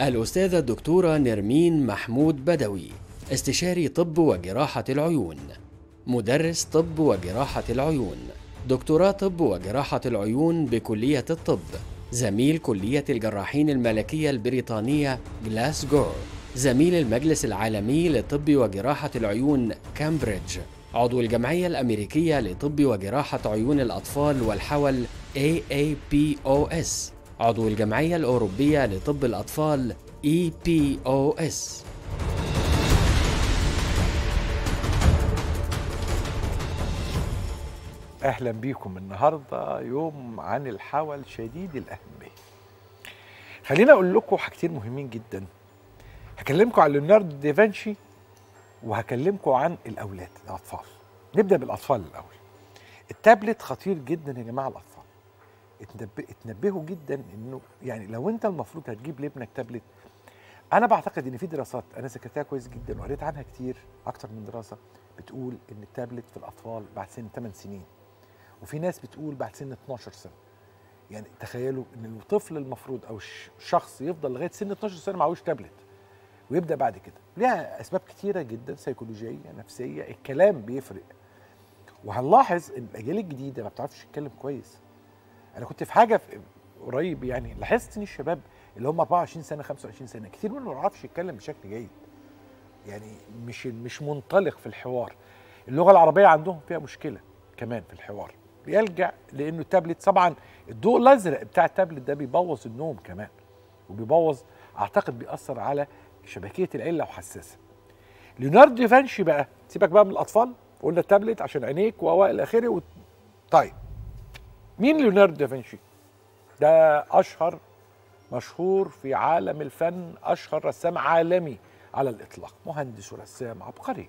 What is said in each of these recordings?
الأستاذة الدكتورة نرمين محمود بدوي استشاري طب وجراحة العيون. مدرس طب وجراحة العيون. دكتوراه طب وجراحة العيون بكلية الطب. زميل كلية الجراحين الملكية البريطانية جلاسجو زميل المجلس العالمي لطب وجراحة العيون كامبريدج عضو الجمعية الأمريكية لطب وجراحة عيون الأطفال والحول AAPOS عضو الجمعية الأوروبية لطب الأطفال EPOS أهلا بيكم النهارده يوم عن الحول شديد الأهمية. خليني أقول لكم حاجتين مهمين جدا. هكلمكم عن ليوناردو دافنشي وهكلمكم عن الأولاد الأطفال. نبدأ بالأطفال الأول. التابلت خطير جدا يا جماعة الأطفال. اتنبه اتنبهوا جدا إنه يعني لو أنت المفروض هتجيب لابنك تابلت أنا بعتقد إن في دراسات أنا ذاكرتها كويس جدا وقريت عنها كتير أكتر من دراسة بتقول إن التابلت في الأطفال بعد سن 8 سنين وفي ناس بتقول بعد سن 12 سنة. يعني تخيلوا إن الطفل المفروض أو الشخص يفضل لغاية سن 12 سنة معهوش تابلت ويبدأ بعد كده. ليها أسباب كتيرة جدا سيكولوجية نفسية الكلام بيفرق. وهنلاحظ إن الأجيال الجديدة ما بتعرفش تتكلم كويس. أنا كنت في حاجة في قريب يعني لاحظت إن الشباب اللي هم 24 سنة 25 سنة كتير منهم ما بيعرفش يتكلم بشكل جيد. يعني مش مش منطلق في الحوار. اللغة العربية عندهم فيها مشكلة كمان في الحوار. بيلجأ لإنه التابلت طبعا الضوء الأزرق بتاع التابلت ده بيبوظ النوم كمان وبيبوظ أعتقد بيأثر على شبكية العين لو حساسة. ليوناردو دافنشي بقى سيبك بقى من الأطفال قلنا التابلت عشان عينيك وإلى آخره. طيب. مين ليوناردو دافنشي؟ ده أشهر مشهور في عالم الفن أشهر رسام عالمي على الإطلاق مهندس ورسام عبقري.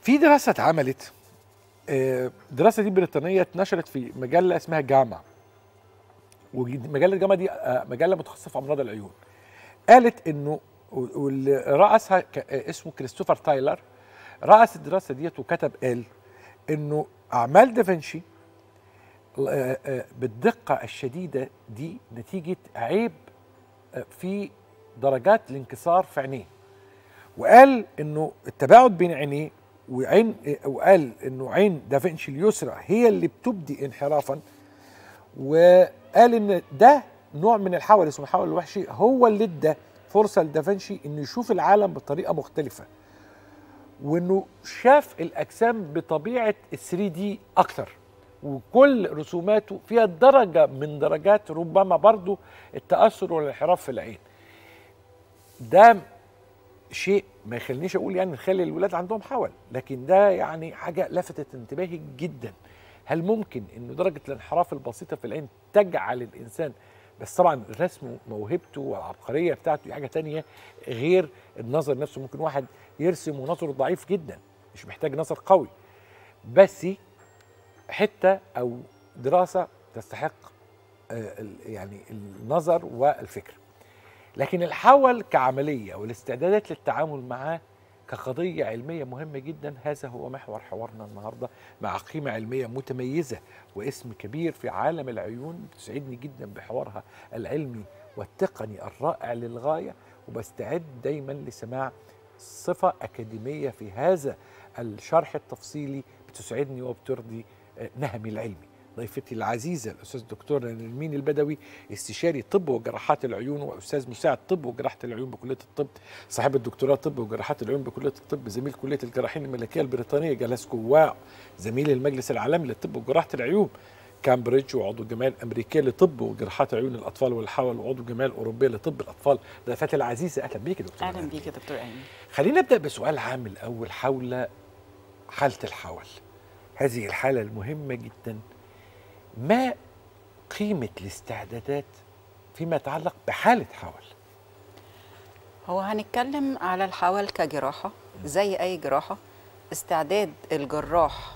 في دراسة اتعملت الدراسه دي بريطانية اتنشرت في مجلة اسمها جاما. ومجله جاما دي مجلة متخصصة في أمراض العيون. قالت إنه واللي رأسها اسمه كريستوفر تايلر. رأس الدراسة ديت وكتب قال إنه أعمال دافنشي بالدقة الشديدة دي نتيجة عيب في درجات الانكسار في عينيه. وقال إنه التباعد بين عينيه وعين وقال إنه عين دافنشي اليسرى هي اللي بتبدي انحرافا. وقال إن ده نوع من الحول اسمه الحول الوحشي هو اللي ادى فرصة لدافنشي إنه يشوف العالم بطريقة مختلفة. وإنه شاف الأجسام بطبيعة ال 3 دي أكتر. وكل رسوماته فيها درجة من درجات ربما برضو التأثر والانحراف في العين. ده شيء ما يخلينيش أقول يعني نخلي الولاد عندهم حول لكن ده يعني حاجة لفتت انتباهي جدا. هل ممكن إن درجة الانحراف البسيطة في العين تجعل الإنسان بس طبعا الرسم موهبته والعبقرية بتاعته دي حاجة تانية غير النظر نفسه؟ ممكن واحد يرسم ونظره ضعيف جدا مش محتاج نظر قوي. بس حتة أو دراسة تستحق يعني النظر والفكر. لكن الحول كعملية والاستعدادات للتعامل معاه كقضية علمية مهمة جدا هذا هو محور حوارنا النهاردة مع قيمة علمية متميزة واسم كبير في عالم العيون تسعدني جدا بحوارها العلمي والتقني الرائع للغاية وبستعد دايما لسماع صفة أكاديمية في هذا الشرح التفصيلي بتسعدني وبترضي نهمي العلمي. ضيفتي العزيزة الأستاذ الدكتور نرمين البدوي استشاري طب وجراحات العيون وأستاذ مساعد طب وجراحة العيون بكلية الطب. صاحب الدكتوراه طب وجراحات العيون بكلية الطب زميل كلية الجراحين الملكية البريطانية جلاسكو زميل المجلس العالمي للطب وجراحة العيون. كامبريدج وعضو الجمعيه الأمريكية لطب وجراحات عيون الأطفال والحول وعضو الجمعيه الأوروبية لطب الأطفال. ضيفتي العزيزة أهلا بيك يا دكتور أهلا بيك يا دكتور ايمن خلينا نبدأ بسؤال عام الأول حول حالة الحول هذه الحالة المهمة جدا. ما قيمة الاستعدادات فيما يتعلق بحالة حول هو هنتكلم على الحول كجراحة زي أي جراحة. استعداد الجراح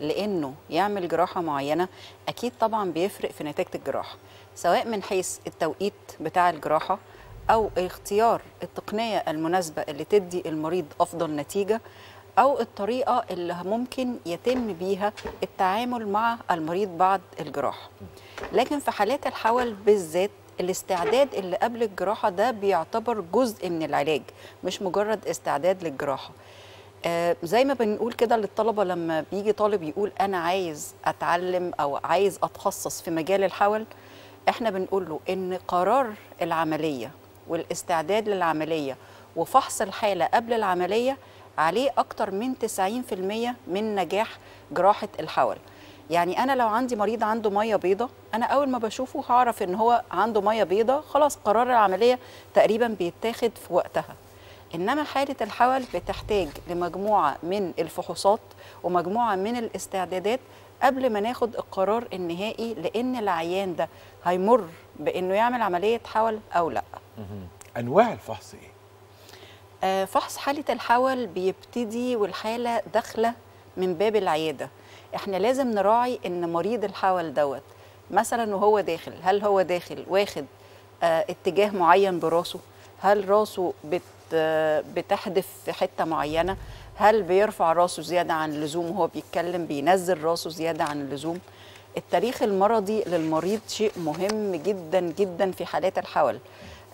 لأنه يعمل جراحة معينة أكيد طبعا بيفرق في نتيجة الجراحة سواء من حيث التوقيت بتاع الجراحة أو اختيار التقنية المناسبة اللي تدي المريض أفضل نتيجة. أو الطريقة اللي ممكن يتم بيها التعامل مع المريض بعد الجراحة. لكن في حالات الحول بالذات الاستعداد اللي قبل الجراحة ده بيعتبر جزء من العلاج مش مجرد استعداد للجراحة. آه زي ما بنقول كده للطلبة لما بيجي طالب يقول أنا عايز أتعلم أو عايز أتخصص في مجال الحول إحنا بنقول له إن قرار العملية والاستعداد للعملية وفحص الحالة قبل العملية عليه أكتر من 90% من نجاح جراحة الحول. يعني أنا لو عندي مريض عنده مية بيضة أنا أول ما بشوفه هعرف إن هو عنده مية بيضة خلاص قرار العملية تقريبا بيتاخد في وقتها. إنما حالة الحول بتحتاج لمجموعة من الفحوصات ومجموعة من الاستعدادات قبل ما ناخد القرار النهائي لأن العيان ده هيمر بإنه يعمل عملية حول أو لأ. أنواع الفحص آه، فحص حالة الحول بيبتدي والحالة داخلة من باب العيادة. إحنا لازم نراعي إن مريض الحول دوت مثلا وهو داخل هل هو داخل واخد آه، اتجاه معين براسه؟ هل راسه بت آه، بتحدف في حتة معينة؟ هل بيرفع راسه زيادة عن اللزوم وهو بيتكلم بينزل راسه زيادة عن اللزوم؟ التاريخ المرضي للمريض شيء مهم جدا جدا في حالات الحول.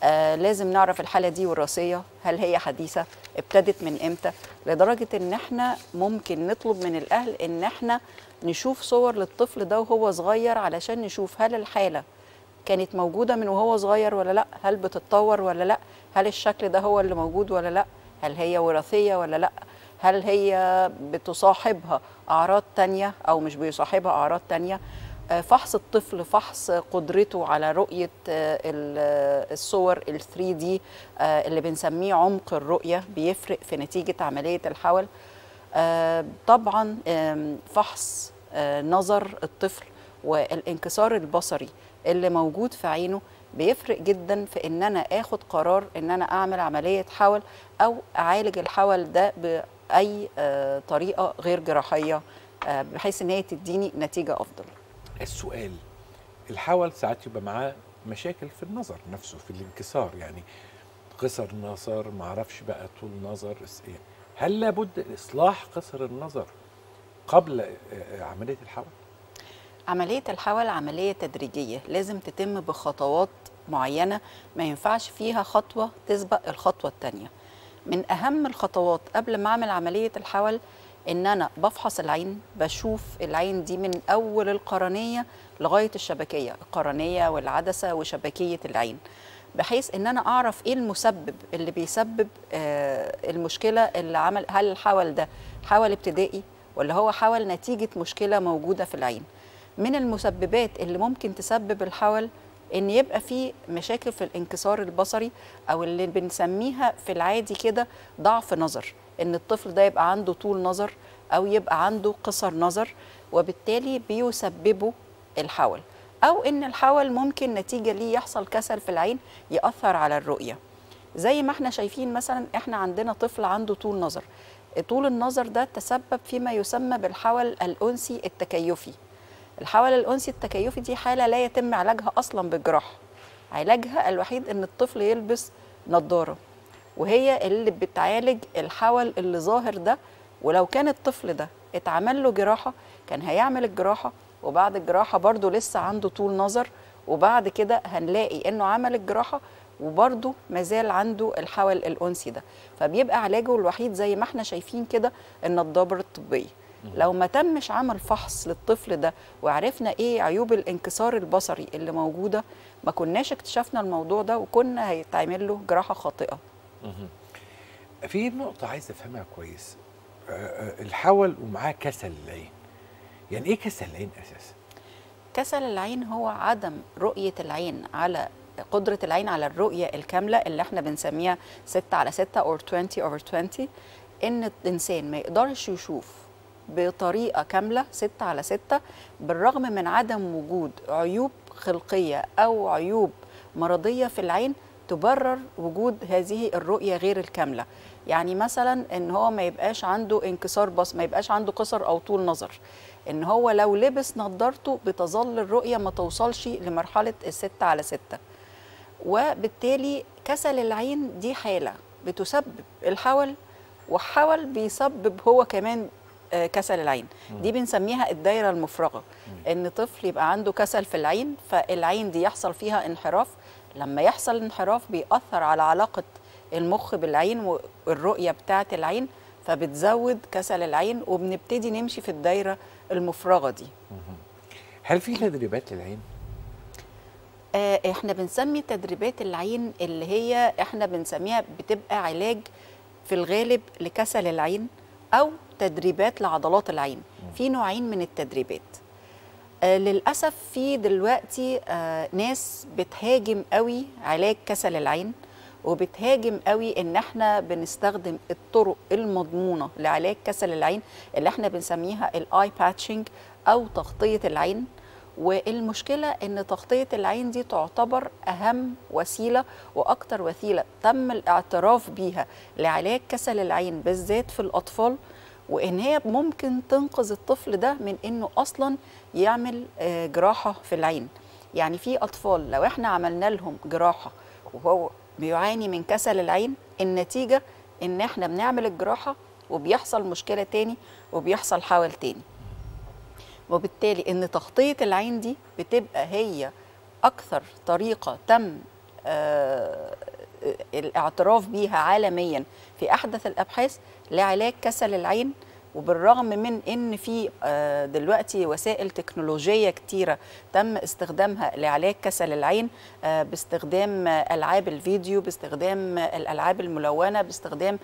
آه لازم نعرف الحالة دي وراثية. هل هي حديثة؟ ابتدت من إمتى؟ لدرجة إن إحنا ممكن نطلب من الأهل إن إحنا نشوف صور للطفل ده وهو صغير علشان نشوف هل الحالة كانت موجودة من وهو صغير ولا لأ؟ هل بتتطور ولا لأ؟ هل الشكل ده هو اللي موجود ولا لأ؟ هل هي وراثية ولا لأ؟ هل هي بتصاحبها أعراض تانية أو مش بيصاحبها أعراض تانية؟ فحص الطفل فحص قدرته على رؤية آه، آه، الصور ال 3 دي اللي بنسميه عمق الرؤية بيفرق في نتيجة عملية الحول. آه، طبعا فحص آه، نظر الطفل والانكسار البصري اللي موجود في عينه بيفرق جدا في إن أنا آخد قرار إن أنا أعمل عملية حول أو أعالج الحول ده بأي آه، طريقة غير جراحية آه، بحيث إن هي تديني نتيجة أفضل. السؤال. الحول ساعات يبقى معاه مشاكل في النظر نفسه في الانكسار يعني قصر نظر ما أعرفش بقى طول نظر إيه. هل لابد إصلاح قصر النظر قبل آه، آه، عملية الحول؟ عملية الحول عملية تدريجية. لازم تتم بخطوات معينة ما ينفعش فيها خطوة تسبق الخطوة التانية. من أهم الخطوات قبل ما أعمل عملية الحول إن أنا بفحص العين بشوف العين دي من أول القرنية لغاية الشبكية القرنية والعدسة وشبكية العين. بحيث إن أنا أعرف إيه المسبب اللي بيسبب آه المشكلة اللي عمل هل الحول ده حول ابتدائي ولا هو حول نتيجة مشكلة موجودة في العين. من المسببات اللي ممكن تسبب الحول إن يبقى في مشاكل في الانكسار البصري أو اللي بنسميها في العادي كده ضعف نظر. إن الطفل ده يبقى عنده طول نظر أو يبقى عنده قصر نظر وبالتالي بيسببه الحول. أو إن الحول ممكن نتيجة ليه يحصل كسل في العين يأثر على الرؤية. زي ما إحنا شايفين مثلا إحنا عندنا طفل عنده طول نظر. طول النظر ده تسبب فيما يسمى بالحول الانسي التكيفي. الحول الانسي التكيفي دي حالة لا يتم علاجها أصلا بالجراحه علاجها الوحيد إن الطفل يلبس نظارة. وهي اللي بتعالج الحول اللي ظاهر ده. ولو كان الطفل ده اتعمل له جراحة كان هيعمل الجراحة وبعد الجراحة برضه لسه عنده طول نظر وبعد كده هنلاقي إنه عمل الجراحة وبرضه مازال عنده الحول الانسي ده. فبيبقى علاجه الوحيد زي ما إحنا شايفين كده النضاره الطبيه لو ما تمش عمل فحص للطفل ده وعرفنا إيه عيوب الانكسار البصري اللي موجودة ما كناش اكتشفنا الموضوع ده وكنا هيتعمل له جراحة خاطئة. في نقطة عايز أفهمها كويس. الحول ومعاه كسل العين. يعني إيه كسل العين أساسا؟ كسل العين هو عدم رؤية العين على قدرة العين على الرؤية الكاملة اللي إحنا بنسميها 6 على 6 or 20 over 20 إن الإنسان ما يقدرش يشوف بطريقة كاملة 6 على 6 بالرغم من عدم وجود عيوب خلقية أو عيوب مرضية في العين تبرر وجود هذه الرؤية غير الكاملة. يعني مثلا إن هو ما يبقاش عنده انكسار بص ما يبقاش عنده قصر أو طول نظر. إن هو لو لبس نظارته بتظل الرؤية ما توصلش لمرحلة الستة على ستة. وبالتالي كسل العين دي حالة بتسبب الحول والحول بيسبب هو كمان آه، كسل العين. دي بنسميها الدايرة المفرغة. إن طفل يبقى عنده كسل في العين فالعين دي يحصل فيها انحراف لما يحصل انحراف بيأثر على علاقة المخ بالعين والرؤية بتاعة العين فبتزود كسل العين وبنبتدي نمشي في الدايرة المفرغة دي. هل في تدريبات للعين؟ آه، إحنا بنسمي تدريبات العين اللي هي إحنا بنسميها بتبقى علاج في الغالب لكسل العين أو تدريبات لعضلات العين. في نوعين من التدريبات. للأسف في دلوقتي آه ناس بتهاجم قوي علاج كسل العين وبتهاجم قوي إن إحنا بنستخدم الطرق المضمونة لعلاج كسل العين اللي إحنا بنسميها ال eye patching أو تغطية العين. والمشكلة إن تغطية العين دي تعتبر أهم وسيلة وأكتر وسيلة تم الاعتراف بيها لعلاج كسل العين بالذات في الأطفال وإن هي ممكن تنقذ الطفل ده من إنه أصلا يعمل آه، جراحة في العين. يعني في أطفال لو إحنا عملنا لهم جراحة وهو بيعاني من كسل العين النتيجة إن إحنا بنعمل الجراحة وبيحصل مشكلة تاني وبيحصل حول تاني. وبالتالي إن تغطية العين دي بتبقى هي أكثر طريقة تم آه، الاعتراف بيها عالميا في أحدث الأبحاث لعلاج كسل العين وبالرغم من إن في آه، دلوقتي وسائل تكنولوجية كتيرة تم استخدامها لعلاج كسل العين آه، باستخدام ألعاب الفيديو باستخدام الألعاب الملونة باستخدام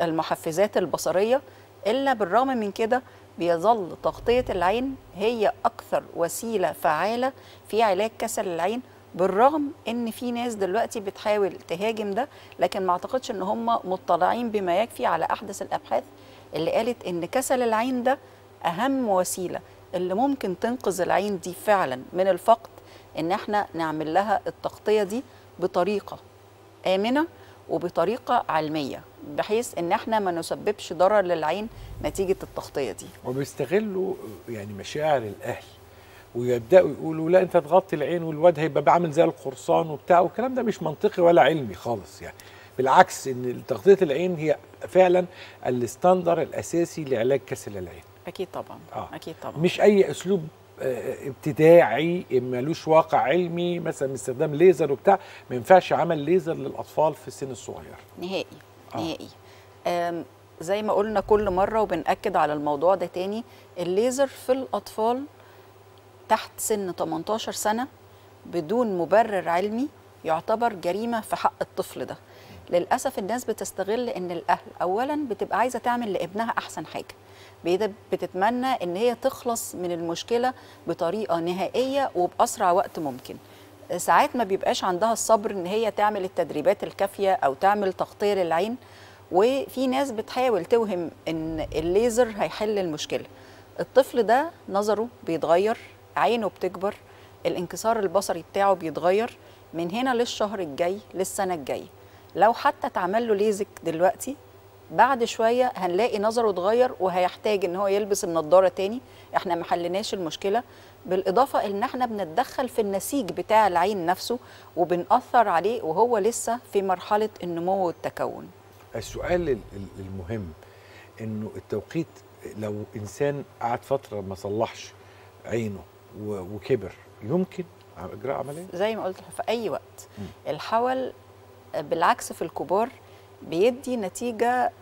المحفزات البصرية إلا بالرغم من كده بيظل تغطية العين هي أكثر وسيلة فعالة في علاج كسل العين بالرغم إن في ناس دلوقتي بتحاول تهاجم ده لكن ما أعتقدش إن هم مطلعين بما يكفي على أحدث الأبحاث اللي قالت إن كسل العين ده أهم وسيلة اللي ممكن تنقذ العين دي فعلا من الفقد إن إحنا نعمل لها التغطية دي بطريقة آمنة وبطريقة علمية بحيث إن إحنا ما نسببش ضرر للعين نتيجة التغطية دي. وبيستغلوا يعني مشاعر الأهل ويبدأوا يقولوا لا أنت تغطي العين والواد هيبقى بعمل زي القرصان وبتاع والكلام ده مش منطقي ولا علمي خالص يعني. بالعكس إن تغطية العين هي فعلا الستاندر الأساسي لعلاج كسل العين. أكيد طبعا آه. أكيد طبعا. مش أي أسلوب آه، ابتداعي ملوش واقع علمي مثلا باستخدام ليزر وبتاع ما ينفعش عمل ليزر للأطفال في السن الصغير. نهائي آه. نهائي. زي ما قلنا كل مرة وبنأكد على الموضوع ده تاني الليزر في الأطفال تحت سن 18 سنة بدون مبرر علمي يعتبر جريمة في حق الطفل ده. للأسف الناس بتستغل إن الأهل اولا بتبقى عايزة تعمل لابنها أحسن حاجة. بت- بتتمنى إن هي تخلص من المشكلة بطريقة نهائية وبأسرع وقت ممكن. ساعات ما بيبقاش عندها الصبر إن هي تعمل التدريبات الكافية أو تعمل تغطيه للعين وفي ناس بتحاول توهم إن الليزر هيحل المشكلة. الطفل ده نظره بيتغير عينه بتكبر الانكسار البصري بتاعه بيتغير من هنا للشهر الجاي للسنة الجاية. لو حتى اتعمل له ليزك دلوقتي بعد شوية هنلاقي نظره اتغير وهيحتاج إن هو يلبس النضارة تاني. إحنا ما حليناش المشكلة. بالإضافة إن إحنا بنتدخل في النسيج بتاع العين نفسه وبنأثر عليه وهو لسه في مرحلة النمو والتكون. السؤال ال- ال- المهم إنه التوقيت لو إنسان قعد فترة ما صلحش عينه وكبر يمكن أجراء عملية؟ زي ما قلت في أي وقت. الحول بالعكس في الكبار بيدي نتيجة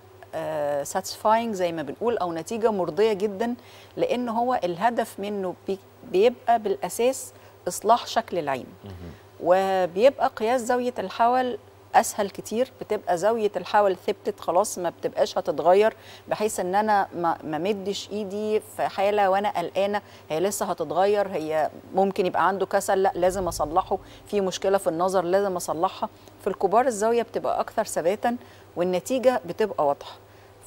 satisfying زي ما بنقول أو نتيجة مرضية جدا لأن هو الهدف منه بي- بيبقى بالأساس إصلاح شكل العين. وبيبقى قياس زاوية الحول أسهل كتير بتبقى زاوية الحول ثبتت خلاص ما بتبقاش هتتغير بحيث إن أنا ما مدش إيدي في حالة وأنا قلقانة هي لسه هتتغير هي ممكن يبقى عنده كسل لأ لازم أصلحه. في مشكلة في النظر لازم أصلحها. في الكبار الزاوية بتبقى أكثر ثباتا والنتيجة بتبقى واضحة.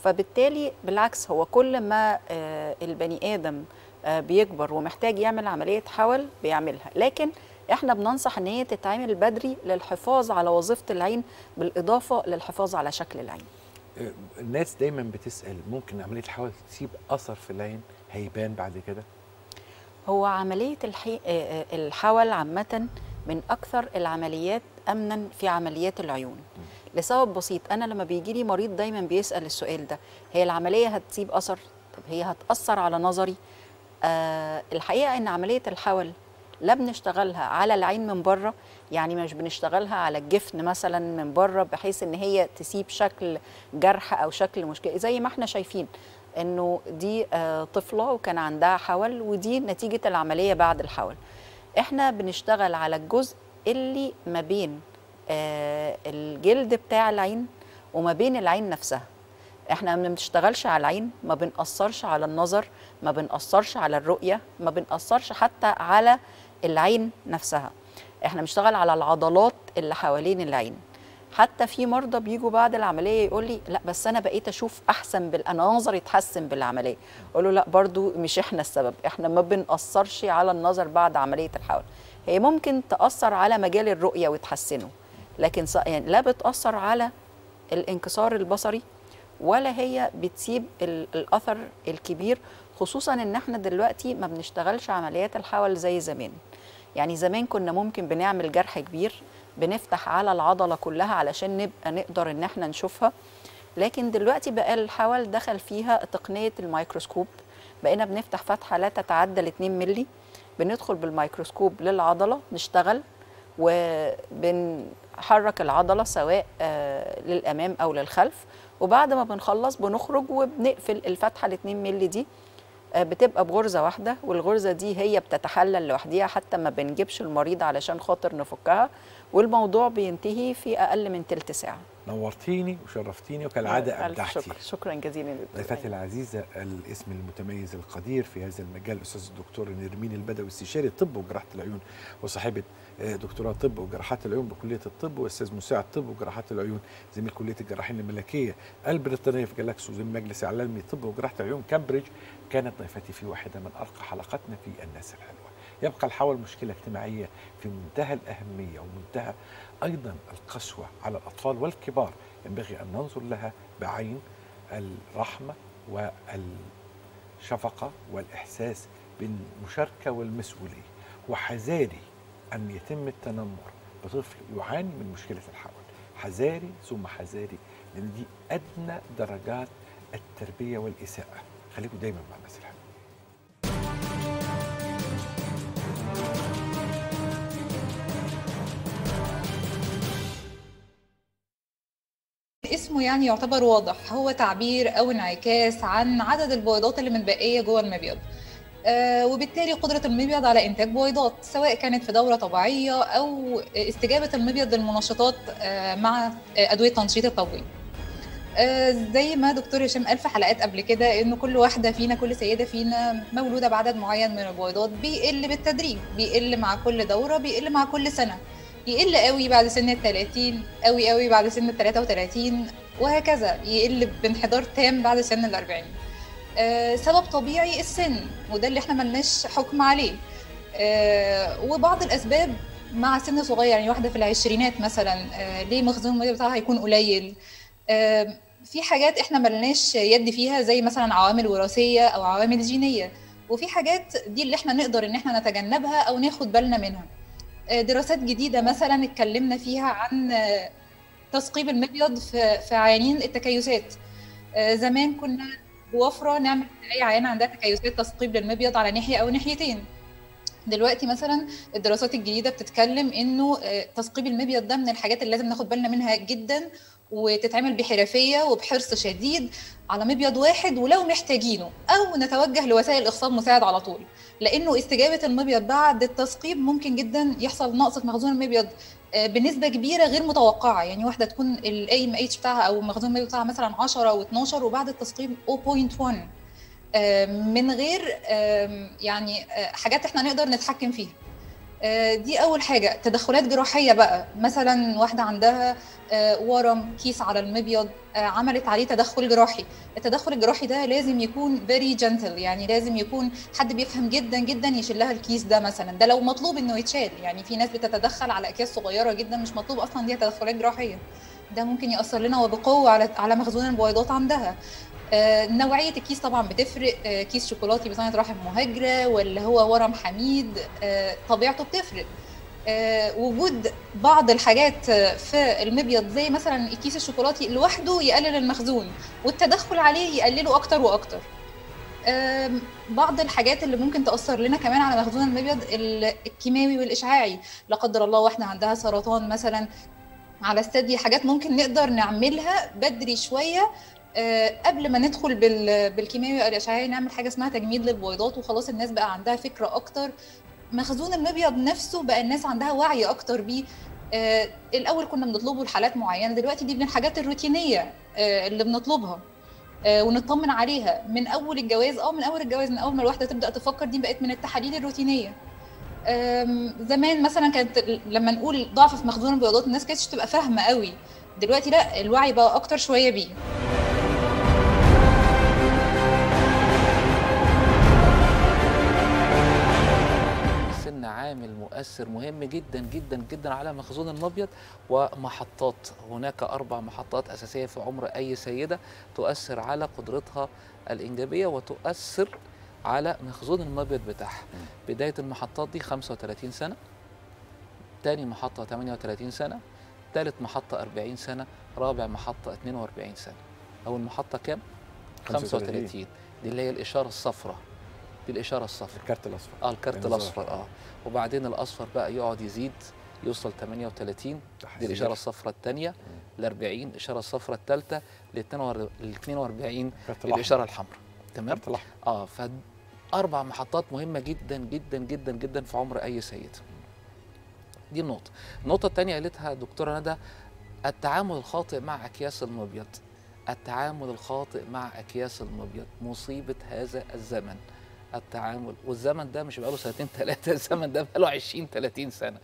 فبالتالي بالعكس هو كل ما آه، البني آدم آه، بيكبر ومحتاج يعمل عملية حول بيعملها. لكن إحنا بننصح ان هي تتعمل بدري للحفاظ على وظيفة العين بالاضافة للحفاظ على شكل العين. آه، الناس دايما بتسأل ممكن عملية الحول تسيب أثر في العين هيبان بعد كده؟ هو عملية الحي... آه، آه، الحول عامة من أكثر العمليات امنا في عمليات العيون. لسبب بسيط أنا لما بيجي لي مريض دايما بيسأل السؤال ده هي العملية هتسيب أثر؟ طب هي هتأثر على نظري؟ آه الحقيقة إن عملية الحول لا بنشتغلها على العين من بره يعني مش بنشتغلها على الجفن مثلا من بره بحيث إن هي تسيب شكل جرح أو شكل مشكلة. زي ما إحنا شايفين إنه دي آه طفلة وكان عندها حول ودي نتيجة العملية بعد الحول. إحنا بنشتغل على الجزء اللي ما بين آه الجلد بتاع العين وما بين العين نفسها. إحنا ما بنشتغلش على العين ما بنأثرش على النظر ما بنأثرش على الرؤية ما بنأثرش حتى على العين نفسها. إحنا بنشتغل على العضلات اللي حوالين العين. حتى في مرضى بيجوا بعد العملية يقول لي لا بس أنا بقيت أشوف أحسن بال أنا نظري اتحسن بالعملية. أقول له لا برضو مش إحنا السبب إحنا ما بنأثرش على النظر بعد عملية الحول هي ممكن تأثر على مجال الرؤية وتحسنه لكن يعني لا بتأثر على الانكسار البصري ولا هي بتسيب الأثر الكبير خصوصا إن إحنا دلوقتي ما بنشتغلش عمليات الحول زي زمان. يعني زمان كنا ممكن بنعمل جرح كبير بنفتح على العضلة كلها علشان نبقى نقدر إن إحنا نشوفها. لكن دلوقتي بقى الحول دخل فيها تقنية الميكروسكوب. بقينا بنفتح فتحة لا تتعدى ال 2 مللي. بندخل بالميكروسكوب للعضلة نشتغل وبنحرك العضلة سواء آه للأمام أو للخلف. وبعد ما بنخلص بنخرج وبنقفل الفتحة ال 2 مللي دي. بتبقى بغرزة واحدة والغرزة دي هي بتتحلل لوحديها حتى ما بنجيبش المريض علشان خاطر نفكها والموضوع بينتهي في أقل من تلت ساعة. نورتيني وشرفتيني وكالعادة أبدعتي. شكرا شكرا جزيلا ضيفتي العزيزة الاسم المتميز القدير في هذا المجال الاستاذ الدكتور نرمين البدوي استشاري الطب وجراحة العيون وصاحبة دكتوراه طب وجراحات العيون بكلية الطب وأستاذ مساعد طب وجراحات العيون زميل كلية الجراحين الملكية البريطانيه في جالاكسي وزميل مجلس إعلامي طب وجراحة العيون كامبريدج كانت ضيفتي في واحدة من أرقى حلقاتنا في الناس الحلوة. يبقى الحول مشكلة اجتماعية في منتهى الأهمية ومنتهى أيضا القسوة على الأطفال والكبار. ينبغي أن ننظر لها بعين الرحمة والشفقة والإحساس بالمشاركة والمسؤولية. وحذاري أن يتم التنمر بطفل يعاني من مشكلة الحول حذاري ثم حذاري لأن دي أدنى درجات التربية والإساءة. خليكم دايما مع الناس الحلوة. اسمه يعني يعتبر واضح هو تعبير أو انعكاس عن عدد البويضات اللي متبقيه جوه المبيض. آه وبالتالي قدرة المبيض على إنتاج بويضات سواء كانت في دورة طبيعية أو استجابة المبيض للمنشطات آه مع آه أدوية تنشيط التبويض زي ما دكتور هشام قال في حلقات قبل كده انه كل واحدة فينا كل سيدة فينا مولودة بعدد معين من البويضات بيقل بالتدريج بيقل مع كل دورة بيقل مع كل سنة. يقل قوي بعد سن ال 30 قوي قوي بعد سن ال 33 وهكذا. يقل بانحدار تام بعد سن ال 40 آه سبب طبيعي السن وده اللي إحنا ملناش حكم عليه. آه وبعض الأسباب مع سن صغير يعني واحدة في العشرينات مثلا آه ليه مخزون المبيض بتاعها هيكون قليل؟ آه في حاجات إحنا ملناش يد فيها زي مثلا عوامل وراثية أو عوامل جينية. وفي حاجات دي اللي إحنا نقدر إن إحنا نتجنبها أو ناخد بالنا منها. دراسات جديدة مثلا اتكلمنا فيها عن تثقيب المبيض في في عيانين التكيسات. زمان كنا بوفرة نعمل أي عيان عندها تكيسات تثقيب للمبيض على ناحية أو ناحيتين. دلوقتي مثلا الدراسات الجديدة بتتكلم إنه تثقيب المبيض ده من الحاجات اللي لازم ناخد بالنا منها جدا. وتتعمل بحرفية وبحرص شديد على مبيض واحد ولو محتاجينه أو نتوجه لوسائل اخصاب مساعد على طول. لأنه استجابة المبيض بعد التثقيب ممكن جدا يحصل نقص في مخزون المبيض بنسبة كبيرة غير متوقعة. يعني واحدة تكون ال AMH بتاعها أو مخزون المبيض بتاعها مثلا 10 أو 12 وبعد التثقيب 0.1 من غير يعني حاجات إحنا نقدر نتحكم فيها. دي أول حاجة. تدخلات جراحية بقى. مثلا واحدة عندها ورم كيس على المبيض عملت عليه تدخل جراحي. التدخل الجراحي ده لازم يكون very gentle يعني لازم يكون حد بيفهم جدا جدا يشيل لها الكيس ده مثلا. ده لو مطلوب إنه يتشال يعني في ناس بتتدخل على أكياس صغيرة جدا مش مطلوب أصلا ليها تدخلات جراحية. ده ممكن يأثر لنا وبقوة على على مخزون البويضات عندها. آه نوعية الكيس طبعا بتفرق. آه كيس شوكولاتي بصنعة رحم مهاجرة ولا هو ورم حميد آه طبيعته بتفرق. وجود بعض الحاجات في المبيض زي مثلا الكيس الشوكولاتي لوحده يقلل المخزون والتدخل عليه يقلله أكتر وأكتر. بعض الحاجات اللي ممكن تأثر لنا كمان على مخزون المبيض ال- الكيماوي والإشعاعي. لا قدر الله واحدة عندها سرطان مثلا على الثدي حاجات ممكن نقدر نعملها بدري شوية آه، قبل ما ندخل بال- بالكيماوي أو الإشعاعي نعمل حاجة اسمها تجميد للبويضات وخلاص الناس بقى عندها فكرة أكتر مخزون المبيض نفسه بقى الناس عندها وعي أكتر بيه. آه، الأول كنا بنطلبه لحالات معينة دلوقتي دي من الحاجات الروتينية آه، اللي بنطلبها آه، ونطمن عليها. من أول الجواز آه من أول الجواز من أول ما الواحدة تبدأ تفكر دي بقت من التحاليل الروتينية. زمان مثلا كانت لما نقول ضعف في مخزون البيضات الناس كانتش تبقى فاهمة قوي. دلوقتي لا الوعي بقى أكتر شوية بيه. عامل مؤثر مهم جدا جدا جدا على مخزون المبيض ومحطات هناك أربع محطات أساسية في عمر أي سيدة تؤثر على قدرتها الإنجابية وتؤثر على مخزون المبيض بتاعها. بداية المحطات دي 35 سنة تاني محطة 38 سنة ثالث محطة 40 سنة رابع محطة 42 سنة. أول محطة كام؟ 35. 35 دي اللي هي الإشارة الصفراء. دي الاشاره الصفراء الكارت الأصفر. آه الكارت النظام. الأصفر آه. وبعدين الأصفر بقى يقعد يزيد يوصل 38 دي الاشاره الصفراء الثانية ل 40 الاشاره الصفراء الثالثه ل 42 الكارت الاشاره الحمراء. تمام؟ آه فأربع محطات مهمة جدا جدا جدا جدا في عمر أي سيد. دي النقطة. النقطة الثانية قالتها دكتورة ندى التعامل الخاطئ مع أكياس المبيض. التعامل الخاطئ مع أكياس المبيض مصيبة هذا الزمن. التعامل والزمن ده مش بقاله سنتين ثلاثة الزمن ده بقاله 20 30 سنة.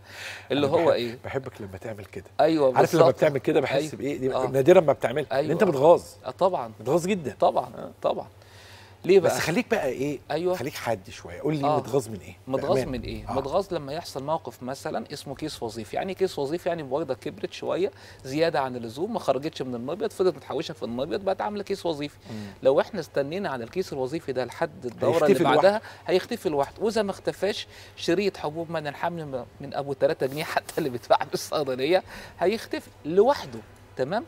اللي هو بحب- إيه؟ بحبك لما تعمل كده. أيوه عارف لما. بتعمل كده بحس أيوة. بإيه؟ آه. نادرا ما بتعملها أيوة. أنت بتغاظ. آه طبعا. بتغاظ جدا. طبعا. طبعا. ليه بقى بس خليك بقى إيه أيوه خليك حاد شوية قول لي آه. متغاظ من إيه متغاظ. من إيه؟ آه. متغاظ لما يحصل موقف مثلا اسمه كيس وظيفي، يعني كيس وظيفي يعني بويضه كبرت شوية زيادة عن اللزوم ما خرجتش من المبيض فضلت متحوشة في المبيض بقت عاملة كيس وظيفي. مم. لو إحنا استنينا على الكيس الوظيفي ده لحد الدورة اللي بعدها هيختفي لوحده، وإذا ما اختفاش شريط حبوب منع الحمل من أبو 3 جنيه حتى اللي بيتباع في الصيدلية هيختفي لوحده تمام؟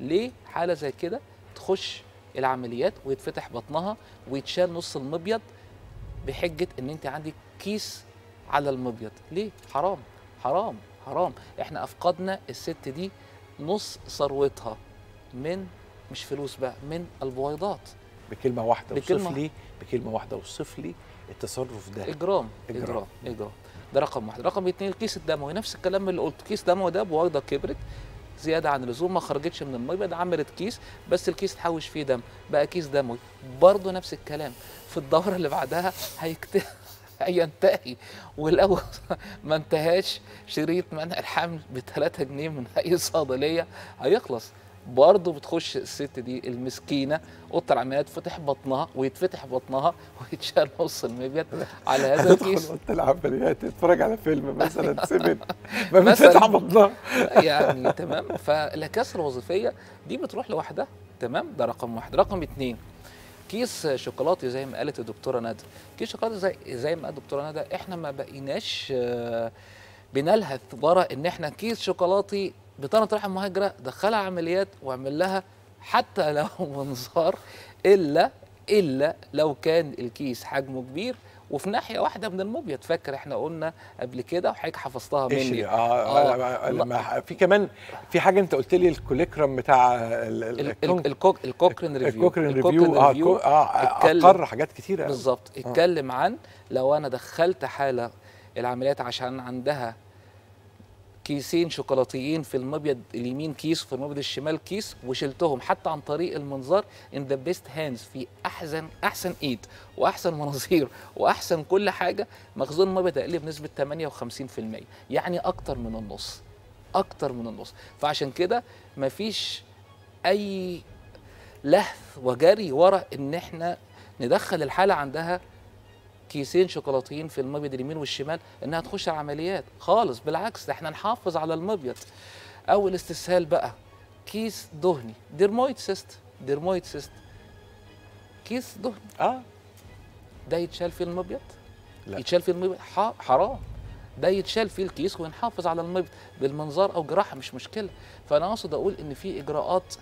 ليه حالة زي كده تخش العمليات ويتفتح بطنها ويتشال نص المبيض بحجة إن أنت عندك كيس على المبيض. ليه؟ حرام حرام حرام. إحنا أفقدنا الست دي نص ثروتها من مش فلوس بقى من البويضات. بكلمة واحدة بكلمة. وصف لي بكلمة واحدة وصف لي التصرف ده. إجرام. إجرام. إجرام ده رقم واحد. رقم اتنين الكيس الدموي. نفس الكلام اللي قلته كيس دموي ده بويضة كبرت زيادة عن اللزوم ما خرجتش من المبيض عملت كيس بس الكيس اتحوش فيه دم بقى كيس دموي. برضه نفس الكلام في الدورة اللي بعدها هيخف هينتهي. ولو ما انتهاش شريط منع الحمل ب 3 جنيه من أي صيدلية هيخلص. برضه بتخش الست دي المسكينة اوضه العمليات تفتح بطنها ويتفتح بطنها ويتشال نص المبيض على هذا الكيس. أوضة العمليات تتفرج على فيلم مثلا سينما. بتفتح بطنها. يعني تمام. فالاكياس الوظيفيه دي بتروح لوحدها تمام؟ ده رقم واحد. رقم اتنين كيس شوكولاتي زي ما قالت الدكتورة ندى كيس شوكولاتي زي زي ما قالت الدكتورة ندى إحنا ما بقيناش آه، بنلهث ورا إن إحنا كيس شوكولاتي بطانة رحم مهاجرة دخلها عمليات واعمل لها حتى لو منظار إلا إلا لو كان الكيس حجمه كبير وفي ناحية واحدة من المبيض فاكر إحنا قلنا قبل كده وحضرتك حفظتها مني آه, آه. آه. لما في كمان في حاجة أنت قلت لي الكوليكرم بتاع ال Cochrane review ال Cochrane review آه آه اتكلم- أقر حاجات كتيرة. بالظبط اتكلم عن لو أنا دخلت حالة العمليات عشان عندها كيسين شوكولاتيين في المبيض اليمين كيس وفي المبيض الشمال كيس وشلتهم حتى عن طريق المنظار in the best hands في أحسن أحسن إيد وأحسن مناظير وأحسن كل حاجة. مخزون المبيض هيقل بنسبة 58% يعني أكتر من النص أكتر من النص. فعشان كده مفيش أي لهث وجري ورا إن إحنا ندخل الحالة عندها كيسين شوكولاتيين في المبيض اليمين والشمال إنها تخش عمليات. خالص بالعكس ده إحنا نحافظ على المبيض. أو الاستسهال بقى كيس دهني. dermoid cyst. dermoid cyst. كيس دهني. آه. ده يتشال فيه المبيض؟ لا. يتشال فيه المبيض؟ حرام. ده يتشال فيه الكيس ونحافظ على المبيض بالمنظار أو جراحة مش مشكلة. فأنا أقصد أقول إن في إجراءات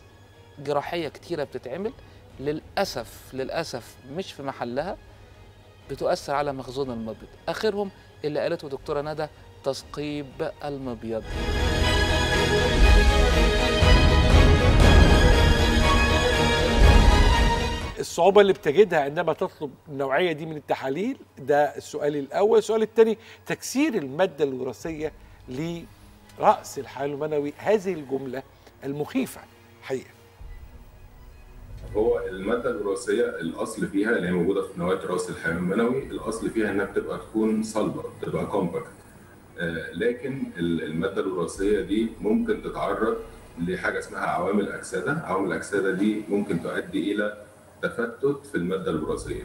جراحية كتيرة بتتعمل. للأسف للأسف مش في محلها. بتؤثر على مخزون المبيض. آخرهم اللي قالته دكتورة ندى تثقيب المبيض. الصعوبة اللي بتجدها عندما تطلب النوعية دي من التحاليل ده السؤال الأول. السؤال الثاني تكسير المادة الوراثية لرأس الحيوان المنوي هذه الجملة المخيفة حقيقة. هو المادة الوراثية الأصل فيها اللي هي موجودة في نواة رأس الحيوان المنوي الأصل فيها إنها بتبقى تكون صلبة بتبقى كومباكت آه، لكن ال- المادة الوراثية دي ممكن تتعرض لحاجة اسمها عوامل أكسدة. عوامل الأكسدة دي ممكن تؤدي إلى تفتت في المادة الوراثية.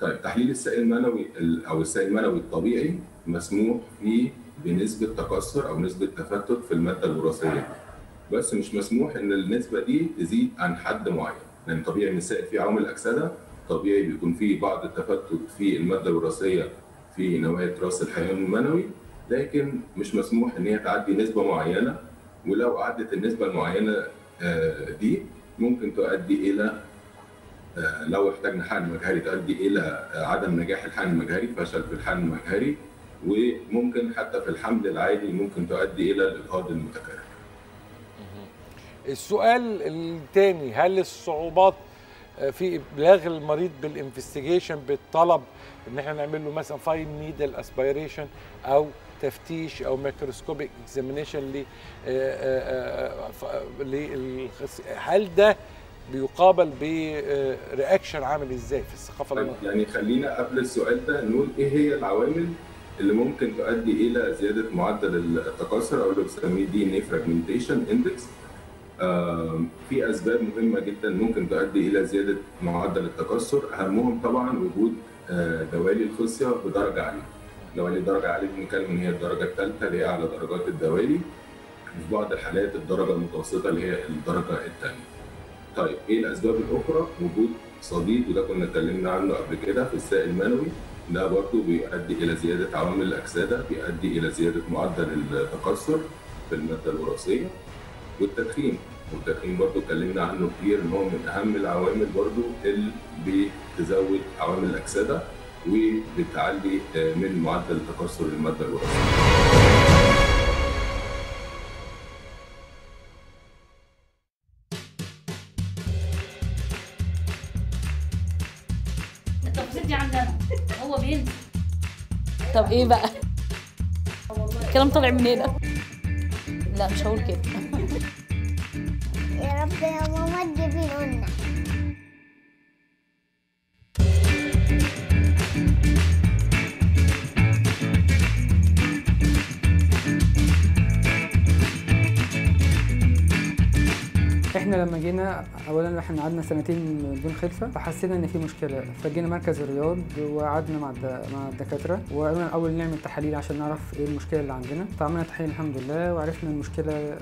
طيب تحليل السائل المنوي ال- أو السائل المنوي الطبيعي مسموح فيه بنسبة تكسر أو نسبة تفتت في المادة الوراثية. بس مش مسموح إن النسبة دي تزيد عن حد معين. لأن طبيعي السائل فيه عوامل أكسدة طبيعي بيكون فيه بعض التفتت في المادة الوراثية في نواه راس الحيوان المنوي لكن مش مسموح إن هي تعدي نسبة معينة. ولو عدت النسبة المعينة آه، دي ممكن تؤدي إلى آه، لو احتاجنا حقن مجهري تؤدي إلى آه، عدم نجاح الحقن المجهري فشل في الحقن المجهري. وممكن حتى في الحمل العادي ممكن تؤدي إلى الاجهاض المتكرر. السؤال الثاني هل الصعوبات آه، في إبلاغ المريض بال investigation بالطلب إن إحنا نعمل له مثلا fine needle aspiration أو تفتيش أو microscopic examination ل آه، آه، هل ده بيقابل ب reaction عامل إزاي في الثقافة طيب المصريه؟ يعني خلينا قبل السؤال ده نقول إيه هي العوامل اللي ممكن تؤدي إلى زيادة معدل التكسر أو اللي بنسميه DNA fragmentation index في أسباب مهمة جدا ممكن تؤدي إلى زيادة معدل التكسر أهمهم طبعا وجود آه، دوالي الخصية بدرجة عالية. دوالي درجة عالية بنتكلم إن هي الدرجة الثالثه اللي هي أعلى درجات الدوالي. في بعض الحالات الدرجة المتوسطة اللي هي الدرجة الثانية طيب إيه الأسباب الأخرى؟ وجود صديد وده كنا اتكلمنا عنه قبل كده في السائل المنوي. ده برضه بيؤدي إلى زيادة عوامل الأكسدة بيؤدي إلى زيادة معدل التكسر في المادة الوراثية. والتدخين. والتدخين برضه اتكلمنا عنه كتير إن هو من أهم العوامل برضه اللي بتزود عوامل الاكسده وبتعلي آه، من معدل تكسر المادة الوراثية. التفاصيل دي عندنا هو بينسى طب إيه بقى؟ الكلام طالع منين لا مش هقول كده. يا رب يا ماما تجيبي لما جينا اولا إحنا قعدنا سنتين بدون خلفة فحسينا إن في مشكلة. فجينا مركز الرياض وقعدنا مع مع الدكاترة وقالوا لنا الأول نعمل تحاليل عشان نعرف إيه المشكلة اللي عندنا. فعملنا تحاليل الحمد لله وعرفنا المشكلة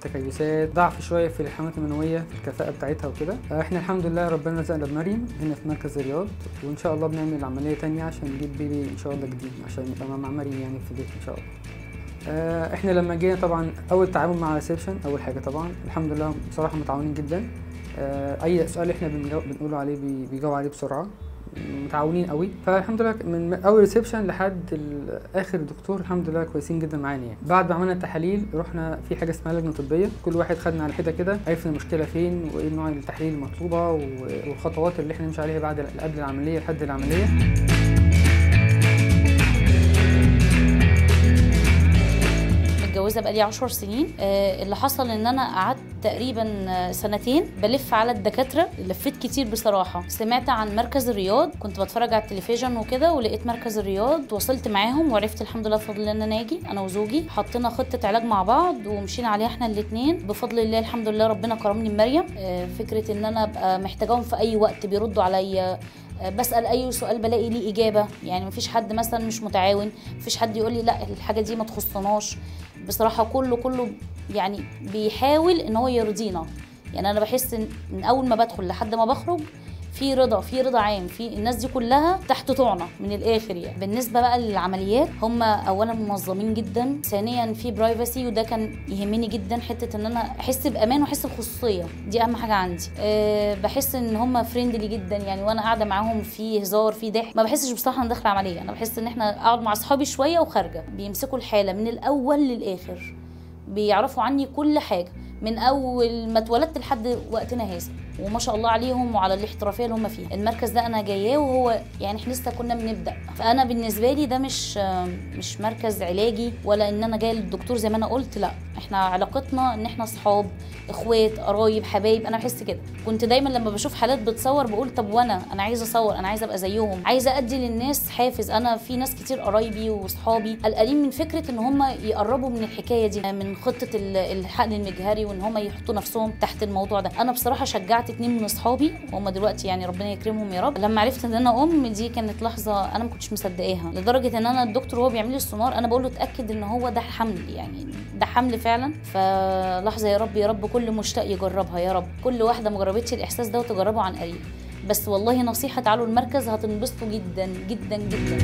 تكيسات ضعف شوية في الحيوانات المنوية في الكفاءة بتاعتها وكده. إحنا الحمد لله ربنا رزقنا بمريم هنا في مركز الرياض وإن شاء الله بنعمل عملية تانية عشان نجيب بيبي إن شاء الله جديد عشان يبقى مع مريم يعني في البيت إن شاء الله. إحنا لما جينا طبعا أول تعامل مع reception أول حاجة طبعا الحمد لله بصراحة متعاونين جدا. آه، أي سؤال إحنا بنقوله عليه بي- بيجاوب عليه بسرعة. متعاونين قوي. فالحمد لله من أول reception لحد اخر دكتور الحمد لله كويسين جدا معانا يعني. بعد ما عملنا التحاليل رحنا في حاجة اسمها لجنة طبية. كل واحد خدنا على حدة كده عرفنا المشكلة فين وإيه نوع التحاليل المطلوبة والخطوات اللي إحنا نمشي عليها بعد قبل العملية لحد العملية. متجوزة بقالي 10 سنين. آه، اللي حصل إن أنا قعدت تقريبا آه، سنتين بلف على الدكاترة لفيت كتير بصراحة. سمعت عن مركز الرياض كنت بتفرج على التلفزيون وكده ولقيت مركز الرياض وصلت معاهم وعرفت الحمد لله بفضل الله إن أنا آجي. أنا وزوجي حطينا خطة علاج مع بعض ومشينا عليها إحنا الاثنين بفضل الله الحمد لله ربنا كرمني بمريم. آه، فكرة إن أنا أبقى محتاجاهم في أي وقت بيردوا عليا. بسأل أي سؤال بلاقي ليه إجابة. يعني مفيش حد مثلا مش متعاون مفيش حد يقول لي لا الحاجة دي ما تخصناش. بصراحة كله كله يعني بيحاول إن هو يرضينا. يعني أنا بحس إن أول ما بدخل لحد ما بخرج في رضا في رضا عام في الناس دي كلها تحت طعنة من الآخر يعني. بالنسبة بقى للعمليات هم اولا منظمين جدا ثانيا في privacy وده كان يهمني جدا حتة إن أنا أحس بأمان وأحس بخصوصية. دي أهم حاجة عندي. أه بحس إن هم friendly جدا يعني وأنا قاعدة معاهم في هزار في ضحك. ما بحسش بصراحة أنا داخله عملية. أنا بحس إن إحنا أقعد مع أصحابي شوية وخارجة. بيمسكوا الحالة من الأول للآخر. بيعرفوا عني كل حاجة. من أول ما اتولدت لحد وقتنا هذا. وما شاء الله عليهم وعلى الاحترافية اللي هم فيها. المركز ده أنا جاياه وهو يعني إحنا لسه كنا بنبدأ. فأنا بالنسبة لي ده مش مش مركز علاجي ولا إن أنا جاية للدكتور زي ما أنا قلت لأ. إحنا علاقتنا إن إحنا أصحاب إخوات قرايب حبايب أنا بحس كده. كنت دايما لما بشوف حالات بتصور بقول طب وأنا؟ أنا عايزة أصور أنا عايزة أبقى زيهم. عايزة أدي للناس حافز. أنا في ناس كتير قرايبي وأصحابي قلقانين من فكرة إن هم يقربوا من الحكاية دي من خطة الحقن المجهري وإن هم يحطوا نفسهم تحت الموضوع ده. أنا بصراحة شجعت اتنين من اصحابي وهم دلوقتي يعني ربنا يكرمهم يا رب. لما عرفت إن أنا أم دي كانت لحظة أنا ما كنتش مصدقاها. لدرجة إن أنا الدكتور وهو بيعمل لي السونار أنا بقول له اتأكد إن هو ده حمل يعني ده حمل فعلا. فلحظة يا رب يا رب كل مشتاق يجربها يا رب. كل واحدة ما جربتش الإحساس ده وتجربه عن قريب. بس والله نصيحة تعالوا المركز هتنبسطوا جدا جدا جدا.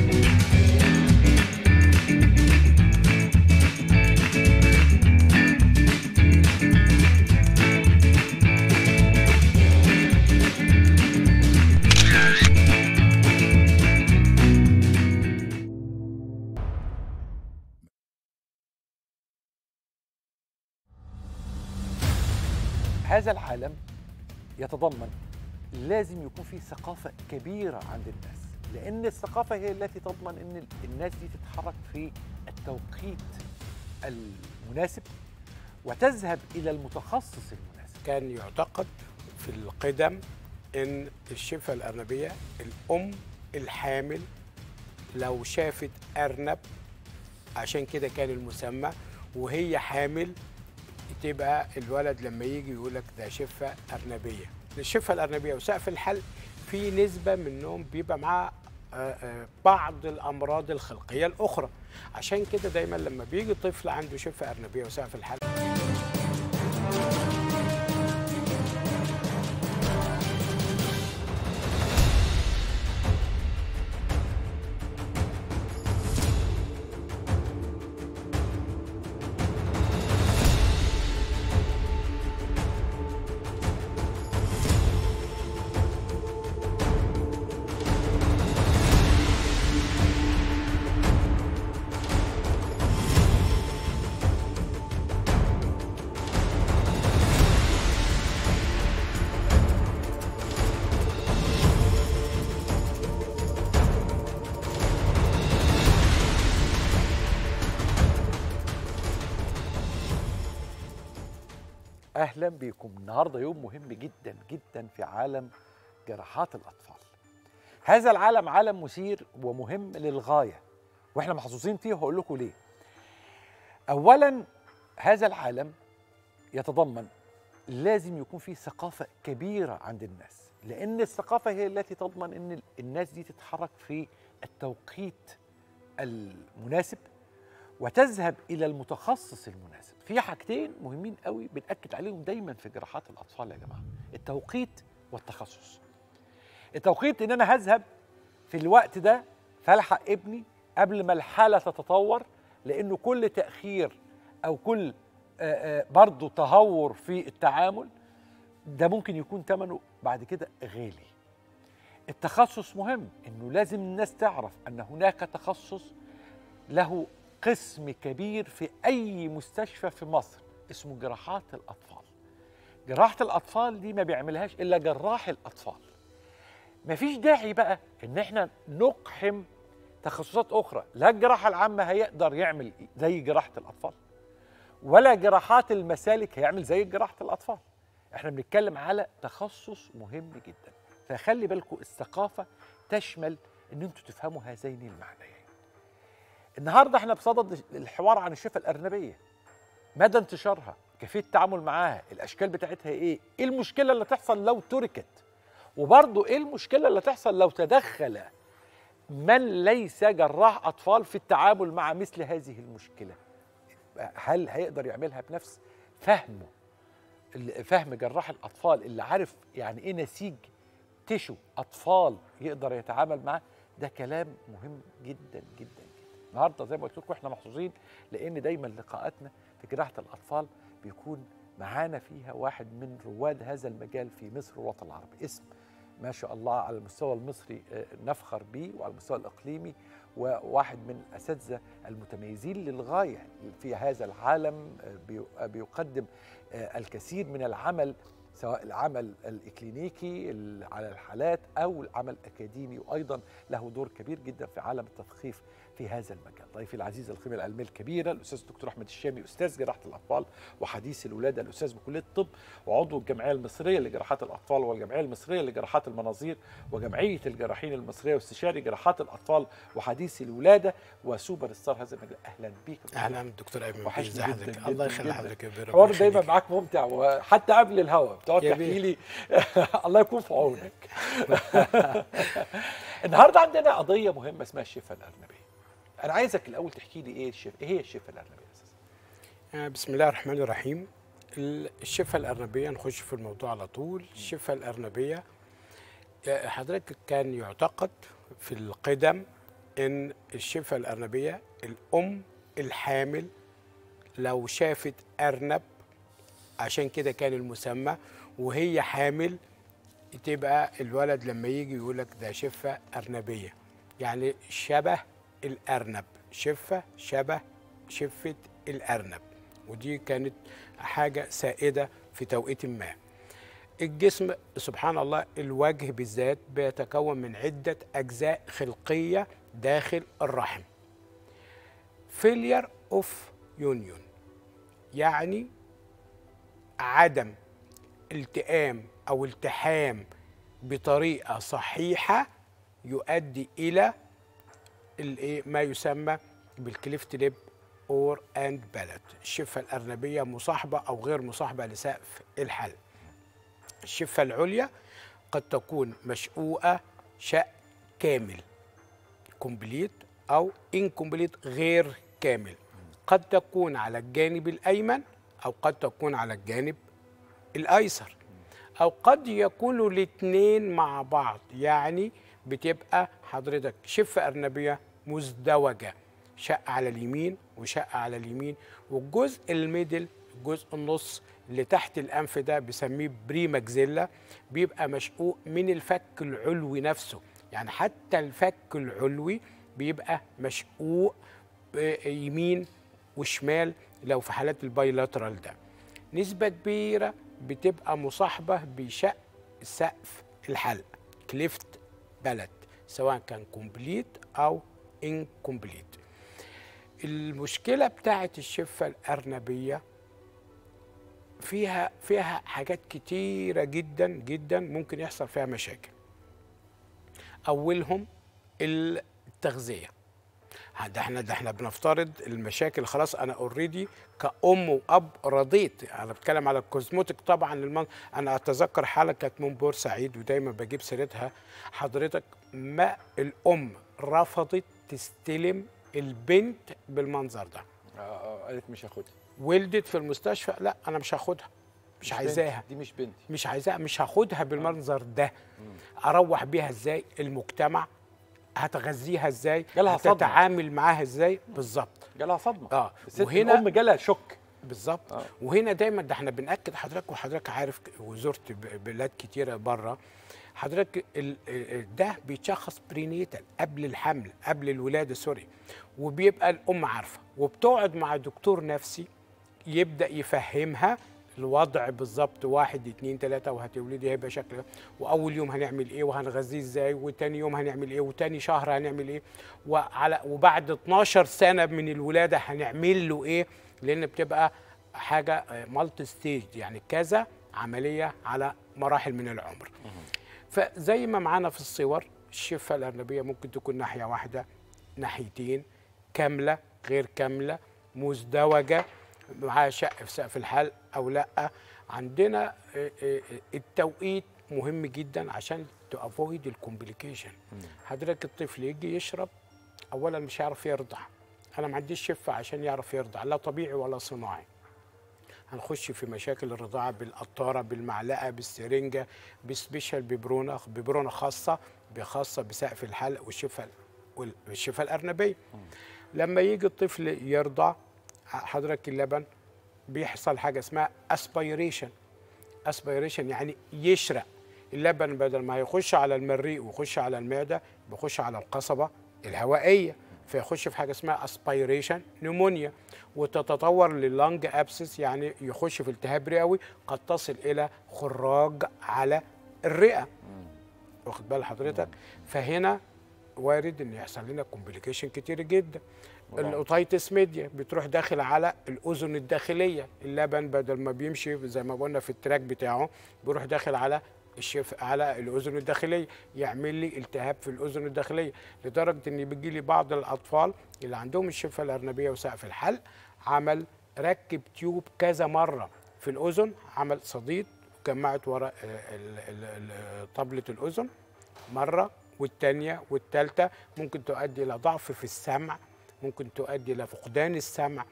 هذا العالم يتضمن لازم يكون في ثقافة كبيرة عند الناس. لأن الثقافة هي التي تضمن أن الناس دي تتحرك في التوقيت المناسب وتذهب إلى المتخصص المناسب. كان يعتقد في القدم أن الشفة الأرنبية الأم الحامل لو شافت أرنب عشان كده كان المسمى وهي حامل تبقى الولد لما يجي يقول لك ده شفة أرنبية. الشفة الأرنبية وسقف الحلق في نسبة منهم بيبقى معاه بعض الأمراض الخلقية الأخرى. عشان كده دايما لما بيجي طفل عنده شفة أرنبية وسقف الحلق بكم النهارده يوم مهم جدا جدا في عالم جراحات الأطفال. هذا العالم عالم مثير ومهم للغاية وإحنا محظوظين فيه وهقول لكم ليه. اولا هذا العالم يتضمن لازم يكون فيه ثقافة كبيرة عند الناس لأن الثقافة هي التي تضمن إن الناس دي تتحرك في التوقيت المناسب وتذهب إلى المتخصص المناسب. في حاجتين مهمين قوي بنأكد عليهم دايما في جراحات الأطفال يا جماعة. التوقيت والتخصص. التوقيت إن أنا هذهب في الوقت ده فالحق ابني قبل ما الحالة تتطور لأنه كل تأخير أو كل برضه تهور في التعامل ده ممكن يكون ثمنه بعد كده غالي. التخصص مهم إنه لازم الناس تعرف أن هناك تخصص له قسم كبير في أي مستشفى في مصر اسمه جراحات الأطفال. جراحة الأطفال دي ما بيعملهاش إلا جراح الأطفال. مفيش داعي بقى إن إحنا نقحم تخصصات أخرى. لا الجراحة العامة هيقدر يعمل زي جراحة الأطفال ولا جراحات المسالك هيعمل زي جراحة الأطفال. إحنا بنتكلم على تخصص مهم جدا. فخلي بالكم الثقافة تشمل إن أنتوا تفهموا هذين المعنيين. النهارده إحنا بصدد الحوار عن الشفة الأرنبية. مدى انتشارها كيفية التعامل معاها الأشكال بتاعتها إيه؟ إيه المشكلة اللي تحصل لو تركت؟ وبرضه إيه المشكلة اللي تحصل لو تدخل من ليس جراح أطفال في التعامل مع مثل هذه المشكلة؟ هل هيقدر يعملها بنفس فهمه؟ فهم جراح الأطفال اللي عارف يعني إيه نسيج تيشو أطفال يقدر يتعامل معاه؟ ده كلام مهم جدا جدا. النهارده زي ما قلت لكم إحنا محظوظين لأن دايما لقاءاتنا في جراحة الأطفال بيكون معانا فيها واحد من رواد هذا المجال في مصر والوطن العربي. اسم ما شاء الله على المستوى المصري آه، نفخر به وعلى المستوى الإقليمي وواحد من الأساتذة المتميزين للغاية في هذا العالم آه، آه، بيقدم الكثير من العمل سواء العمل الإكلينيكي ال- على الحالات أو العمل الأكاديمي وأيضا له دور كبير جدا في عالم التثقيف في هذا المجال. ضيفي العزيز القيمه العلمية الكبيرة الأستاذ الدكتور أحمد الشامي أستاذ جراحة الأطفال وحديث الولادة الأستاذ بكلية الطب وعضو الجمعية المصرية لجراحات الأطفال والجمعية المصرية لجراحات المناظير وجمعية الجراحين المصرية واستشاري جراحات الأطفال وحديث الولادة وسوبر ستار هذا المجال أهلا بيك أهلا دكتور أيمن وحشني جدا حضرتك الله يخلي. حضرتك يا حوار دايما. معاك ممتع وحتى قبل الهوا بتقعد تحكي. لي الله يكون في عونك النهارده عندنا قضية مهمة اسمها الشفه الارنبيه أنا عايزك الأول تحكي لي إيه الشفه إيه هي الشفة الأرنبية أساسا؟ آه، بسم الله الرحمن الرحيم. ال- الشفة الأرنبية نخش في الموضوع على طول. الشفة الأرنبية آه، حضرتك كان يعتقد في القدم إن الشفة الأرنبية الأم الحامل لو شافت أرنب عشان كده كان المسمى وهي حامل تبقى الولد لما يجي يقول لك ده شفة أرنبية. يعني شبه الأرنب. شفة شبه شفة الأرنب. ودي كانت حاجة سائدة في توقيت ما. الجسم سبحان الله الوجه بالذات بيتكون من عدة أجزاء خلقية داخل الرحم. Failure of union. يعني عدم التئام أو التحام بطريقة صحيحة يؤدي إلى ما يسمى بال cleft lip or and palate الشفة الأرنبية مصاحبة أو غير مصاحبة لسقف الحلق الشفة العليا قد تكون مشقوقة شق كامل complete أو incomplete غير كامل. قد تكون على الجانب الأيمن أو قد تكون على الجانب الأيسر. أو قد يكونوا الاثنين مع بعض يعني بتبقى حضرتك شفة أرنبية مزدوجة شق على اليمين وشق على اليمين والجزء ال middle الجزء النص اللي تحت الأنف ده بسميه premaxilla بيبقى مشقوق من الفك العلوي نفسه. يعني حتى الفك العلوي بيبقى مشقوق يمين وشمال لو في حالات ال bilateral ده. نسبة كبيرة بتبقى مصاحبة بشق سقف الحلق cleft palate سواء كان complete أو incomplete المشكلة بتاعت الشفة الأرنبية فيها فيها حاجات كتيرة جدا جدا ممكن يحصل فيها مشاكل. أولهم التغذية. ده إحنا ده إحنا بنفترض المشاكل. خلاص أنا already كأم وأب رضيت. أنا بتكلم على ال cosmetic طبعا المن... أنا أتذكر حالة كانت من بورسعيد ودايما بجيب سيرتها. حضرتك ما الأم رفضت تستلم البنت بالمنظر ده. قالت مش هاخدها. ولدت في المستشفى؟ لا أنا مش هاخدها. مش, مش عايزاها. دي مش بنتي. مش عايزاها. مش هاخدها بالمنظر ده. أروح بيها إزاي؟ المجتمع. هتغذيها إزاي؟ جالها. هتتعامل معاها إزاي؟ بالظبط. جالها صدمة. آه. وهنا الأم جالها شك بالظبط. آه. آه. وهنا دايما ده إحنا بنأكد حضرتك وحضرتك عارف وزرت بلاد كتيرة بره حضرتك ده بيتشخص prenatal قبل الحمل قبل الولادة sorry. وبيبقى الأم عارفة. وبتقعد مع دكتور نفسي يبدأ يفهمها الوضع بالظبط واحد اتنين تلاتة وهتولدي هيبقى شكل وأول يوم هنعمل إيه؟ وهنغذيه إزاي؟ وتاني يوم هنعمل إيه؟ وتاني شهر هنعمل إيه؟ وعلى وبعد 12 سنة من الولادة هنعمل له إيه؟ لأن بتبقى حاجة مالتي ستيج يعني كذا عملية على مراحل من العمر. فزي ما معانا في الصور الشفة الأرنبية ممكن تكون ناحية واحدة ناحيتين كاملة غير كاملة مزدوجة معاها شق في سقف الحلق أو لأ. عندنا آه، آه، التوقيت مهم جدا عشان تافويد الكومبليكيشن حضرتك الطفل يجي يشرب اولا مش هيعرف يرضع. أنا ما عنديش شفة عشان يعرف يرضع لا طبيعي ولا صناعي. هنخش في مشاكل الرضاعة بالقطارة بالمعلقة بالسرنجة ب special ببرونة ببرونة خاصة بخاصة بسقف الحلق والشفه والشفه الارنبيه لما يجي الطفل يرضع حضرتك اللبن بيحصل حاجة اسمها aspiration aspiration يعني يشرق. اللبن بدل ما يخش على المريء ويخش على المعدة بيخش على القصبة الهوائية. فيخش في حاجة اسمها aspiration pneumonia وتتطور لل lung abscess يعني يخش في التهاب رئوي قد تصل إلى خراج على الرئة. واخد بال حضرتك؟ فهنا وارد إن يحصل لنا complication كتير جدا. ال otitis media بتروح داخل على الأذن الداخلية. اللبن بدل ما بيمشي زي ما قلنا في ال track بتاعه بيروح داخل على الشف على الأذن الداخلية يعمل لي التهاب في الأذن الداخلية. لدرجة إن بيجي لي بعض الأطفال اللي عندهم الشفة الأرنبية وسقف الحلق عمل ركب tube كذا مرة في الأذن عمل صديد وجمعت ورا ال- طبلة الأذن مرة والثانيه والثالثه ممكن تؤدي إلى ضعف في السمع ممكن تؤدي إلى فقدان السمع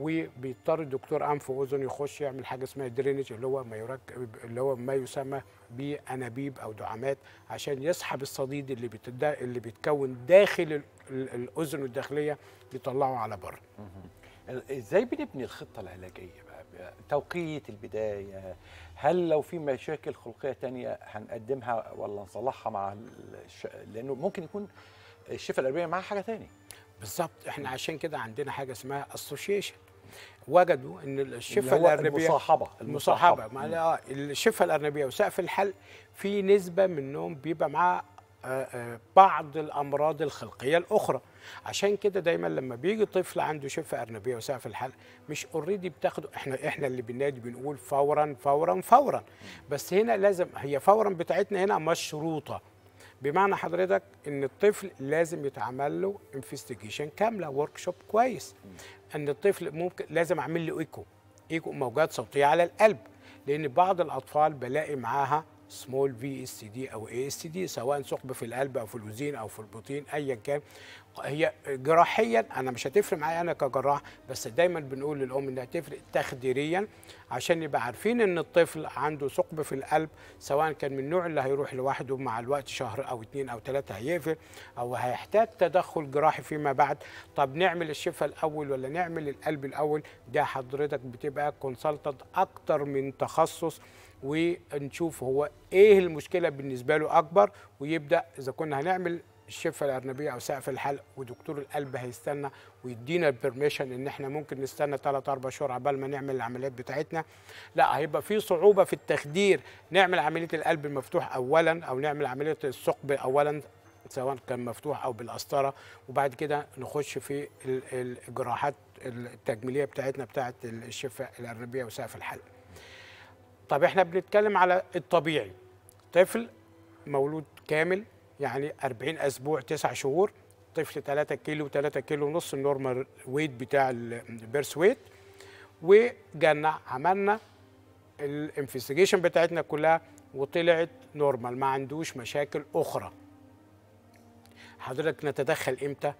وبيضطر الدكتور انف واذن يخش يعمل حاجة اسمها drainage اللي هو ما يركب اللي هو ما يسمى بأنابيب أو دعامات عشان يسحب الصديد اللي بتدا اللي بيتكون داخل ال- ال- الأذن الداخلية يطلعه على بره. إزاي بنبني الخطة العلاجية بقى؟ توقيت البداية هل لو في مشاكل خلقية تانية هنقدمها ولا نصلحها مع الش... لأنه ممكن يكون الشفه القلبيه معاها حاجة تاني. بالظبط. إحنا عشان كده عندنا حاجة اسمها اسوشيشن وجدوا إن الشفه الارنبيه المصاحبة. المصاحبة. المصاحبة. الشفه الارنبيه وسقف الحلق في نسبة منهم بيبقى معاه بعض الأمراض الخلقية الأخرى. عشان كده دايما لما بيجي طفل عنده شفة أرنبية وسقف الحلق مش already بتاخده. إحنا إحنا اللي بالنادي بنقول فورا فورا فورا. بس هنا لازم هي فورا بتاعتنا هنا مشروطة. بمعنى حضرتك إن الطفل لازم يتعمل له investigation كاملة workup كويس. إن الطفل ممكن لازم أعمل له ايكو ايكو موجات صوتية على القلب. لأن بعض الأطفال بلاقي معاها small VSD أو ASD سواء ثقب في القلب أو في الأذين أو في البطين ايا كان. هي جراحيا أنا مش هتفرق معايا أنا كجراح بس دايما بنقول للأم إنها تفرق تخديريا عشان يبقى عارفين إن الطفل عنده ثقب في القلب سواء كان من النوع اللي هيروح لوحده مع الوقت شهر أو اتنين أو تلاتة هيقفل أو هيحتاج تدخل جراحي فيما بعد. طب نعمل الشفة الأول ولا نعمل القلب الأول؟ ده حضرتك بتبقى consultant أكتر من تخصص. ونشوف هو إيه المشكلة بالنسبة له أكبر ويبدأ إذا كنا هنعمل الشفه الأرنبية أو سقف الحلق ودكتور القلب هيستنى ويدينا ال permission إن إحنا ممكن نستنى 3 4 شهور عبال ما نعمل العمليات بتاعتنا. لا هيبقى في صعوبة في التخدير. نعمل عملية القلب المفتوح اولا أو نعمل عملية الثقب اولا سواء كان مفتوح أو بالقسطرة. وبعد كده نخش في ال- الجراحات التجميلية بتاعتنا بتاعت الشفة الأرنبية وسقف الحلق. طب إحنا بنتكلم على الطبيعي. طفل مولود كامل يعني 40 أسبوع 9 شهور طفل 3 كيلو 3 كيلو ونص ال normal weight بتاع ال birth weight وجانا عملنا ال investigation بتاعتنا كلها وطلعت normal ما عندوش مشاكل أخرى. حضرتك نتدخل إمتى؟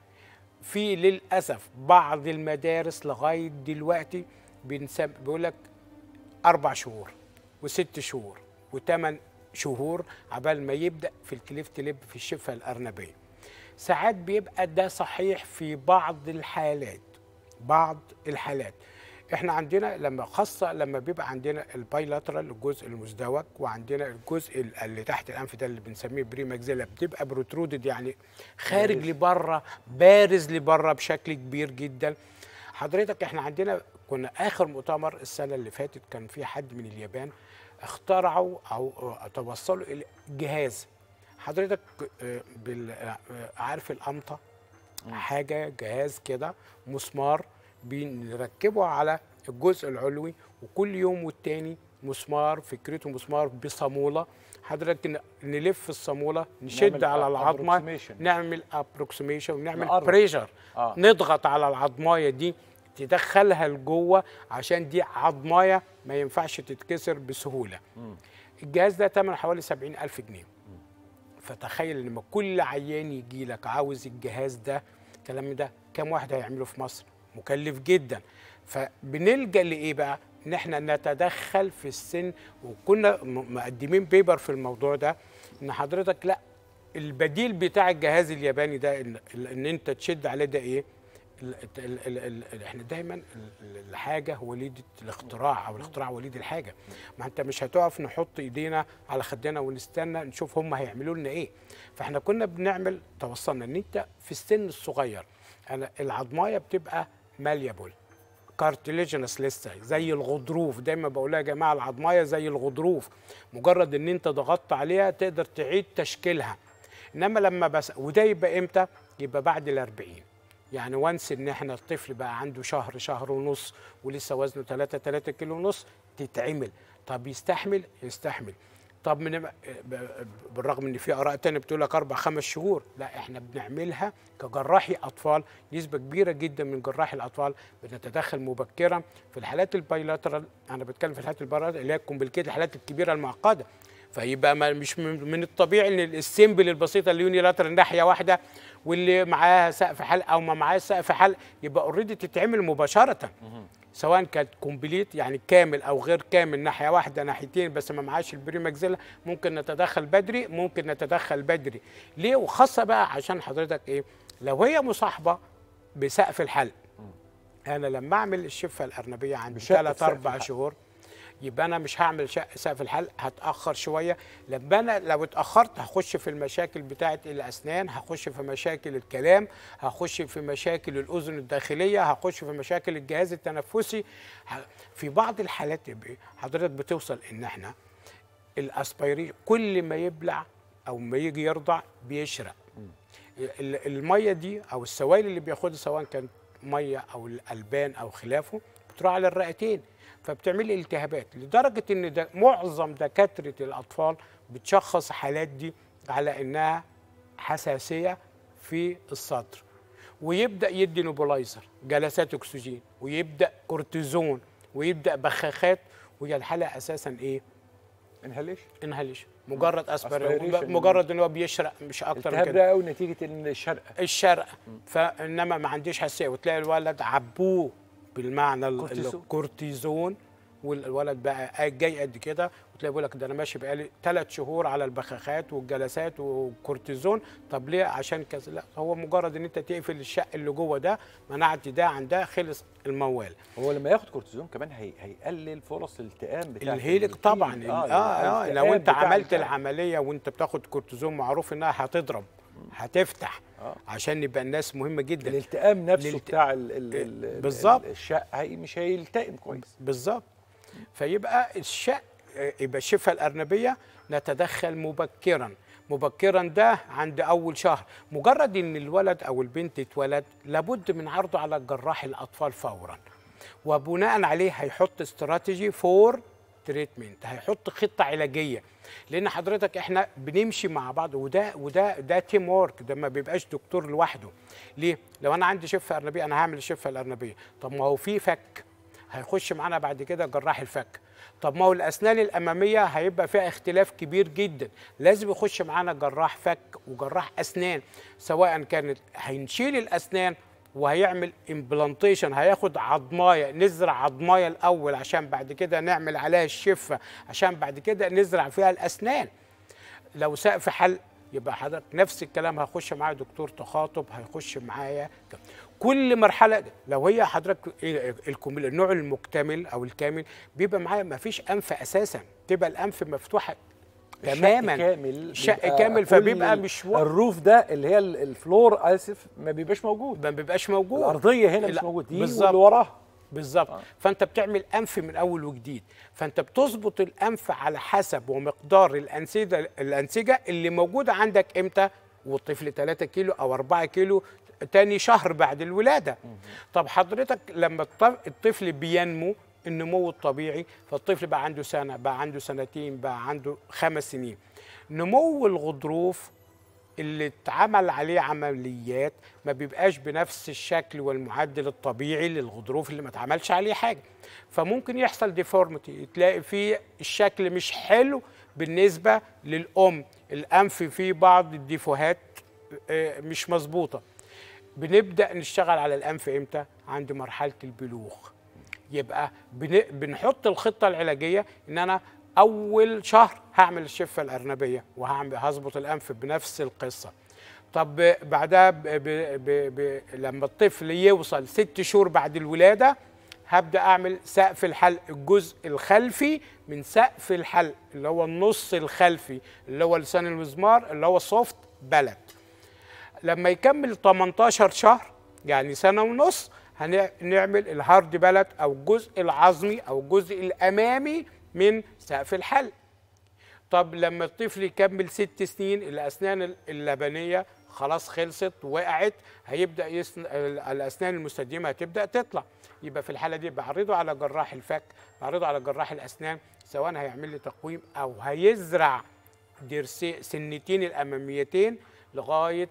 في للأسف بعض المدارس لغاية دلوقتي بيقول لك أربع شهور. وست شهور وثمان شهور عبال ما يبدأ في ال cleft lip في الشفة الأرنبية. ساعات بيبقى ده صحيح في بعض الحالات بعض الحالات. إحنا عندنا لما خاصة لما بيبقى عندنا ال bilateral الجزء المزدوج وعندنا الجزء ال- اللي تحت الأنف ده اللي بنسميه premaxilla بتبقى protruded يعني خارج. لبرة بارز لبرة بشكل كبير جدا. حضرتك إحنا عندنا كنا آخر مؤتمر السنة اللي فاتت كان في حد من اليابان اخترعوا أو توصلوا إلى جهاز حضرتك آه، بال آه، عارف القمطة حاجة جهاز كده مسمار بنركبه على الجزء العلوي وكل يوم والتاني مسمار فكرته مسمار بصامولة حضرتك نلف الصامولة نشد على العظمة. نعمل approximation ونعمل. pressure آه. نضغط على العظماية دي تدخلها لجوه عشان دي عظمايه ما ينفعش تتكسر بسهولة. الجهاز ده ثمنه حوالي 70 ألف جنيه. فتخيل لما كل عيان يجي لك عاوز الجهاز ده الكلام ده كام واحد هيعمله في مصر؟ مكلف جدا. فبنلجأ لإيه بقى؟ إن إحنا نتدخل في السن وكنا مقدمين بيبر في الموضوع ده إن حضرتك لأ البديل بتاع الجهاز الياباني ده ان, إن أنت تشد عليه ده إيه؟ إحنا دايما ال- ال- الحاجة وليده الاختراع أو الاختراع وليد الحاجة. ما انت مش هتقف نحط ايدينا على خدنا ونستنى نشوف هم هيعملوا لنا إيه. فاحنا كنا بنعمل توصلنا ان انت في السن الصغير أنا العظمايه بتبقى malleable cartilaginous لسه زي الغضروف. دايما بقولها يا جماعة العظمايه زي الغضروف. مجرد ان انت ضغطت عليها تقدر تعيد تشكيلها. انما لما بس وده يبقى إمتى؟ يبقى بعد الأربعين. يعني once إن إحنا الطفل بقى عنده شهر شهر ونص ولسه وزنه 3 3 كيلو ونص تتعمل. طب يستحمل؟ يستحمل. طب من بالرغم إن في آراء تانية بتقول لك أربع خمس شهور لا إحنا بنعملها كجراحي أطفال نسبة كبيرة جدا من جراحي الأطفال بنتدخل مبكرا في الحالات ال bilateral. أنا بتكلم في الحالات ال bilateral اللي هي الحالات الكبيرة المعقدة. فيبقى ما مش من الطبيعي إن ال simple البسيطة اللي unilateral ناحية واحدة واللي معاها سقف حلق أو ما معاها سقف حلق يبقى already تتعمل مباشرة. سواء كانت complete يعني كامل أو غير كامل ناحية واحدة ناحيتين بس ما معاش ال premaxilla ممكن نتدخل بدري ممكن نتدخل بدري. ليه؟ وخاصة بقى عشان حضرتك إيه؟ لو هي مصاحبة بسقف الحلق أنا لما أعمل الشفة الأرنبية عند بشق ثلاث سقف أربع الحلق. شهور يبقى أنا مش هعمل سقف الحلق هتأخر شوية. لما أنا لو اتأخرت هخش في المشاكل بتاعة الأسنان هخش في مشاكل الكلام هخش في مشاكل الأذن الداخلية هخش في مشاكل الجهاز التنفسي. في بعض الحالات حضرتك بتوصل إن إحنا الاسبيري كل ما يبلع أو ما يجي يرضع بيشرق. ال- المية دي أو السوائل اللي بياخدها سواء كانت مية أو الألبان أو خلافه بتروح على الرئتين. فبتعمل التهابات لدرجة إن ده معظم دكاترة الأطفال بتشخص حالات دي على إنها حساسية في الصدر ويبدأ يدي nebulizer جلسات أكسجين ويبدأ كورتيزون ويبدأ بخاخات وهي الحالة أساسا إيه؟ inhalation inhalation مجرد aspiration. مجرد إن هو بيشرق مش أكتر من التهاب كده ده قوي نتيجة الشرقه الشرق فإنما ما عنديش حساسية وتلاقي الولد عبوه بالمعنى ال- كورتيزون. الكورتيزون. والولد بقى جاي قد كده وتلاقي بيقول لك ده أنا ماشي بقالي ثلاث شهور على البخاخات والجلسات والكورتيزون طب ليه؟ عشان كذا. لا هو مجرد إن أنت تقفل الشق اللي جوه ده منعت ده عن ده خلص الموال. هو لما ياخد كورتيزون كمان هي... هيقلل فرص الالتئام بتاع ال healing طبعا. ال- آه, آه لو أنت عملت العملية وأنت بتاخد كورتيزون معروف إنها هتضرب. هتفتح آه. عشان يبقى الناس مهمة جدا. الالتئام نفسه الالت- بتاع ال... ال... ال... بالظبط. الشق هي مش هيلتئم كويس. بالظبط. فيبقى الشق يبقى الشفة الأرنبية نتدخل مبكرا. مبكرا ده عند أول شهر. مجرد إن الولد أو البنت اتولد لابد من عرضه على جراح الأطفال فورا. وبناء عليه هيحط strategy for treatment هيحط خطة علاجية. لأن حضرتك إحنا بنمشي مع بعض وده وده ده team work ده ما بيبقاش دكتور لوحده. ليه؟ لو أنا عندي شفه ارنبيه أنا هعمل الشفه الارنبيه طب ما هو في فك هيخش معانا بعد كده جراح الفك. طب ما هو الأسنان الأمامية هيبقى فيها اختلاف كبير جدا. لازم يخش معانا جراح فك وجراح أسنان سواء كانت هنشيل الأسنان وهيعمل امبلانتيشن هياخد عظمايه نزرع عظمايه الأول عشان بعد كده نعمل عليها الشفه عشان بعد كده نزرع فيها الأسنان. لو سقف حلق يبقى حضرتك نفس الكلام هيخش معايا دكتور تخاطب هيخش معايا كل مرحلة لو هي حضرتك النوع المكتمل أو الكامل بيبقى معايا ما فيش أنف أساسا تبقى الأنف مفتوحة تماما. كامل شق كامل فبيبقى مش و... الروف ده اللي هي ال- الفلور آسف ما بيبقاش موجود. ما بيبقاش موجود. الأرضية هنا مش موجود دي. واللي وراها. بالظبط. آه. فأنت بتعمل أنف من أول وجديد. فأنت بتظبط الأنف على حسب ومقدار الأنسجة الأنسجة اللي موجودة عندك إمتى والطفل 3 كيلو أو 4 كيلو تاني شهر بعد الولادة. طب حضرتك لما الط- الطفل بينمو النمو الطبيعي فالطفل بقى عنده سنة بقى عنده سنتين بقى عنده خمس سنين. نمو الغضروف اللي اتعمل عليه عمليات ما بيبقاش بنفس الشكل والمعدل الطبيعي للغضروف اللي ما اتعملش عليه حاجة. فممكن يحصل ديفورميتي تلاقي فيه الشكل مش حلو بالنسبة للأم. الأنف فيه بعض الديفوهات آه، مش مظبوطة. بنبدأ نشتغل على الأنف إمتى؟ عند مرحلة البلوغ. يبقى بن- بنحط الخطة العلاجية إن أنا أول شهر هعمل الشفة الأرنبية وهعمل هظبط الأنف بنفس القصة. طب بعدها ب ب ب ب لما الطفل يوصل ست شهور بعد الولادة هبدأ أعمل سقف الحلق الجزء الخلفي من سقف الحلق اللي هو النص الخلفي اللي هو لسان المزمار اللي هو soft palate لما يكمل 18 شهر يعني سنة ونص هنعمل ال hard palate أو الجزء العظمي أو الجزء الأمامي من سقف الحلق. طب لما الطفل يكمل ست سنين الأسنان اللبنية خلاص خلصت وقعت هيبدأ يسن... الأسنان المستديمة هتبدأ تطلع. يبقى في الحالة دي بعرضه على جراح الفك بعرضه على جراح الأسنان سواء هيعمل لي تقويم أو هيزرع ضرسي سنتين الأماميتين لغاية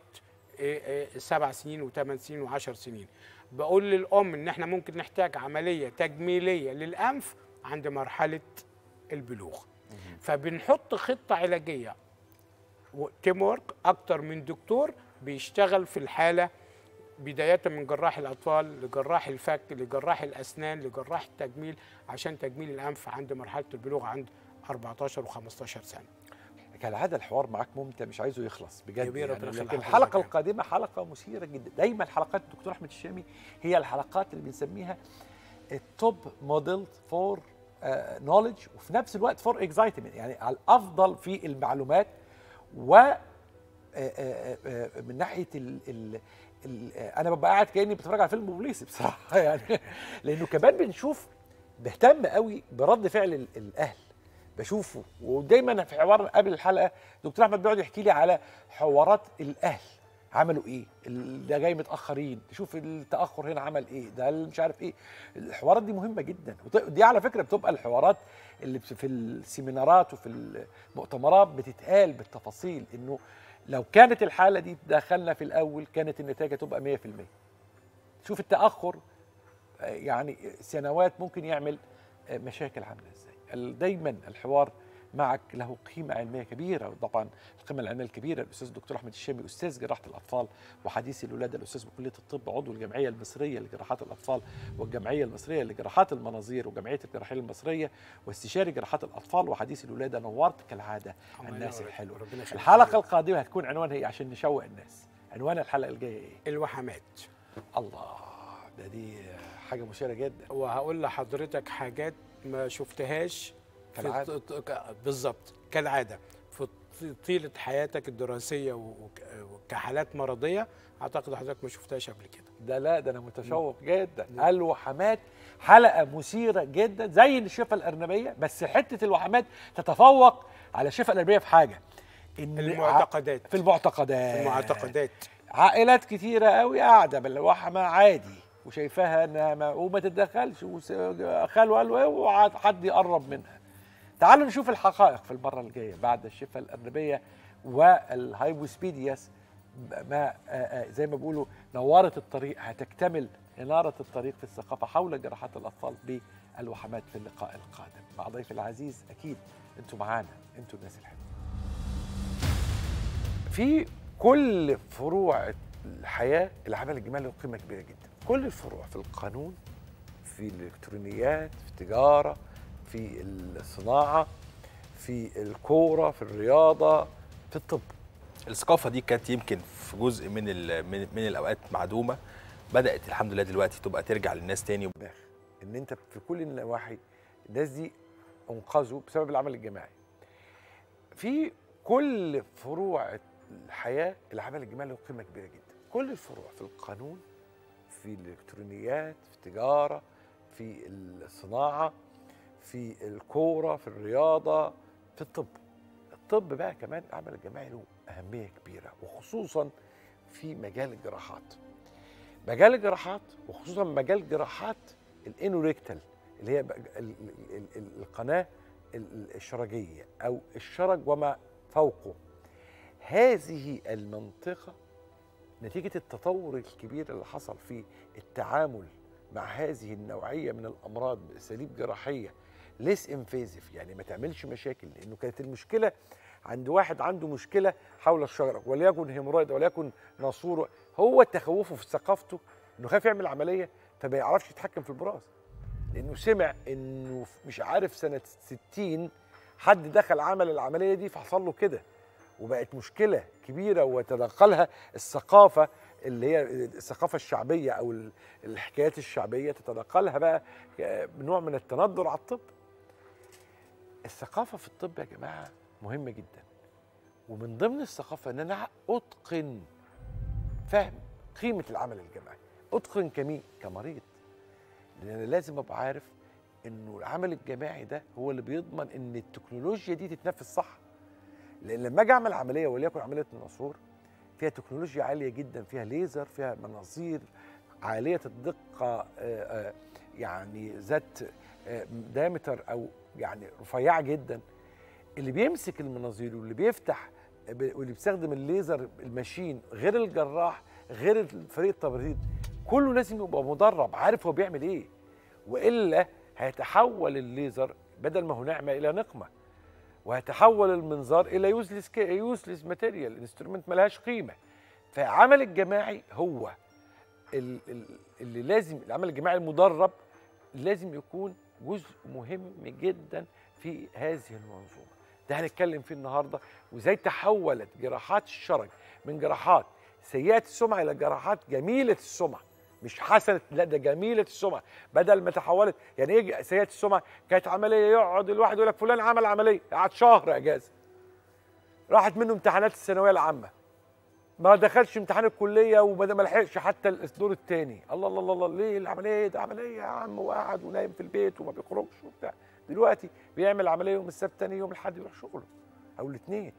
إيه إيه سبع سنين وثمان سنين وعشر سنين. بقول للأم إن إحنا ممكن نحتاج عملية تجميلية للأنف عند مرحلة البلوغ. فبنحط خطة علاجية. team work أكتر من دكتور بيشتغل في الحالة بداية من جراح الأطفال لجراح الفك لجراح الأسنان لجراح التجميل عشان تجميل الأنف عند مرحلة البلوغ عند 14 و15 سنة. كالعادة الحوار معاك ممتع مش عايزه يخلص بجد يعني. لكن الحلقة. القادمة حلقة مثيرة جدا. دايما حلقات الدكتور أحمد الشامي هي الحلقات اللي بنسميها ال top model for knowledge وفي نفس الوقت for excitement يعني على الأفضل في المعلومات و آه، آه، آه، من ناحية ال ال ال أنا ببقى قاعد كأني بتفرج على فيلم بوليسي بصراحة يعني. لأنه كمان بنشوف بهتم قوي برد فعل ال- الأهل. بشوفه. ودايما في حوار قبل الحلقة دكتور أحمد بيقعد يحكي لي على حوارات الأهل. عملوا إيه؟ ده جاي متأخرين. تشوف التأخر هنا عمل إيه؟ ده مش عارف إيه. الحوارات دي مهمة جدا. وط- دي على فكرة بتبقى الحوارات اللي في السيمينارات وفي المؤتمرات بتتقال بالتفاصيل. إنه لو كانت الحالة دي دخلنا في الأول كانت النتيجة تبقى 100% شوف التأخر يعني سنوات ممكن يعمل مشاكل عامله إزاي دايما الحوار معك له قيمة علمية كبيرة وطبعا القيمة العلمية الكبيرة الأستاذ الدكتور أحمد الشامي أستاذ جراحة الأطفال وحديث الولادة الأستاذ بكلية الطب عضو الجمعية المصرية لجراحات الأطفال والجمعية المصرية لجراحات المناظير وجمعية الجراحين المصرية واستشاري جراحات الأطفال وحديث الولادة نورت كالعادة الله الناس يخليك. الحلقة القادمة هتكون عنوانها إيه؟ عشان نشوق الناس. عنوان الحلقة الجاية إيه؟ الوحمات الله ده دي حاجة مثيرة جدا. وهقول لحضرتك حاجات ما شفتهاش كالعادة. بالظبط كالعادة. في ط- طيلة حياتك الدراسية وك- وكحالات مرضية أعتقد حضرتك ما شفتهاش قبل كده. ده لا ده أنا متشوق جدا. الوحمات حلقة مثيرة جدا زي الشفه الأرنبية بس حتة الوحمات تتفوق على الشفه الأرنبية في حاجة. إن المعتقدات. في المعتقدات. في المعتقدات. عائلات كتيرة قوي قاعدة بالوحمة عادي. وشايفاها إنها ما وما تتدخلش وس- خاله قال اوعى حد يقرب منها. تعالوا نشوف الحقائق في المرة الجاية بعد الشفة الارنبيه والهايبوسبيدياس ما آه، آه، زي ما بيقولوا نورت الطريق هتكتمل إنارة الطريق في الثقافة حول جراحات الأطفال بالوحمات في اللقاء القادم. مع ضيفي العزيز أكيد أنتوا معانا أنتوا الناس الحلوه في كل فروع الحياة العمل الجمالي له قيمه كبيرة جدا. كل الفروع في القانون في الإلكترونيات في التجارة في الصناعة في الكورة في الرياضة في الطب. الثقافة دي كانت يمكن في جزء من من الأوقات معدومة بدأت الحمد لله دلوقتي تبقى ترجع للناس تاني. إن أنت في كل النواحي الناس دي أنقذوا بسبب العمل الجماعي. في كل فروع الحياة العمل الجماعي له قيمة كبيرة جدا. كل الفروع في القانون في الإلكترونيات في التجارة في الصناعة في الكورة في الرياضة في الطب. الطب بقى كمان العمل الجماعي له أهمية كبيرة وخصوصا في مجال الجراحات. مجال الجراحات وخصوصا مجال جراحات الإنوريكتال اللي هي بقى ال- ال- ال- ال- القناة ال- الشرجيه أو الشرج وما فوقه. هذه المنطقة نتيجة التطور الكبير اللي حصل في التعامل مع هذه النوعية من الأمراض بأساليب جراحية less invasive يعني ما تعملش مشاكل لأنه كانت المشكلة عند واحد عنده مشكلة حول الشرج وليكن hemorrhoid وليكن ناسور هو تخوفه في ثقافته إنه خايف يعمل عملية فما يعرفش يتحكم في البراز. لأنه سمع في- مش عارف سنة 60 حد دخل عمل العملية دي فحصل له كده. وبقت مشكلة كبيرة وتدخلها الثقافة اللي هي الثقافة الشعبية أو ال- الحكايات الشعبية تتدخلها بقى نوع من التندر على الطب. الثقافة في الطب يا جماعة مهمة جدا. ومن ضمن الثقافة إن أنا أتقن فهم قيمة العمل الجماعي أتقن كمين كمريض. لأن أنا لازم أبقى عارف إنه العمل الجماعي ده هو اللي بيضمن إن التكنولوجيا دي تتنفذ صح. لأن لما أجي أعمل عملية وليكن عملية الناسور فيها تكنولوجيا عالية جدا فيها ليزر فيها مناظير عالية الدقة آه، آه، يعني ذات دايمتر أو يعني رفيعة جدا. اللي بيمسك المناظير واللي بيفتح واللي بيستخدم الليزر الماشين غير الجراح غير فريق التبريد كله لازم يبقى مدرب عارف هو بيعمل إيه. وإلا هيتحول الليزر بدل ما هو نعمة إلى نقمة. وهيتحول المنظار إلى useless useless material instrument ملهاش قيمة. فعمل الجماعي هو ال- ال- اللي لازم العمل الجماعي المدرب لازم يكون جزء مهم جدا في هذه المنظومة. ده هنتكلم فيه النهارده. وإزاي تحولت جراحات الشرج من جراحات سيئة السمعة إلى جراحات جميلة السمعة. مش حسنه لا ده جميلة السمعة. بدل ما تحولت يعني إيه سيئة السمعة؟ كانت عملية يقعد الواحد يقول لك فلان عمل عملية قعد شهر إجازة. راحت منه امتحانات الثانوية العامة. ما دخلش امتحان الكلية وما ما لحقش حتى الدور الثاني الله الله الله ليه العملية ده عملية يا عم وقعد ونايم في البيت وما بيخرجش وبتاع. دلوقتي بيعمل عملية يوم السبت تاني يوم الأحد يروح شغله. أو الاثنين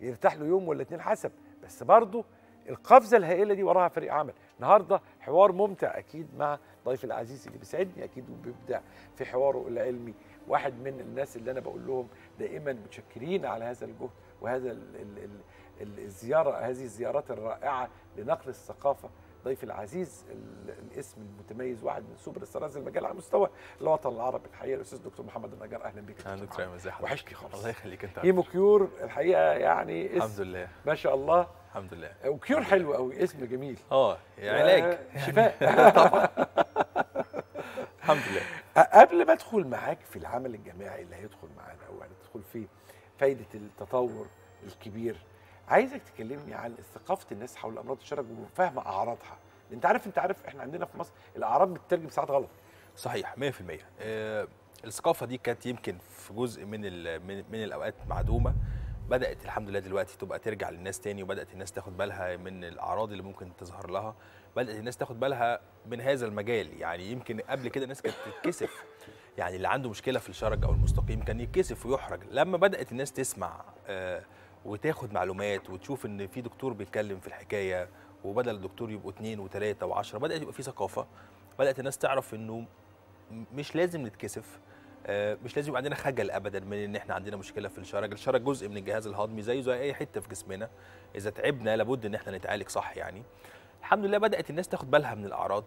يرتاح له يوم ولا اتنين حسب. بس برضه القفزة الهائلة دي وراها فريق عمل النهارده حوار ممتع أكيد مع ضيفي العزيز اللي بيسعدني أكيد وبيبدع في حواره العلمي. واحد من الناس اللي أنا بقول لهم دائما متشكرين على هذا الجهد وهذا ال ال ال ال- الزيارة هذه الزيارات الرائعة لنقل الثقافة ضيفي العزيز ال- الاسم المتميز واحد من super stars المجال على مستوى الوطن العربي الحقيقة الأستاذ دكتور محمد النجار. أهلا بك. أهلا دكتور ايمن ازي حضرتك وحشني خالص. الله يخليك أنت Hemo Cure الحقيقة يعني اسم الحمد لله. ما شاء الله. الحمد لله. و cure حلو قوي اسم جميل. آه علاج آه، شفاء. طبعا الحمد لله. قبل ما أدخل معاك في العمل الجماعي اللي هيدخل معانا أو هندخل فيه فايدة التطور الكبير عايزك تكلمني عن ثقافة الناس حول امراض الشرج وفهم أعراضها. أنت عارف أنت عارف إحنا عندنا في مصر الأعراض بتترجم ساعات غلط. صحيح 100% آه، الثقافة دي كانت يمكن في جزء من من, من الأوقات معدومة. بدأت الحمد لله دلوقتي تبقى ترجع للناس تاني وبدأت الناس تاخد بالها من الأعراض اللي ممكن تظهر لها. بدأت الناس تاخد بالها من هذا المجال. يعني يمكن قبل كده الناس كانت تتكسف. يعني اللي عنده مشكلة في الشرج أو المستقيم كان يتكسف ويحرج. لما بدأت الناس تسمع آه، وتاخد معلومات وتشوف إن في دكتور بيتكلم في الحكاية وبدل الدكتور يبقوا اثنين وثلاثه وعشرة بدأت يبقى في ثقافة بدأت الناس تعرف إنه مش لازم نتكسف آه، مش لازم يبقى عندنا خجل ابدا من إن إحنا عندنا مشكلة في الشرج الشرج جزء من الجهاز الهضمي زيه زي أي حتة في جسمنا. إذا تعبنا لابد إن إحنا نتعالج صح يعني. الحمد لله بدأت الناس تاخد بالها من الأعراض.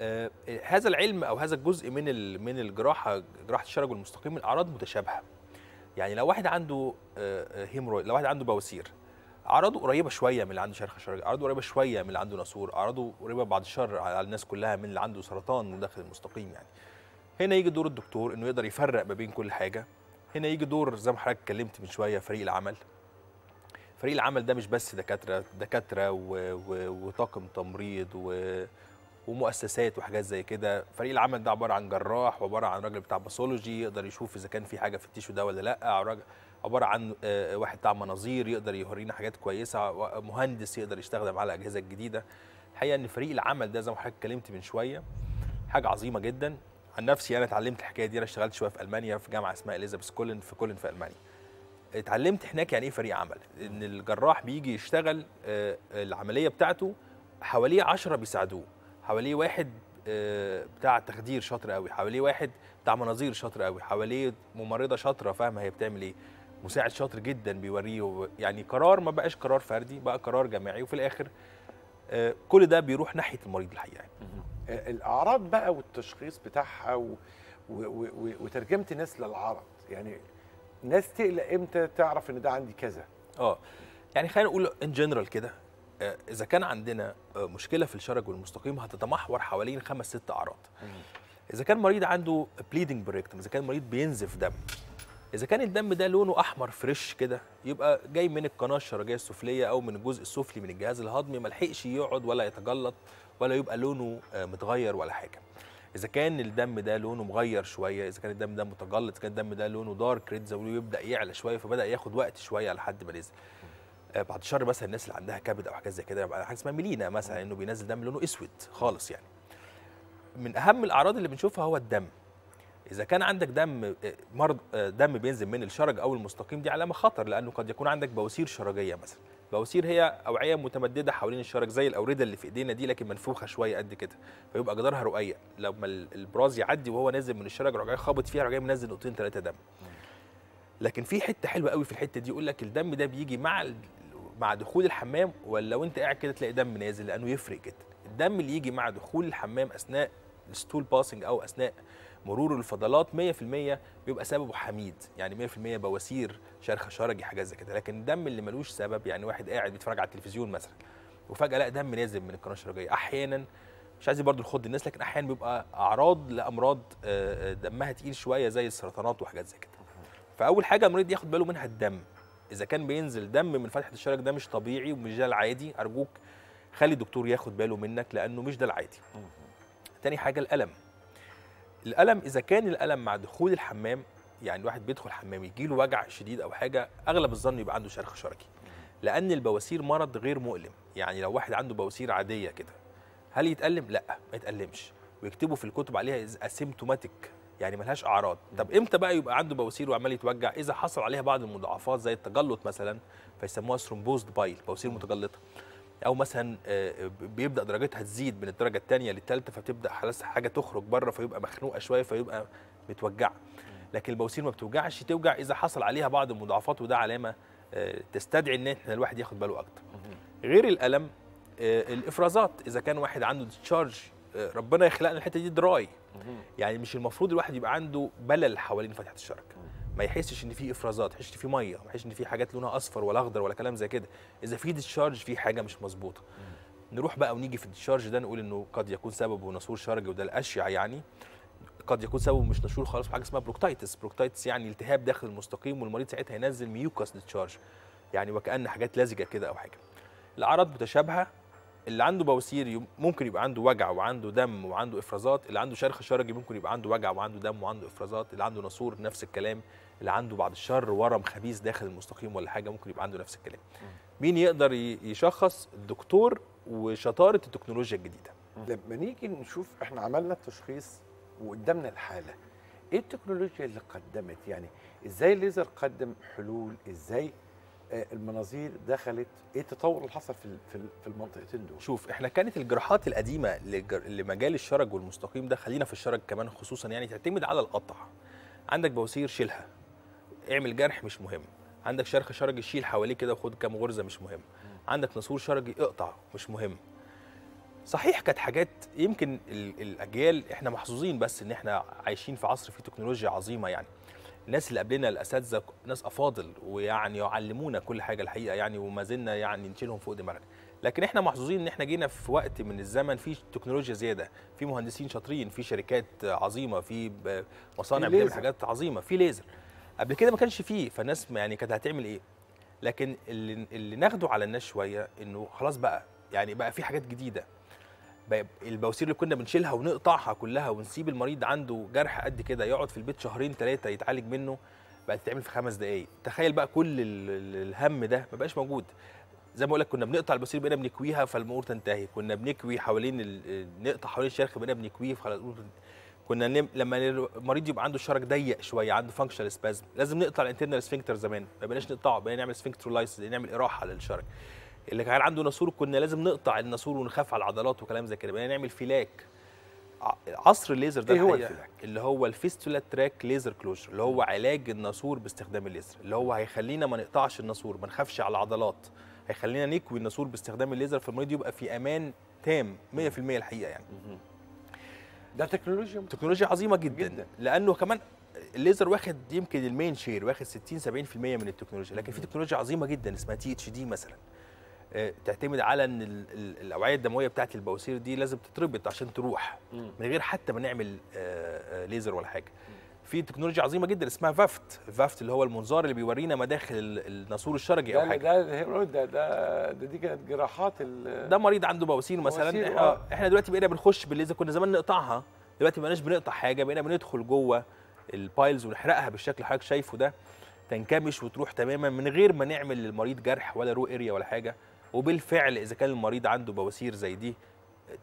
آه، هذا العلم أو هذا الجزء من من الجراحة جراحة الشرج والمستقيم الأعراض متشابهة. يعني لو واحد عنده آه، آه، هيمرويد لو واحد عنده بواسير أعراضه قريبة شوية من اللي عنده شرخ شرج أعراضه قريبة شوية من اللي عنده ناسور أعراضه قريبة بعد الشر على الناس كلها من اللي عنده سرطان داخل المستقيم يعني هنا يجي دور الدكتور إنه يقدر يفرق ما بين كل حاجة هنا يجي دور زي ما حضرتك اتكلمت من شوية فريق العمل فريق العمل ده مش بس دكاترة دكاترة. وطاقم تمريض و... ومؤسسات وحاجات زي كده. فريق العمل ده عبارة عن جراح وعبارة عن راجل بتاع pathology يقدر يشوف إذا كان في حاجة في ال tissue ده ولا لأ. عبارة عن آه، واحد بتاع مناظير يقدر يورينا حاجات كويسة. مهندس يقدر يستخدم على الاجهزه الجديده الحقيقة إن فريق العمل ده زي ما حضرتك اتكلمت من شوية حاجة عظيمة جدا. عن نفسي أنا اتعلمت الحكاية دي. أنا اشتغلت شوية في ألمانيا في جامعة اسمها إليزابيث كولن في كولن في ألمانيا. اتعلمت هناك يعني إيه فريق عمل؟ إن الجراح بيجي يشتغل آه، العملية بتاعته حواليه عشرة بيساعدوه. حواليه واحد آه، بتاع تخدير شاطر قوي حواليه واحد بتاع مناظير شاطر قوي حواليه ممرضة شاطرة فاهمة هي بتعمل إيه. مساعد شاطر جدا بيوريه يعني قرار ما بقاش قرار فردي بقى قرار جماعي وفي الآخر آه، كل ده بيروح ناحية المريض الحقيقة يعني. آه، الأعراض بقى والتشخيص بتاعها و... و... و... وترجمة الناس للعرض يعني ناس تقلق إمتى تعرف إن ده عندي كذا؟ آه يعني خلينا نقول ان جنرال كده إذا كان عندنا آه، مشكلة في الشرج والمستقيم هتتمحور حوالين خمس ست أعراض. إذا كان مريض عنده bleeding per rectum إذا كان مريض بينزف دم إذا كان الدم ده لونه أحمر fresh كده يبقى جاي من القناة الشرجية السفلية أو من الجزء السفلي من الجهاز الهضمي ما لحقش يقعد ولا يتجلط ولا يبقى لونه آه، متغير ولا حاجة. إذا كان الدم ده لونه مغير شوية إذا كان الدم ده متجلط إذا كان الدم ده لونه دارك ريد زي يبدأ يعلى شوية فبدأ ياخد وقت شوية لحد ما نزل آه، بعد الشر مثلا الناس اللي عندها كبد أو حاجات زي كده يبقى حاجة اسمها ميلينا مثلا إنه بينزل دم لونه أسود خالص يعني. من أهم الأعراض اللي بنشوفها هو الدم. إذا كان عندك دم آه، مرض آه، دم بينزل من الشرج أو المستقيم دي علامة خطر لأنه قد يكون عندك بواسير شرجية مثلا. بواسير هي أوعية متمددة حوالين الشرج زي الاورده اللي في إيدينا دي لكن منفوخة شوية قد كده فيبقى جدارها رقيق. لما ال- البراز يعدي وهو نازل من الشرج راح جاي خابط فيها راح جاي منزل نقطتين ثلاثة دم. لكن في حتة حلوة قوي في الحتة دي يقول لك الدم ده بيجي مع مع دخول الحمام ولا لو انت قاعد كده تلاقي دم نازل؟ لأنه يفرق جدا. الدم اللي يجي مع دخول الحمام أثناء ال stool passing أو أثناء مرور الفضلات 100% بيبقى سببه حميد. يعني 100% بواسير شرخ شرجي حاجات زي كده. لكن الدم اللي ملوش سبب يعني واحد قاعد بيتفرج على التلفزيون مثلا وفجأة لقى دم نازل من القناة الشرجية. أحيانا مش عايز برضه نخض الناس لكن أحيانا بيبقى أعراض لأمراض آه، آه، دمها تقيل شوية زي السرطانات وحاجات زي كده. فأول حاجة المريض ياخد باله منها الدم. إذا كان بينزل دم من فتحة الشرج ده مش طبيعي ومش ده العادي أرجوك خلي الدكتور ياخد باله منك لأنه مش ده العادي. تاني حاجة الألم. الألم إذا كان الألم مع دخول الحمام يعني الواحد بيدخل حمام يجي له وجع شديد أو حاجة أغلب الظن يبقى عنده شرخ شرجي لأن البواسير مرض غير مؤلم. يعني لو واحد عنده بواسير عادية كده هل يتألم؟ لأ ما يتألمش. ويكتبوا في الكتب عليها asymptomatic يعني ملهاش أعراض. طب إمتى بقى يبقى عنده بواسير وعمال يتوجع؟ إذا حصل عليها بعض المضاعفات زي التجلط مثلا فيسموها thrombosed pile بواسير متجلطة. أو مثلا آه، بيبدأ درجتها تزيد من الدرجة الثانية للثالثه فبتبدأ خلاص حاجة تخرج بره فيبقى مخنوقة شوية فيبقى متوجعة. لكن البواسير ما بتوجعش توجع إذا حصل عليها بعض المضاعفات وده علامة آه، تستدعي إن إحنا الواحد ياخد باله أكتر. غير الألم آه، الإفرازات. إذا كان واحد عنده discharge ربنا يخلقنا الحتة دي dry يعني مش المفروض الواحد يبقى عنده بلل حوالين فتحة الشرج ما يحسش إن في إفرازات ما يحسش إن في مية ما يحسش إن في حاجات لونها أصفر ولا أخضر ولا كلام زي كده. إذا في discharge في حاجة مش مظبوطة. نروح بقى ونيجي في ال discharge ده نقول إنه قد يكون سببه ناسور شرجي وده الأشيع يعني. قد يكون سببه مش ناسور خالص حاجة اسمها proctitis. proctitis يعني التهاب داخل المستقيم والمريض ساعتها ينزل mucous discharge يعني وكأن حاجات لزجة كده أو حاجة. الأعراض متشابهة. اللي عنده بواسير ممكن يبقى عنده وجع وعنده دم وعنده إفرازات اللي عنده شرخ شرجي ممكن يبقى عنده وجع وعنده دم وعنده إفرازات اللي عنده ناسور نفس الكلام اللي عنده بعد الشر ورم خبيث داخل المستقيم ولا حاجة ممكن يبقى عنده نفس الكلام. مين يقدر يشخص؟ الدكتور وشطارة التكنولوجيا الجديدة. لما نيجي نشوف إحنا عملنا التشخيص وقدامنا الحالة إيه التكنولوجيا اللي قدمت؟ يعني إزاي الليزر قدم حلول؟ إزاي المناظير دخلت إيه التطور اللي حصل في في ال- في المنطقتين دول؟ شوف إحنا كانت الجراحات القديمة لمجال الشرج والمستقيم ده خلينا في الشرج كمان خصوصا يعني تعتمد على القطع. عندك بواسير شيلها اعمل جرح مش مهم. عندك شرخ شرجي شيل حواليه كده وخد كام غرزة مش مهم. عندك نسور شرجي اقطع مش مهم. صحيح كانت حاجات يمكن ال- الأجيال إحنا محظوظين بس إن إحنا عايشين في عصر فيه تكنولوجيا عظيمة يعني. الناس اللي قبلنا الأساتذة ناس أفاضل ويعني يعلمونا كل حاجة الحقيقة يعني وما زلنا يعني نشيلهم فوق دماغنا. لكن إحنا محظوظين إن إحنا جينا في وقت من الزمن فيه تكنولوجيا زيادة في مهندسين شاطرين في شركات عظيمة في مصانع في بتعمل. حاجات عظيمة في ليزر قبل كده ما كانش فيه فالناس يعني كانت هتعمل إيه؟ لكن اللي, اللي ناخده على الناس شوية إنه خلاص بقى يعني بقى في حاجات جديدة. البواسير اللي كنا بنشيلها ونقطعها كلها ونسيب المريض عنده جرح قد كده يقعد في البيت شهرين ثلاثة يتعالج منه بقت تتعمل في خمس دقائق تخيل بقى كل ال- ال- الهم ده ما بقاش موجود. زي ما بقول لك كنا بنقطع البواسير بقينا بنكويها فالامور تنتهي. كنا بنكوي حوالين ال- نقطع حوالين الشرخ بقينا بنكويه فخلاص الأمور كنا نم... لما المريض يبقى عنده شرج ضيق شوية عنده functional spasm لازم نقطع ال internal sphincter زمان. ما بقيناش نقطعه بقينا نعمل sphincterolysis نعمل إراحة للشرج اللي كان عنده ناسور كنا لازم نقطع الناسور ونخاف على العضلات وكلام زي كده. بقينا نعمل FiLaC. عصر الليزر ده إيه هو ال FiLaC؟ اللي هو ال fistula track laser closure اللي هو علاج الناسور باستخدام الليزر اللي هو هيخلينا ما نقطعش الناسور ما نخافش على العضلات. هيخلينا نكوي الناسور باستخدام الليزر فالمريض يبقى في أمان تام 100% الحقيقة يعني. ده تكنولوجيا تكنولوجيا عظيمة جدا, جدا. لأنه كمان الليزر واخد يمكن ال main share واخد 60 70% من التكنولوجيا. لكن في تكنولوجيا عظيمة جدا اسمها THD مثلا. تعتمد على إن ال- ال- الأوعية الدموية بتاعت البواسير دي لازم تتربط عشان تروح. من غير حتى ما نعمل آه، آه، ليزر ولا حاجة. في تكنولوجيا عظيمة جدا اسمها VAAFT. VAAFT اللي هو المنظار اللي بيورينا مداخل ال- الناسور الشرجي أو حاجة. ده ده ده ده دي كانت جراحات ده مريض عنده بواسير مثلا. إحنا آه. إحنا دلوقتي بقينا بنخش بالليزر. كنا زمان نقطعها دلوقتي ما بقيناش بنقطع حاجة بقينا بندخل جوه ال piles ونحرقها بالشكل اللي حضرتك شايفه ده تنكمش وتروح تماما من غير ما نعمل للمريض جرح ولا raw area ولا حاجة. وبالفعل إذا كان المريض عنده بواسير زي دي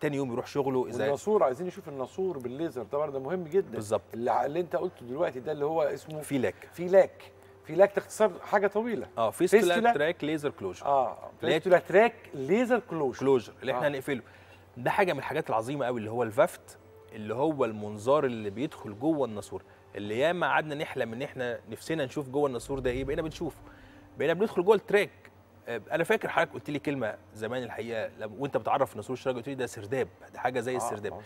تاني يوم يروح شغله إذا والناسور عايزين نشوف الناسور بالليزر طبعا ده مهم جدا. بالظبط. اللي, اللي انت قلته دلوقتي ده اللي هو اسمه FiLaC FiLaC فيلاك ده اختصار حاجة طويلة. آه فيستولا؟ تراك ليزر كلوجر. آه فيستولا تراك ليزر كلوجر. كلوجر اللي إحنا آه. هنقفله. ده حاجة من الحاجات العظيمة قوي اللي هو ال VAAFT اللي هو المنظار اللي بيدخل جوه الناسور اللي ياما قعدنا نحلم إن إحنا نفسنا نشوف جوه الناسور ده إيه بقينا بنشوفه. بقينا بندخل جوه ال track. أنا فاكر حضرتك قلت لي كلمة زمان الحقيقة لما وأنت بتعرف ناسور الشرج قلت لي ده سرداب ده حاجة زي آه، السرداب. آه،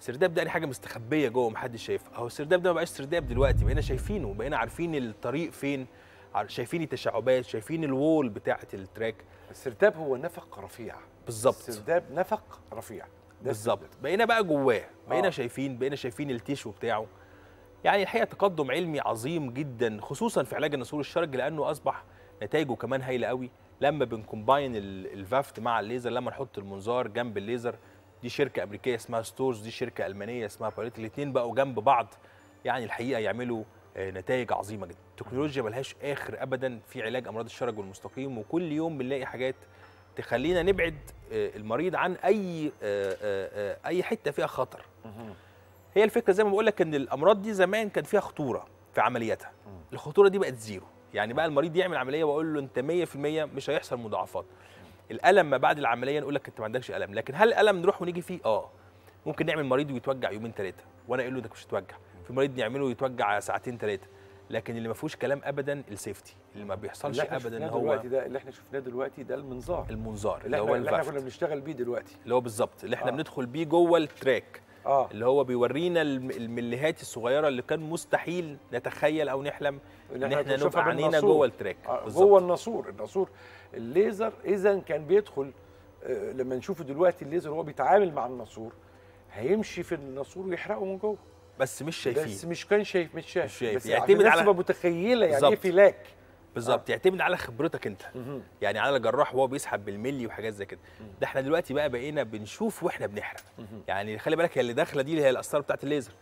السرداب ده يعني حاجة مستخبية جوه محدش شايفها. أهو السرداب ده ما بقاش سرداب دلوقتي بقينا شايفينه بقينا عارفين الطريق فين شايفين التشعبات شايفين ال wall بتاعة ال track. السرداب هو نفق رفيع. بالظبط. السرداب نفق رفيع. بالظبط. بقينا بقى جواه بقينا آه. آه. شايفين بقينا شايفين ال tissue بتاعه. يعني الحقيقة تقدم علمي عظيم جدا خصوصا في علاج الناسور الشرج لأنه أصبح نتائجه كمان هايلة قوي. لما بن combine ال- ال VAAFT مع الليزر لما نحط المنظار جنب الليزر دي شركة أمريكية اسمها Storz دي شركة ألمانية اسمها Biolitec الاثنين بقوا جنب بعض. يعني الحقيقة يعملوا آه، نتائج عظيمة جدا. التكنولوجيا ملهاش آخر ابدا في علاج أمراض الشرج والمستقيم وكل يوم بنلاقي حاجات تخلينا نبعد آه، المريض عن أي آه، أي حتة فيها خطر. هي الفكرة زي ما بقول لك إن الأمراض دي زمان كان فيها خطورة في عملياتها. الخطورة دي بقت zero. يعني بقى المريض يعمل عملية وأقول له أنت 100% مش هيحصل مضاعفات. الألم ما بعد العملية نقول لك أنت ما عندكش ألم لكن هل الألم نروح ونيجي فيه؟ آه. ممكن نعمل مريض ويتوجع يومين ثلاثة وأنا أقول له انك مش هتوجع في مريض نعمله يتوجع ساعتين ثلاثة لكن اللي ما فيهوش كلام ابدا ال safety اللي ما بيحصلش اللي ابدا إن هو دلوقتي ده اللي إحنا شفناه دلوقتي ده المنظار. المنظار اللي اللي هو اللي إحنا كنا بنشتغل بيه دلوقتي. اللي هو بالظبط اللي إحنا. آه. بندخل بيه جوه ال track آه اللي هو بيورينا الم- المليهات الصغيرة اللي كان مستحيل نتخيل أو نحلم إن إحنا نبقى عينينا بالناسور. جوه ال track آه،. جوه الناسور الناسور الليزر إذا كان بيدخل آه، لما نشوفه دلوقتي الليزر وهو بيتعامل مع الناسور هيمشي في الناسور ويحرقه من جوه بس مش شايفين بس مش كان شايف مش شايف مش شايف. بس يعتمد على- متخيله يعني إيه. فلاك بالظبط. يعتمد على خبرتك انت. يعني على الجراح وهو بيسحب بالملي وحاجات زي كده. ده إحنا دلوقتي بقى بقينا بنشوف وإحنا بنحرق. يعني خلي بالك هي اللي داخلة دي اللي هي القسطره بتاعت الليزر.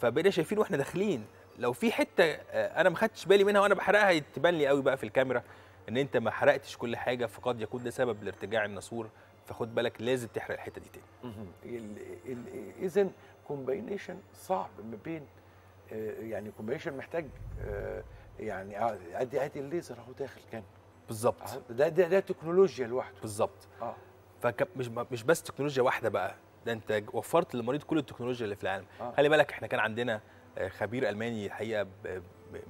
فبقينا شايفين وإحنا داخلين. لو في حتة آه، أنا ما خدتش بالي منها وأنا بحرقها تبان لي قوي بقى في الكاميرا إن أنت ما حرقتش كل حاجة فقد يكون ده سبب لارتجاع الناسور. فخد بالك لازم تحرق الحتة دي تاني. اذا combination صعب ما بين آه، يعني combination محتاج آه، يعني آه، ادي ادي الليزر اهو داخل كان. بالظبط ده ده ده تكنولوجيا لوحده. بالظبط آه. فمش مش بس تكنولوجيا واحدة بقى ده انت وفرت للمريض كل التكنولوجيا اللي في العالم. آه. خلي بالك إحنا كان عندنا آه، خبير ألماني الحقيقة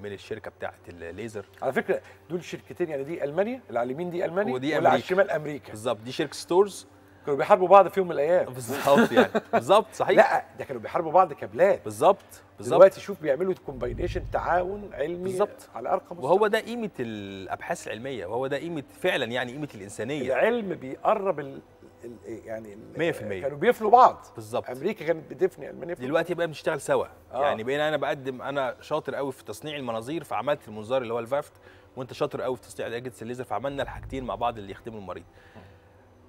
من الشركة بتاعه الليزر. على فكرة دول شركتين يعني دي ألمانيا اللي على اليمين دي ألمانيا ودي واللي على. الشمال أمريكا. بالظبط دي شركة Storz. كانوا بيحاربوا بعض في يوم من الأيام. بالظبط يعني. بالظبط صحيح. لا ده كانوا بيحاربوا بعض كابلات بالظبط بالظبط. دلوقتي شوف بيعملوا combination تعاون علمي بالظبط. على أرقى مستوى. وهو ده قيمة الأبحاث العلمية وهو ده قيمة فعلا يعني قيمة الإنسانية. العلم بيقرب ال ال يعني ال 100% كانوا بيفنوا بعض. بالظبط. أمريكا كانت بتفني ألمانيا بتفني. دلوقتي بقى بنشتغل سوا. آه. يعني بقينا أنا بقدم أنا شاطر قوي في تصنيع المناظير فعملت المنظار اللي هو ال VAAFT وأنت شاطر قوي في تصنيع اجهزه الليزر فعملنا الحاجتين مع بعض اللي يخدموا المريض.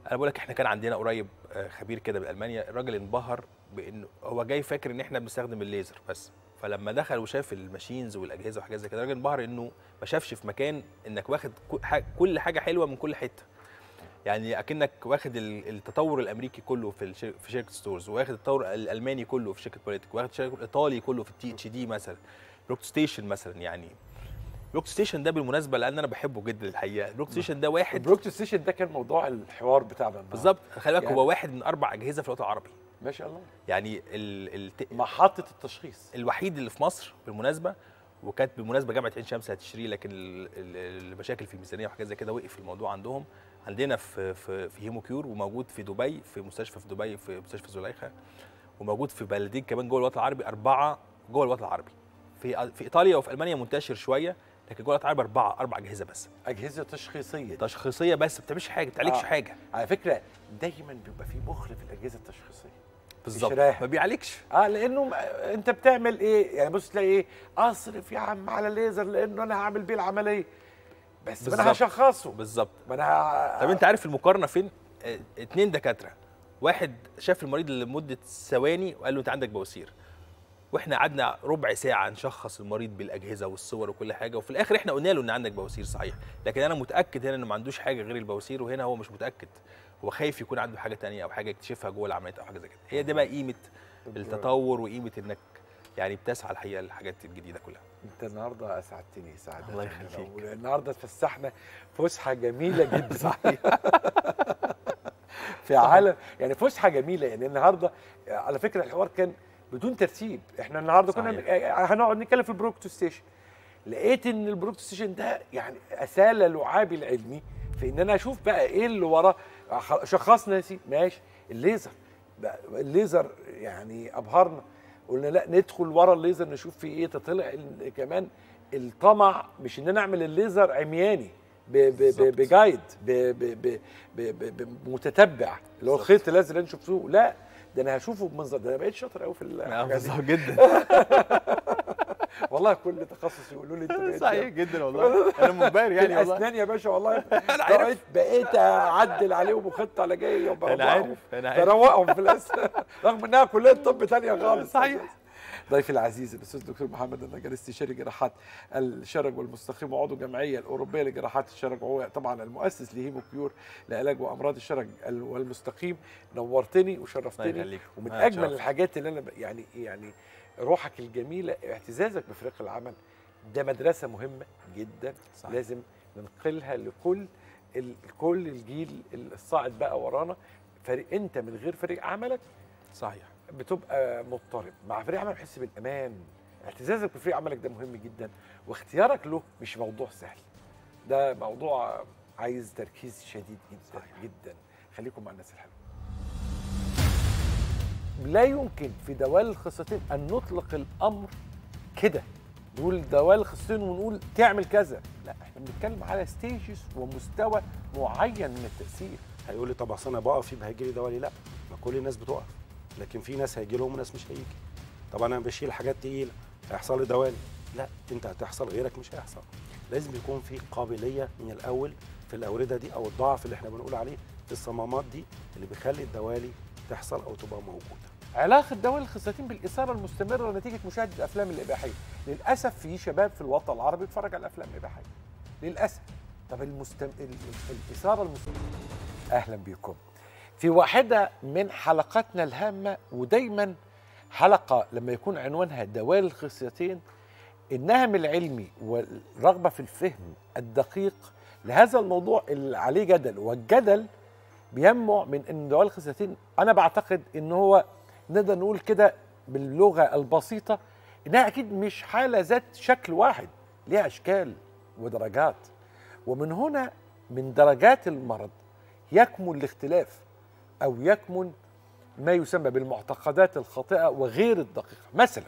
أنا بقول لك إحنا كان عندنا قريب آه، خبير كده من المانيا الراجل انبهر بانه هو جاي فاكر إن إحنا بنستخدم الليزر بس فلما دخل وشاف ال machines والأجهزة وحاجات زي كده الراجل انبهر إنه ما شافش في مكان إنك واخد كل حاجة حلوة من كل حتة يعني أكنك واخد ال- التطور الأمريكي كله في. في شركة Storz واخد التطور الألماني كله في شركة Biolitec واخد الشركة الايطالي كله في ال THD مثلا procto station مثلا يعني procto station ده بالمناسبة لأن أنا بحبه جدا الحقيقة. procto station ده واحد ال procto station ده كان موضوع الحوار بتاعنا. بالظبط. خلي بالك يعني- هو واحد من أربع أجهزة في الوطن العربي. ما شاء الله. يعني ال... ال... محطة التشخيص. الوحيد اللي في مصر بالمناسبة وكانت بالمناسبة جامعة عين شمس هتشتريه لكن ال- ال- المشاكل في الميزانية وحاجات زي كده وقف الموضوع عندهم. عندنا في في في هيمو كيور وموجود في دبي في مستشفى في دبي في مستشفى زليخة وموجود في بلدين كمان جوه الوطن العربي أربعة جوه الوطن العربي. في في إيطاليا وفي ألمانيا منتشر شوية لكن جوه العرب أربعة أربع أجهزة بس. أجهزة تشخيصية. تشخيصية بس ما بتعملش حاجة ما بتعالجش آه. حاجة. على فكرة دايما بيبقى في مخل في الأجهزة التشخيصية. بالظبط. ما بيعالجش. آه لأنه أنت بتعمل إيه؟ يعني بص تلاقي إيه؟ أصرف يا عم على الليزر لأنه أنا هعمل بيه العملية. بس ما أنا. هشخصه. بالظبط. ما أنا ه- طب أنت عارف المقارنة فين؟ آه، اتنين دكاترة. واحد شاف المريض لمدة ثواني وقال له أنت عندك بواسير. وإحنا قعدنا ربع ساعة نشخص المريض بالأجهزة والصور وكل حاجة وفي الآخر إحنا قلنا له إن عندك بواسير صحيح. لكن أنا متأكد هنا إنه ما عندوش حاجة غير البواسير وهنا هو مش متأكد. هو خايف يكون عنده حاجة تانية أو حاجة يكتشفها جوه العمليات أو حاجة زي كده. هي دي بقى قيمة التطور وقيمة إنك يعني بتسعى الحقيقة للحاجات الجديدة كلها. أنت النهارده أسعدتني سعاده الله يخليك. النهارده اتفسحنا فسحة جميلة جدا. صحيح في عالم يعني فسحة جميلة. يعني النهارده على فكرة الحوار كان بدون ترتيب. إحنا النهارده كنا صحيح. هنقعد نتكلم في ال procto station. لقيت إن ال procto station ده يعني أسال لعابي العلمي في إن أنا أشوف بقى إيه اللي وراه شخصنا ماشي. الليزر. الليزر يعني أبهرنا. قلنا لا ندخل ورا الليزر نشوف في إيه طلع ال- كمان الطمع مش إن أنا أعمل الليزر عمياني ب- ب- ب- بجايد بمتتبع اللي هو الخيط الازرق اللي نشوفه لا ده أنا هشوفه بمنظر ده أنا بقيت شاطر قوي في الحاجات دي. جدا والله كل تخصص يقولوا لي انت بقيت صحيح جدا والله أنا منبهر يعني والله الأسنان يا باشا والله. بقيت بقيت أعدل عليهم وخطة على جاي أنا عارف، أنا عارف. بروقهم في الأسنان رغم إنها كلية طب ثانية خالص صحيح. ضيفي العزيز الأستاذ الدكتور محمد النجار استشاري جراحات الشرج والمستقيم وعضو الجمعيه الأوروبية لجراحات الشرج وهو طبعا المؤسس لهيمو كيور لعلاج وأمراض الشرج ال- والمستقيم نورتني وشرفتني. ومن أنا أجمل. الحاجات اللي أنا يعني يعني روحك الجميلة اعتزازك بفريق العمل ده مدرسة مهمة جدا صحيح. لازم ننقلها لكل كل الجيل الصاعد بقى ورانا فريق أنت من غير فريق عملك صحيح بتبقى مضطرب. مع فريق عمل بتحس بالأمان. اعتزازك بفريق عملك ده مهم جدا. واختيارك له مش موضوع سهل. ده موضوع عايز تركيز شديد جدا صحيح. جدا. خليكم مع الناس الحلوة. لا يمكن في دوال الخصيتين أن نطلق الأمر كده. نقول دوال الخصيتين ونقول تعمل كذا. لا إحنا بنتكلم على stages ومستوى معين من التأثير. هيقول لي طب أصل أنا بقف يبقى هيجي لي دوالي؟ لا ما كل الناس بتقف. لكن في ناس هيجي لهم وناس مش هيجي. طب أنا بشيل حاجات تقيلة هيحصل لي دوالي؟ لا أنت هتحصل غيرك مش هيحصل. لازم يكون في قابلية من الأول في الأوردة دي أو الضعف اللي إحنا بنقول عليه في الصمامات دي اللي بيخلي الدوالي تحصل أو تبقى موجودة. علاقة دوال الخصيتين بالإثارة المستمرة نتيجة مشاهدة الأفلام الإباحية. للأسف في شباب في الوطن العربي بيتفرج على الأفلام الإباحية. للأسف. طب المستم... ال- ال- الإثارة المستمرة أهلا بكم في واحدة من حلقاتنا الهامة ودايما حلقة لما يكون عنوانها دوال الخصيتين النهم العلمي والرغبة في الفهم الدقيق لهذا الموضوع اللي عليه جدل. والجدل بينمو من إن دوال الخصيتين أنا بعتقد إن هو نقدر نقول كده باللغة البسيطة إنها أكيد مش حالة ذات شكل واحد ليها أشكال ودرجات. ومن هنا من درجات المرض يكمن الاختلاف أو يكمن ما يسمى بالمعتقدات الخاطئة وغير الدقيقة. مثلا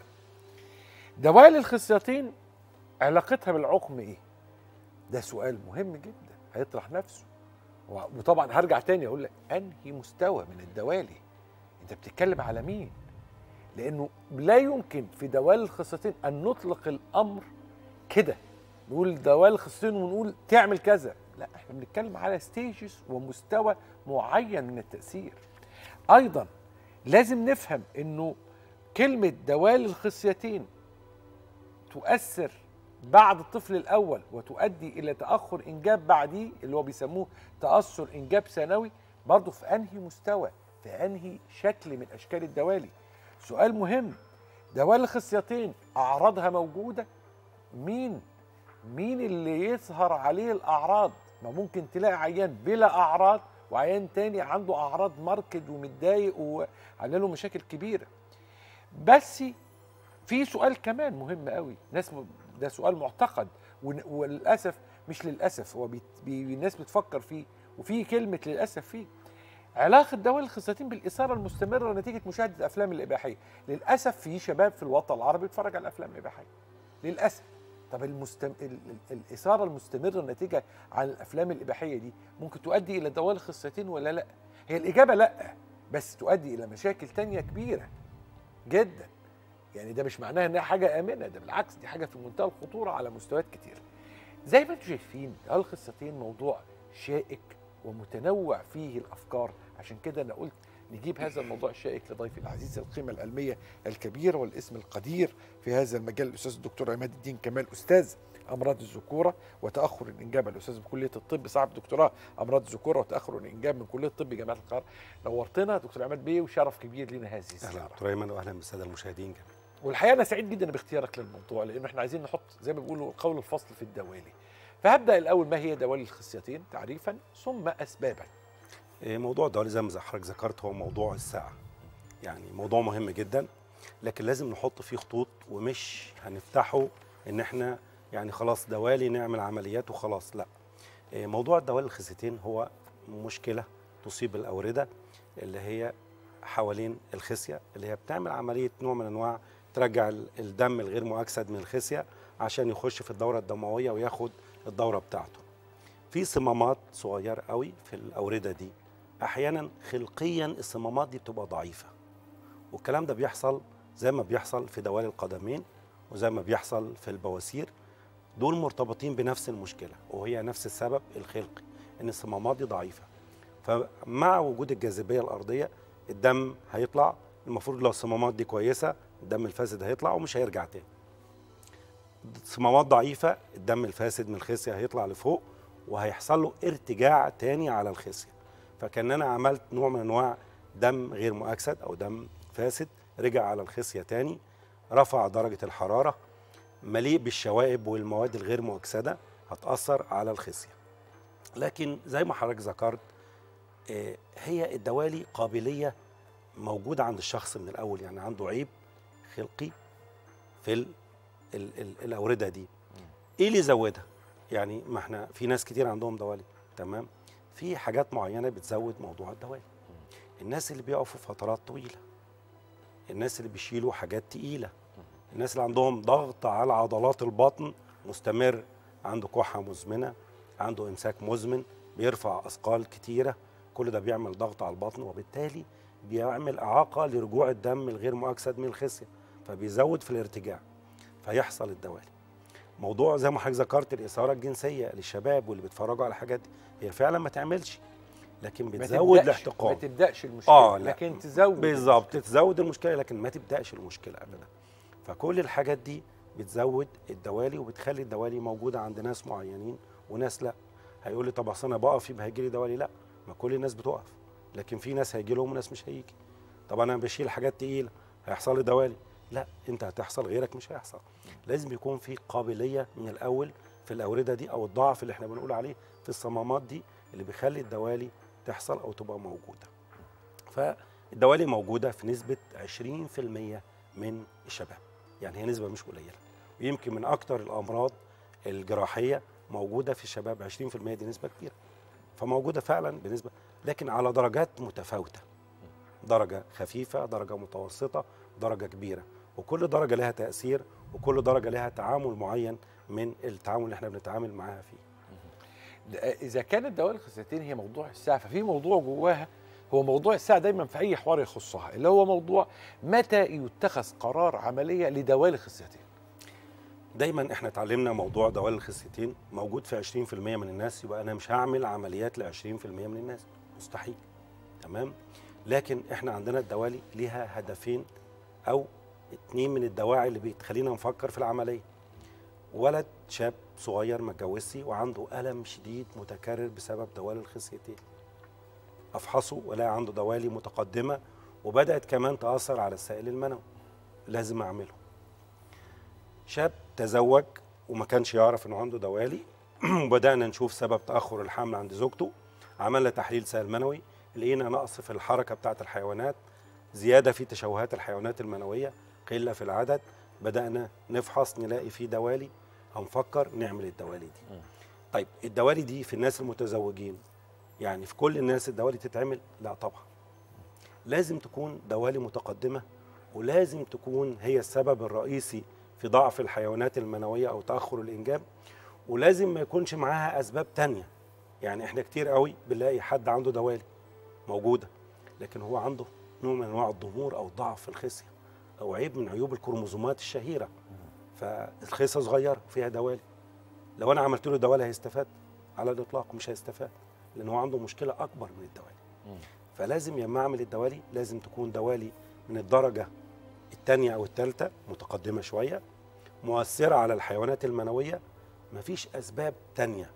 دوال الخصيتين علاقتها بالعقم إيه؟ ده سؤال مهم جدا هيطرح نفسه. وطبعا هرجع تاني أقول لك أنهي مستوى من الدوالي أنت بتتكلم على مين؟ لأنه لا يمكن في دوال الخصيتين أن نطلق الأمر كده. نقول دوال الخصيتين ونقول تعمل كذا. لا إحنا بنتكلم على stages ومستوى معين من التأثير. أيضا لازم نفهم إنه كلمة دوال الخصيتين تؤثر بعد الطفل الأول وتؤدي إلى تأخر إنجاب بعديه اللي هو بيسموه تأثر إنجاب ثانوي برضه في أنهي مستوى؟ في أنهي شكل من أشكال الدوالي؟ سؤال مهم دوالي الخصيتين أعراضها موجودة؟ مين؟ مين اللي يظهر عليه الأعراض؟ ما ممكن تلاقي عيان بلا أعراض وعيان تاني عنده أعراض مركد ومتضايق وعامله له مشاكل كبيرة. بس في سؤال كمان مهم قوي. ناس م... ده سؤال معتقد وللأسف مش للأسف هو بيت... بي... الناس بتفكر فيه وفي كلمة للأسف فيه. علاقة دوال الخصيتين بالإثارة المستمرة نتيجة مشاهدة الأفلام الإباحية. للأسف في شباب في الوطن العربي بيتفرج على الأفلام الإباحية. للأسف. طب المستم... ال... ال... الإثارة المستمرة الناتجة عن الأفلام الإباحية دي ممكن تؤدي إلى دوال الخصيتين ولا لأ؟ هي الإجابة لأ بس تؤدي إلى مشاكل تانية كبيرة جدا. يعني ده مش معناها إنها حاجة آمنة ده بالعكس دي حاجة في منتهى الخطورة على مستويات كتير. زي ما أنتم شايفين دوال الخصيتين موضوع شائك ومتنوع فيه الأفكار؟ عشان كده أنا قلت نجيب هذا الموضوع الشائك لضيفي العزيز القيمة العلمية الكبيرة والاسم القدير في هذا المجال الأستاذ الدكتور عماد الدين كمال أستاذ أمراض الذكورة وتأخر الإنجاب الأستاذ بكلية الطب. صاحب دكتوراه أمراض الذكورة وتأخر الإنجاب من كلية الطب جامعة القاهرة. نورتنا دكتور عماد بيه وشرف كبير لنا هذه أهلا الزياره دكتور ايمن واهلا بالسادة المشاهدين جميعا والحقيقة أنا سعيد جدا باختيارك للموضوع لأنه إحنا عايزين نحط زي ما بيقولوا قول الفصل في الدوالي. فهبدأ الأول ما هي دوالي الخصيتين تعريفا ثم اسبابا. إيه، موضوع الدوالي زي ما حضرتك ذكرت هو موضوع الساعة. يعني موضوع مهم جدا لكن لازم نحط فيه خطوط ومش هنفتحه إن إحنا يعني خلاص دوالي نعمل عمليات وخلاص لأ. إيه، موضوع الدوالي الخصيتين هو مشكلة تصيب الأوردة اللي هي حوالين الخصيه اللي هي بتعمل عملية نوع من أنواع ترجع ال- الدم الغير مؤكسد من الخصيه عشان يخش في الدورة الدموية وياخد الدورة بتاعته. في صمامات صغيره قوي في الأوردة دي. أحيانا خلقيا الصمامات دي بتبقى ضعيفة. والكلام ده بيحصل زي ما بيحصل في دوالي القدمين وزي ما بيحصل في البواسير. دول مرتبطين بنفس المشكلة وهي نفس السبب الخلقي إن الصمامات دي ضعيفة. فمع وجود الجاذبية الأرضية الدم هيطلع. المفروض لو الصمامات دي كويسة الدم الفاسد هيطلع ومش هيرجع تاني. صمامات ضعيفة الدم الفاسد من الخصية هيطلع لفوق وهيحصل له ارتجاع تاني على الخصية. فكان أنا عملت نوع من أنواع دم غير مؤكسد أو دم فاسد رجع على الخصية تاني رفع درجة الحرارة مليء بالشوائب والمواد الغير مؤكسدة هتأثر على الخصية. لكن زي ما حضرتك ذكرت آه، هي الدوالي قابلية موجودة عند الشخص من الأول يعني عنده عيب خلقي في ال ال ال الأوردة دي. إيه اللي يزودها يعني ما إحنا في ناس كتير عندهم دوالي تمام؟ في حاجات معينة بتزود موضوع الدوالي الناس اللي بيقفوا فترات طويلة. الناس اللي بيشيلوا حاجات تقيلة. الناس اللي عندهم ضغط على عضلات البطن مستمر. عنده كحة مزمنة. عنده إمساك مزمن. بيرفع أثقال كتيرة. كل ده بيعمل ضغط على البطن وبالتالي بيعمل إعاقة لرجوع الدم الغير مؤكسد من الخصية. فبيزود في الارتجاع. فيحصل الدوالي موضوع زي ما حضرتك ذكرت الإثارة الجنسية للشباب واللي بيتفرجوا على الحاجات دي هي فعلا ما تعملش لكن بتزود الاحتقان. ما تبدأش المشكلة لا. لكن تزود بالظبط تزود المشكلة لكن ما تبدأش المشكلة ابدا. فكل الحاجات دي بتزود الدوالي وبتخلي الدوالي موجودة عند ناس معينين وناس لأ. هيقول لي طب أصل أنا بقف يبقى هيجي لي دوالي لأ. ما كل الناس بتقف لكن في ناس هيجي لهم وناس مش هيجي. طب أنا بشيل حاجات تقيلة هيحصل لي دوالي؟ لأ أنت هتحصل غيرك مش هيحصل. لازم يكون في قابلية من الأول في الأوردة دي أو الضعف اللي إحنا بنقول عليه في الصمامات دي اللي بيخلي الدوالي تحصل أو تبقى موجودة. فالدوالي موجودة في نسبة 20% من الشباب. يعني هي نسبة مش قليلة. ويمكن من أكتر الأمراض الجراحية موجودة في الشباب. 20% دي نسبة كبيرة. فموجودة فعلا بنسبة لكن على درجات متفاوتة. درجة خفيفة درجة متوسطة درجة كبيرة. وكل درجة لها تأثير وكل درجة لها تعامل معين من التعامل اللي إحنا بنتعامل معاها فيه. إذا كانت دوالي الخصيتين هي موضوع الساعة ففي موضوع جواها هو موضوع الساعة دايما في أي حوار يخصها اللي هو موضوع متى يتخذ قرار عملية لدوالي الخصيتين. دايما إحنا اتعلمنا موضوع دوالي الخصيتين موجود في 20% من الناس يبقى أنا مش هعمل عمليات ل 20% من الناس. مستحيل. تمام؟ لكن إحنا عندنا الدوالي ليها هدفين أو اتنين من الدواعي اللي بتخلينا نفكر في العملية. ولد شاب صغير ما اتجوزش وعنده ألم شديد متكرر بسبب دوالي الخصيتين. أفحصه والاقي عنده دوالي متقدمة وبدأت كمان تأثر على السائل المنوي. لازم أعمله. شاب تزوج وما كانش يعرف إنه عنده دوالي. وبدأنا نشوف سبب تأخر الحمل عند زوجته. عملنا تحليل سائل منوي. لقينا نقص في الحركة بتاعة الحيوانات. زيادة في تشوهات الحيوانات المنوية. قلة في العدد بدأنا نفحص نلاقي فيه دوالي هنفكر نعمل الدوالي دي. طيب الدوالي دي في الناس المتزوجين يعني في كل الناس الدوالي تتعمل؟ لا طبعا. لازم تكون دوالي متقدمة ولازم تكون هي السبب الرئيسي في ضعف الحيوانات المنوية أو تأخر الإنجاب ولازم ما يكونش معاها أسباب تانية. يعني إحنا كتير قوي بنلاقي حد عنده دوالي موجودة لكن هو عنده نوع من أنواع الضمور أو ضعف في الخصية. أو عيب من عيوب الكروموزومات الشهيرة. فالخصيه صغيرة فيها دوالي. لو أنا عملت له دوالي هيستفاد على الإطلاق مش هيستفاد لأن هو عنده مشكلة أكبر من الدوالي. فلازم لما أعمل الدوالي لازم تكون دوالي من الدرجة الثانية أو الثالثه متقدمة شوية مؤثرة على الحيوانات المنوية. مفيش أسباب تانية.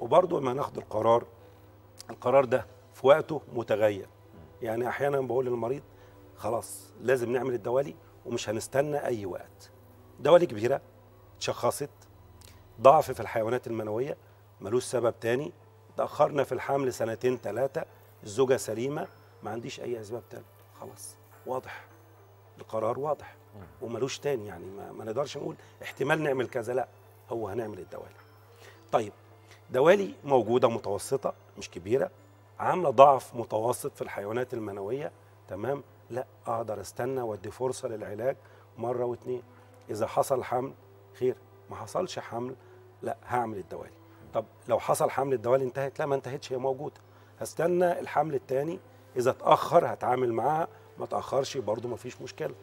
وبرضه لما ناخد القرار القرار ده في وقته متغير. يعني أحيانا بقول للمريض خلاص لازم نعمل الدوالي ومش هنستنى أي وقت. دوالي كبيرة اتشخصت ضعف في الحيوانات المنوية ملوش سبب تاني. تأخرنا في الحمل سنتين ثلاثة الزوجة سليمة ما عنديش أي أسباب تانية. خلاص واضح. القرار واضح. وملوش تاني يعني ما, ما نقدرش نقول احتمال نعمل كذا لا هو هنعمل الدوالي. طيب دوالي موجودة متوسطة مش كبيرة عاملة ضعف متوسط في الحيوانات المنوية تمام؟ لا أقدر أستنى وأدي فرصة للعلاج مرة واتنين. إذا حصل حمل خير. ما حصلش حمل لا هعمل الدوالي. طب لو حصل حمل الدوالي انتهت؟ لا ما انتهتش هي موجودة. هستنى الحمل الثاني إذا اتأخر هتعامل معاها. ما تأخرش برضو ما فيش مشكلة.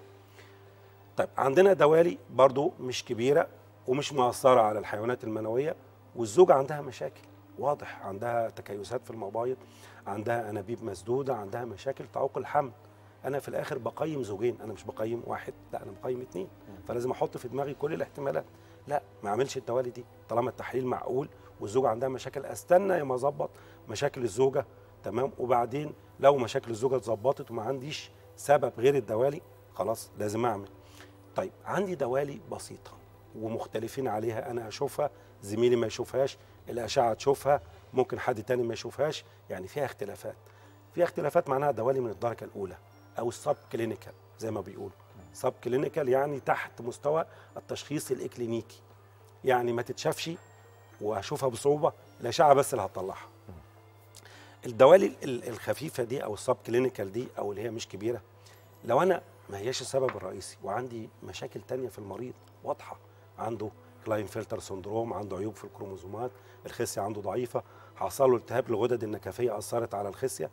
طيب عندنا دوالي برضو مش كبيرة ومش مؤثرة على الحيوانات المنوية والزوجة عندها مشاكل. واضح عندها تكيسات في المبايض عندها أنابيب مسدودة عندها مشاكل تعوق الحمل. أنا في الآخر بقيم زوجين أنا مش بقيم واحد لا أنا بقيم اتنين. فلازم أحط في دماغي كل الاحتمالات. لا ما اعملش الدوالي دي. طالما التحليل معقول والزوجة عندها مشاكل استنى يا ما اظبط مشاكل الزوجة تمام؟ وبعدين لو مشاكل الزوجة اتظبطت وما عنديش سبب غير الدوالي خلاص لازم اعمل. طيب عندي دوالي بسيطة ومختلفين عليها أنا أشوفها زميلي ما يشوفهاش الأشعة تشوفها ممكن حد تاني ما يشوفهاش يعني فيها اختلافات. فيها اختلافات معناها دوالي من الدرجة الأولى. أو ال subclinical زي ما بيقولوا. subclinical يعني تحت مستوى التشخيص الإكلينيكي. يعني ما تتشافش وهشوفها بصعوبة الاشعه بس اللي هتطلعها. الدوالي ال- الخفيفة دي أو ال subclinical دي أو اللي هي مش كبيرة لو أنا ما هياش السبب الرئيسي وعندي مشاكل تانية في المريض واضحة. عنده Klinefelter syndrome عنده عيوب في الكروموزومات الخصيه عنده ضعيفة حصل له التهاب الغدد النكفية أثرت على الخصيه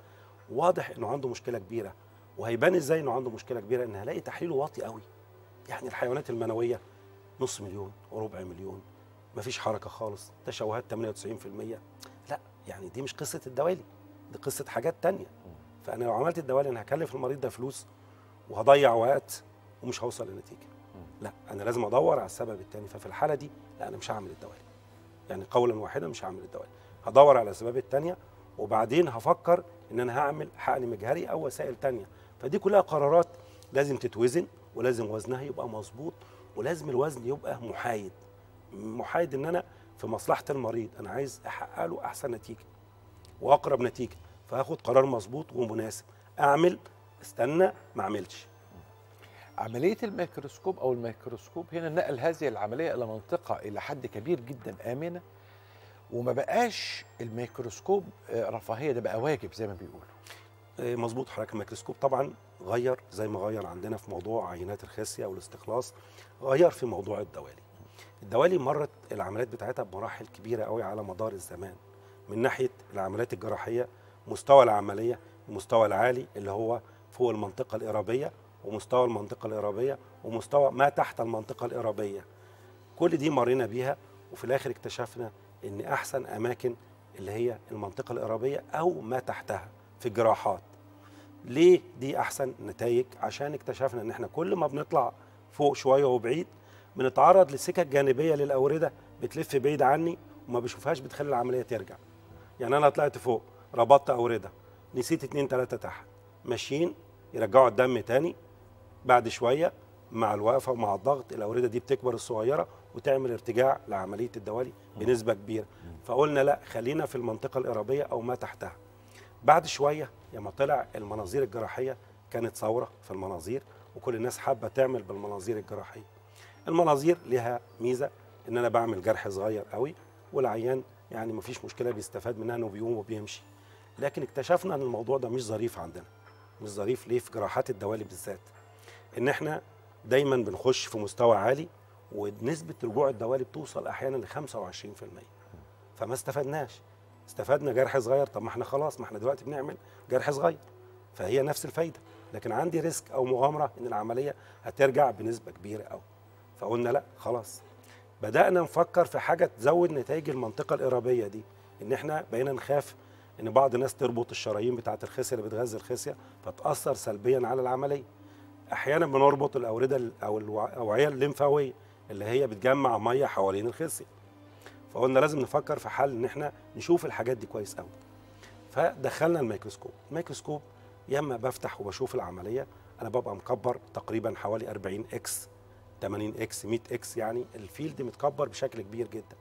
واضح إنه عنده مشكلة كبيرة. وهيبان إزاي إنه عنده مشكلة كبيرة؟ إن هلاقي تحليله واطي قوي. يعني الحيوانات المنوية نص مليون وربع مليون مفيش حركة خالص تشوهات 98% لا يعني دي مش قصة الدوالي دي قصة حاجات تانية. فأنا لو عملت الدوالي أنا هكلف المريض ده فلوس وهضيع وقت ومش هوصل لنتيجة. لا أنا لازم أدور على السبب التاني. ففي الحالة دي لا أنا مش هعمل الدوالي. يعني قولا واحدا مش هعمل الدوالي. هدور على الأسباب التانية وبعدين هفكر إن أنا هعمل حقن مجهري أو وسائل تانية. فدي كلها قرارات لازم تتوزن ولازم وزنها يبقى مظبوط ولازم الوزن يبقى محايد. محايد إن أنا في مصلحة المريض أنا عايز أحقق له أحسن نتيجة وأقرب نتيجة فهاخد قرار مظبوط ومناسب. أعمل استنى ما أعملش. عملية الميكروسكوب أو الميكروسكوب هنا نقل هذه العملية إلى منطقة إلى حد كبير جدا آمنة وما بقاش الميكروسكوب آه، رفاهية ده بقى واجب زي ما بيقولوا. مظبوط. حضرتك الميكروسكوب طبعا غير زي ما غير عندنا في موضوع عينات الخصيه والاستخلاص غير في موضوع الدوالي. الدوالي مرت العمليات بتاعتها بمراحل كبيرة قوي على مدار الزمان من ناحية العمليات الجراحية مستوى العملية المستوى العالي اللي هو فوق المنطقة الإرابية ومستوى المنطقة الإرابية ومستوى ما تحت المنطقة الإرابية. كل دي مرينا بيها وفي الآخر اكتشفنا إن أحسن أماكن اللي هي المنطقة الإرابية أو ما تحتها. في الجراحات ليه دي أحسن نتائج؟ عشان اكتشفنا إن إحنا كل ما بنطلع فوق شوية وبعيد بنتعرض لسكك جانبيه للأوردة بتلف بعيد عني وما بشوفهاش بتخلي العملية ترجع. يعني أنا طلعت فوق ربطت أوردة نسيت اتنين تلاتة تحت. ماشيين يرجعوا الدم تاني. بعد شوية مع الوقفة ومع الضغط الأوردة دي بتكبر الصغيرة وتعمل ارتجاع لعملية الدوالي بنسبة كبيرة. فقلنا لا خلينا في المنطقة الإرابية أو ما تحتها. بعد شوية لما طلع المناظير الجراحية كانت ثورة في المناظير وكل الناس حابة تعمل بالمناظير الجراحية. المناظير لها ميزة إن أنا بعمل جرح صغير قوي والعيان يعني مفيش مشكلة بيستفاد منها إنه بيقوم وبيمشي. لكن اكتشفنا إن الموضوع ده مش ظريف عندنا مش ظريف ليه؟ في جراحات الدوالي بالذات. إن إحنا دايما بنخش في مستوى عالي ونسبة رجوع الدوالي بتوصل أحيانا ل 25% فما استفدناش. استفدنا جرح صغير. طب ما إحنا خلاص ما إحنا دلوقتي بنعمل جرح صغير. فهي نفس الفايدة. لكن عندي ريسك أو مغامرة إن العملية هترجع بنسبة كبيرة قوي فقلنا لأ خلاص. بدأنا نفكر في حاجة تزود نتائج المنطقة القرابيه دي. إن إحنا بقينا نخاف إن بعض الناس تربط الشرايين بتاعة الخصيه اللي بتغذي الخصيه فتأثر سلبيا على العملية. أحيانا بنربط الأوردة ال- أو الاوعيه الليمفاوية اللي هي بتجمع مية حوالين الخصيه فقلنا لازم نفكر في حل إن إحنا نشوف الحاجات دي كويس قوي فدخلنا الميكروسكوب. الميكروسكوب ياما بفتح وبشوف العملية أنا ببقى مكبر تقريبا حوالي 40 X 80 X 100 X يعني ال field متكبر بشكل كبير جدا.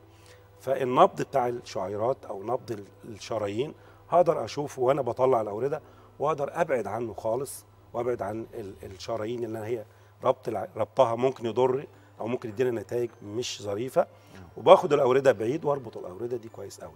فالنبض بتاع الشعيرات أو نبض ال- الشرايين هقدر أشوفه وأنا بطلع الأوردة وأقدر أبعد عنه خالص وأبعد عن ال- الشرايين اللي هي ربط ربطها ممكن يضر أو ممكن يدينا نتائج مش ظريفة. وباخد الأوردة بعيد وأربط الأوردة دي كويس قوي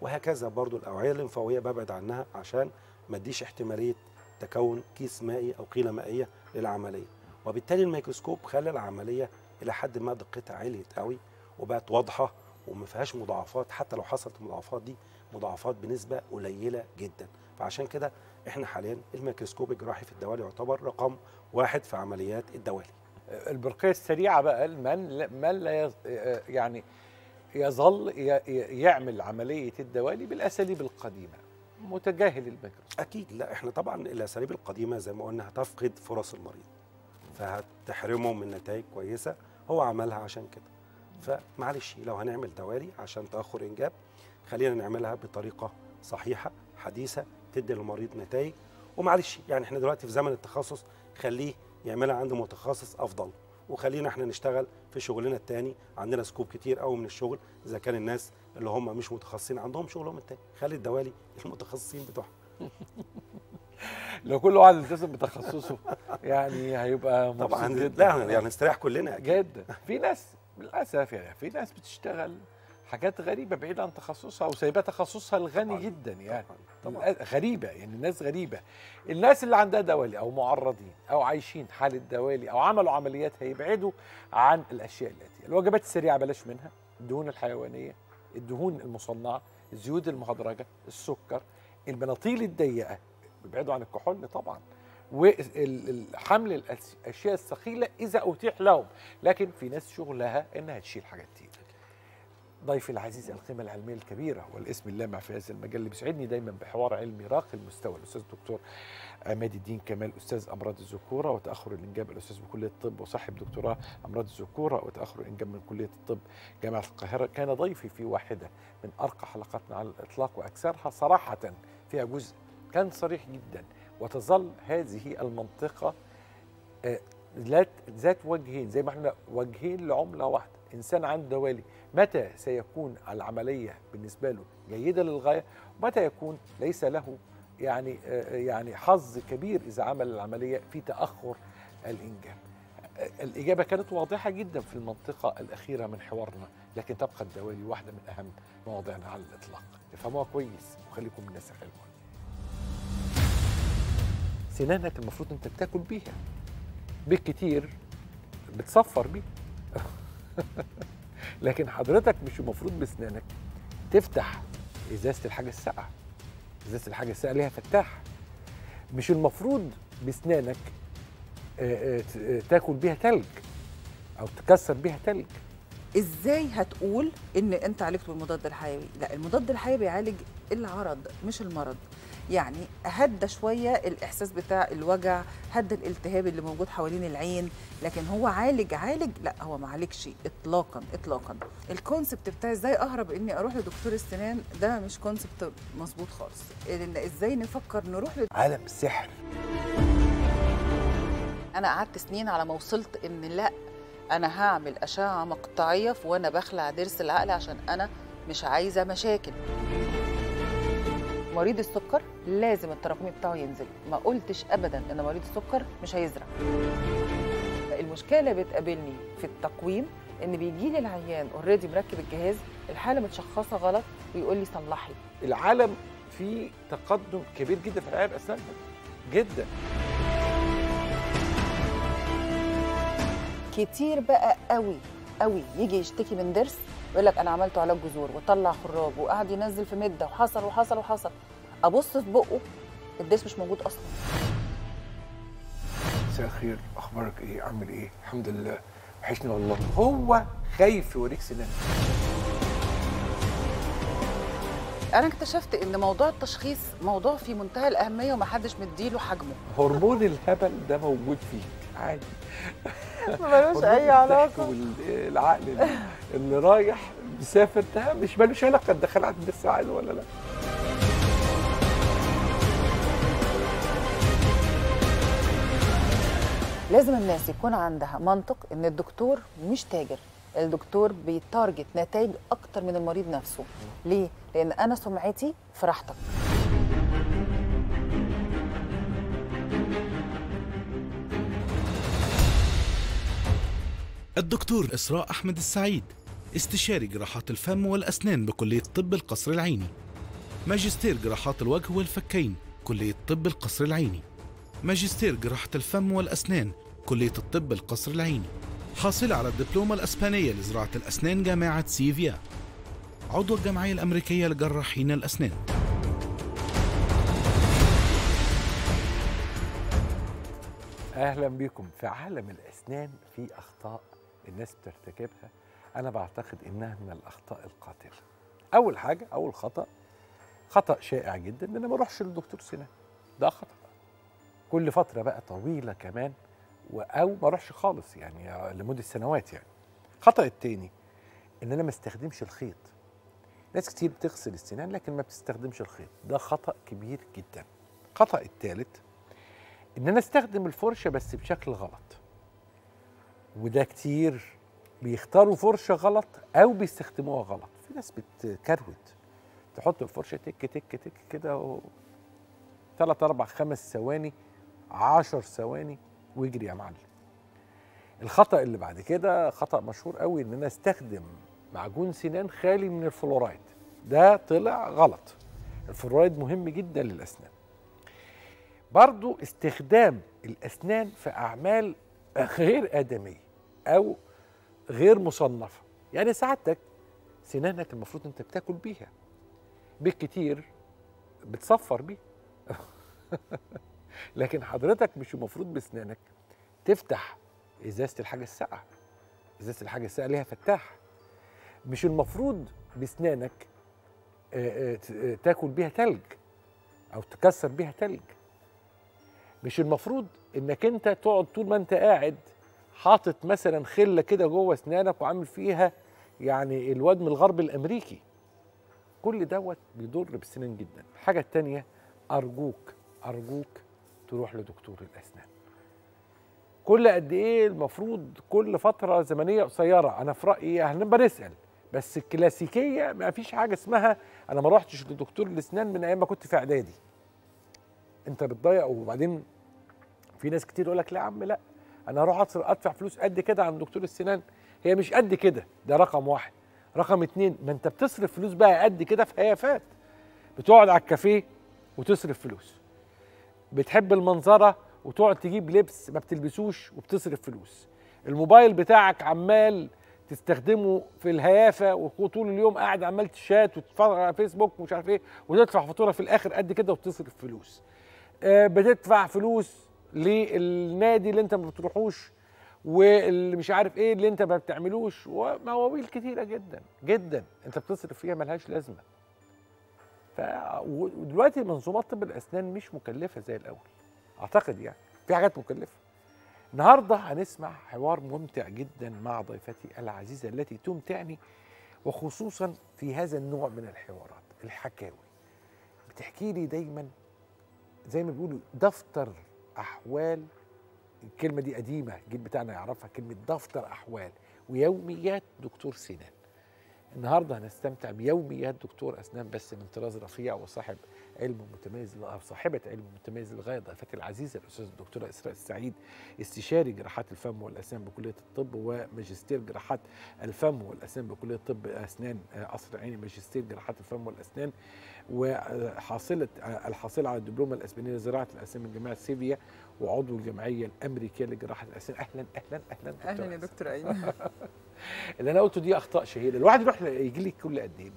وهكذا برضو الاوعيه الليمفاويه ببعد عنها عشان ما اديش احتمالية تكون كيس مائي أو قيلة مائية للعملية. وبالتالي الميكروسكوب خلى العملية إلى حد ما دقتها عليت قوي وبقت واضحة وما فيهاش مضاعفات حتى لو حصلت المضاعفات دي مضاعفات بنسبة قليلة جدا. فعشان كده إحنا حاليا الميكروسكوب الجراحي في الدوالي يعتبر رقم واحد في عمليات الدوالي. البرقية السريعة بقى من من لا. يعني يظل يعمل عملية الدوالي بالأساليب القديمة. متجاهل الميكروسكوب أكيد. لا إحنا طبعا الأساليب القديمة زي ما قلنا هتفقد فرص المريض فهتحرمه من نتائج كويسة. هو عملها عشان كده. فمعلش لو هنعمل دوالي عشان تأخر إنجاب خلينا نعملها بطريقة صحيحة حديثة تدي للمريض نتائج. ومعلش يعني إحنا دلوقتي في زمن التخصص خليه يعملها عند متخصص أفضل. وخلينا إحنا نشتغل في شغلنا التاني. عندنا سكوب كتير قوي من الشغل إذا كان الناس اللي هم مش متخصصين عندهم شغلهم التاني. خلي الدوالي المتخصصين بتوعهم. لو كل واحد التزم بتخصصه يعني هيبقى مبسوط طبعا جدا. لا يعني نستريح كلنا جدا. في ناس للأسف يعني في ناس بتشتغل حاجات غريبة بعيده عن تخصصها وسايبة تخصصها الغني جدا يعني. طبعا. غريبة يعني الناس غريبة. الناس اللي عندها دوالي أو معرضين أو عايشين حالة دوالي أو عملوا عمليات هيبعدوا عن الأشياء الاتيه الوجبات السريعة بلاش منها. الدهون الحيوانية الدهون المصنعة الزيوت المهدرجة السكر البناطيل الضيقة بيبعدوا عن الكحول طبعا وحمل الأشياء الثقيله إذا أتيح لهم. لكن في ناس شغلها إنها تشيل حاجات تقيله ضيفي العزيز القيمة العلمية الكبيرة والاسم اللامع في هذا المجال اللي بيسعدني دايما بحوار علمي راقي المستوى الأستاذ الدكتور عماد الدين كمال أستاذ أمراض الذكورة وتأخر الإنجاب الأستاذ بكلية الطب وصاحب دكتوراه أمراض الذكورة وتأخر الإنجاب من كلية الطب جامعة القاهرة. كان ضيفي في واحدة من أرقى حلقاتنا على الإطلاق وأكثرها صراحة فيها جزء كان صريح جدا وتظل هذه المنطقة آه، ذات وجهين زي ما إحنا وجهين لعملة واحدة. إنسان عنده دوالي متى سيكون العملية بالنسبة له جيدة للغاية؟ ومتى يكون ليس له يعني آه، يعني حظ كبير إذا عمل العملية في تأخر الإنجاب؟ آه، الإجابة كانت واضحة جدا في المنطقة الأخيرة من حوارنا لكن تبقى الدوالي واحدة من أهم مواضيعنا على الإطلاق. افهموها كويس وخليكم من الناس الحلوة. سنانك المفروض أنت بتاكل بيها. بالكتير بتصفر بيها. لكن حضرتك مش المفروض بسنانك تفتح إزازة الحاجة الساقعة. إزازة الحاجة الساقعة ليها فتاح مش المفروض بسنانك آه، آه، آه، تاكل بيها تلج أو تكسر بيها تلج. إزاي هتقول إن أنت عالجت بالمضاد الحيوي؟ لا المضاد الحيوي بيعالج العرض مش المرض. يعني هدى شوية الإحساس بتاع الوجع هدى الالتهاب اللي موجود حوالين العين لكن هو عالج عالج؟ لا هو ما عالجش اطلاقا اطلاقا. ال concept بتاع إزاي أهرب إني أروح لدكتور السنان ده مش concept مظبوط خالص. إن إزاي نفكر نروح لد... عالم سحر. أنا قعدت سنين على ما وصلت إن لا أنا هعمل أشعة مقطعية وأنا بخلع ضرس العقل عشان أنا مش عايزة مشاكل. مريض السكر لازم التراكمي بتاعه ينزل. ما قلتش ابدا إن مريض السكر مش هيزرع. المشكلة اللي بتقابلني في التقويم إن بيجي لي العيان اوريدي مركب الجهاز الحالة متشخصة غلط ويقول لي صلحي. العالم فيه تقدم كبير جدا في العيادة الاسنان جدا. كتير بقى قوي قوي يجي يشتكي من ضرس يقول لك أنا عملت علاج جذور وطلع خراج وقعد ينزل في مده وحصل وحصل وحصل. أبص في بقه الضرس مش موجود أصلا. مساء الخير أخبارك إيه؟ عامل إيه؟ الحمد لله. وحشني والله. هو خايف يوريك سنان أنا اكتشفت إن موضوع التشخيص موضوع في منتهى الأهمية ومحدش مديله حجمه. هرمون الهبل ده موجود فيك عادي. ملوش أي علاقة. والعقل اللي- اللي رايح مسافر ده مش ملوش علاقة تدخل عند السعاده ولا لا. لازم الناس يكون عندها منطق إن الدكتور مش تاجر. الدكتور بيتارجت نتائج أكتر من المريض نفسه. ليه؟ لأن أنا سمعتي في راحتك الدكتور إسراء أحمد السعيد استشاري جراحات الفم والأسنان بكلية طب القصر العيني. ماجستير جراحات الوجه والفكين كلية طب القصر العيني. ماجستير جراحة الفم والأسنان كلية الطب القصر العيني. حاصلة على الدبلومة الأسبانية لزراعة الأسنان جامعة سيفيا. عضو الجمعية الأمريكية لجراحين الأسنان. أهلا بكم في عالم الأسنان في أخطاء الناس بترتكبها أنا بعتقد إنها من الأخطاء القاتلة. أول حاجة أول خطأ خطأ شائع جدا إن أنا ما أروحش للدكتور سنان. ده خطأ. كل فترة بقى طويلة كمان أو ما أروحش خالص يعني لمدة سنوات يعني. الخطا التاني إن أنا ما استخدمش الخيط. ناس كتير بتغسل السنان لكن ما بتستخدمش الخيط. ده خطأ كبير جدا. الخطا الثالث إن أنا أستخدم الفرشة بس بشكل غلط. وده كتير بيختاروا فرشة غلط أو بيستخدموها غلط. في ناس بتكروت تحط الفرشة تك تك تك كده. ثلاث أربع خمس ثواني عشر ثواني ويجري يا معلم. الخطأ اللي بعد كده خطأ مشهور قوي إن أنا أستخدم معجون سنان خالي من الفلورايد. ده طلع غلط. الفلورايد مهم جدا للأسنان. برضو استخدام الأسنان في أعمال غير آدمية. أو غير مصنفه يعني سعادتك سنانك المفروض أنت بتاكل بيها. بالكتير بتصفر بيها. لكن حضرتك مش المفروض بسنانك تفتح إزازة الحاجة الساقعة. إزازة الحاجة الساقعة ليها فتاح مش المفروض بسنانك آه، آه، آه، تاكل بيها تلج أو تكسر بيها تلج. مش المفروض إنك أنت تقعد طول ما أنت قاعد حاطط مثلا خلة كده جوه أسنانك وعامل فيها يعني الواد من الغرب الأمريكي. كل دوت بيضر بالسنان جدا. الحاجة التانية أرجوك أرجوك تروح لدكتور الأسنان. كل قد إيه المفروض كل فترة زمنية قصيرة. أنا في رأيي هنبقى نسأل. بس الكلاسيكية ما فيش حاجة اسمها أنا ما روحتش لدكتور الأسنان من أيام ما كنت في إعدادي. أنت بتضيع وبعدين في ناس كتير يقول لك لا يا عم لا. أنا هروح ادفع فلوس قد كده عند دكتور السنان. هي مش قد كده ده رقم واحد. رقم اتنين ما انت بتصرف فلوس بقى قد كده في هيافات بتقعد على الكافيه وتصرف فلوس. بتحب المنظرة وتقعد تجيب لبس ما بتلبسوش وبتصرف فلوس. الموبايل بتاعك عمال تستخدمه في الهيافة وطول اليوم قاعد عمال تشات وتتفرج على فيسبوك ومش عارف إيه وتدفع فاتورة في الآخر قد كده وتصرف فلوس. آه، بتدفع فلوس للنادي اللي انت ما بتروحوش واللي مش عارف إيه اللي انت ما بتعملوش ومواويل كتيرة جدا جدا. انت بتصرف فيها ملهاش لازمة. ف ودلوقتي منظومات طب الأسنان مش مكلفة زي الأول. أعتقد يعني في حاجات مكلفة. النهارده هنسمع حوار ممتع جدا مع ضيفتي العزيزة التي تمتعني وخصوصا في هذا النوع من الحوارات الحكاوي. بتحكي لي دايما زي ما بيقولوا دفتر أحوال. الكلمة دي قديمة الجيل بتاعنا يعرفها كلمة دفتر أحوال. ويوميات دكتور سنان النهارده هنستمتع بيوميات دكتور أسنان بس من طراز رفيع وصاحب علم متميز صاحبة علم متميز للغايه ضيفتي العزيزه الاستاذه الدكتوره إسراء السعيد استشاري جراحات الفم والأسنان بكلية الطب وماجستير جراحات الفم والأسنان بكلية طب أسنان آه، قصر العيني ماجستير جراحات الفم والأسنان وحاصلة آه، الحاصلة على الدبلومة الأسبانية لزراعة الأسنان من جامعة سيفيا وعضو الجمعية الأمريكية لجراحة الأسنان. أهلا أهلا أهلا أهلا يا. دكتور أيمن. اللي أنا قلته دي أخطاء شهيرة. الواحد يروح يجي لك كل قد إيه؟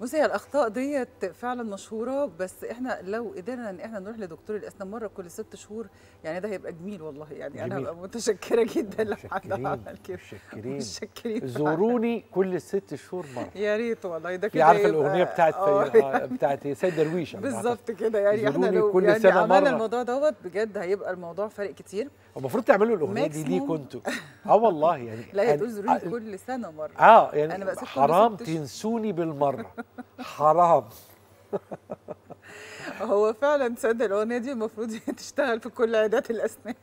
بصي هي الأخطاء ديت فعلا مشهورة بس إحنا لو قدرنا إن إحنا نروح لدكتور الأسنان مرة كل ست شهور يعني ده هيبقى جميل والله يعني أنا جميل. هبقى متشكرة جدا لحد متشكرين عمل كده متشكرين متشكرين. زوروني كل ست شهور مرة يا ريت والله ده كده يبقى- الأغنية بتاعت آه. آه، بتاعت سيد درويش بالظبط كده يعني إحنا لو كل يعني سنة عملنا مرة. الموضوع دوت بجد هيبقى الموضوع فارق كتير المفروض تعملوا الأغنية دي. ليكوا أنتوا آه والله يعني لا هي تقول زوروني كل سنة مرة آه يعني أنا حرام. تنسوني بالمرة حرام. هو فعلا تصدق الأغنية دي المفروض تشتغل في كل عيادات الأسنان.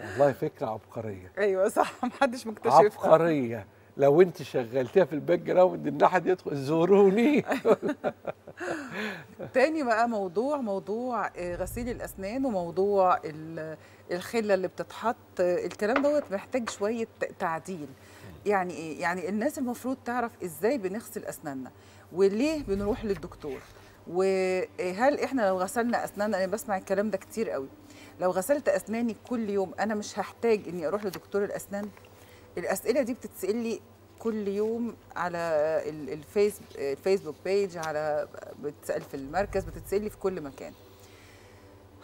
والله فكرة عبقرية. أيوه صح محدش مكتشفها. عبقرية. لو انت شغلتيها في ال background ان أحد يدخل زوروني. تاني بقى موضوع موضوع آه، غسيل الأسنان وموضوع ال- الخلة اللي بتتحط. الكلام دوت محتاج شوية تعديل. يعني إيه؟ يعني الناس المفروض تعرف إزاي بنغسل أسناننا وليه بنروح للدكتور وهل إحنا لو غسلنا أسناننا أنا بسمع الكلام ده كتير قوي لو غسلت أسناني كل يوم أنا مش هحتاج إني أروح لدكتور الأسنان؟ الأسئلة دي بتتسأل لي كل يوم على ال- الفيس ال Facebook page على بتسال في المركز بتتسأل لي في كل مكان.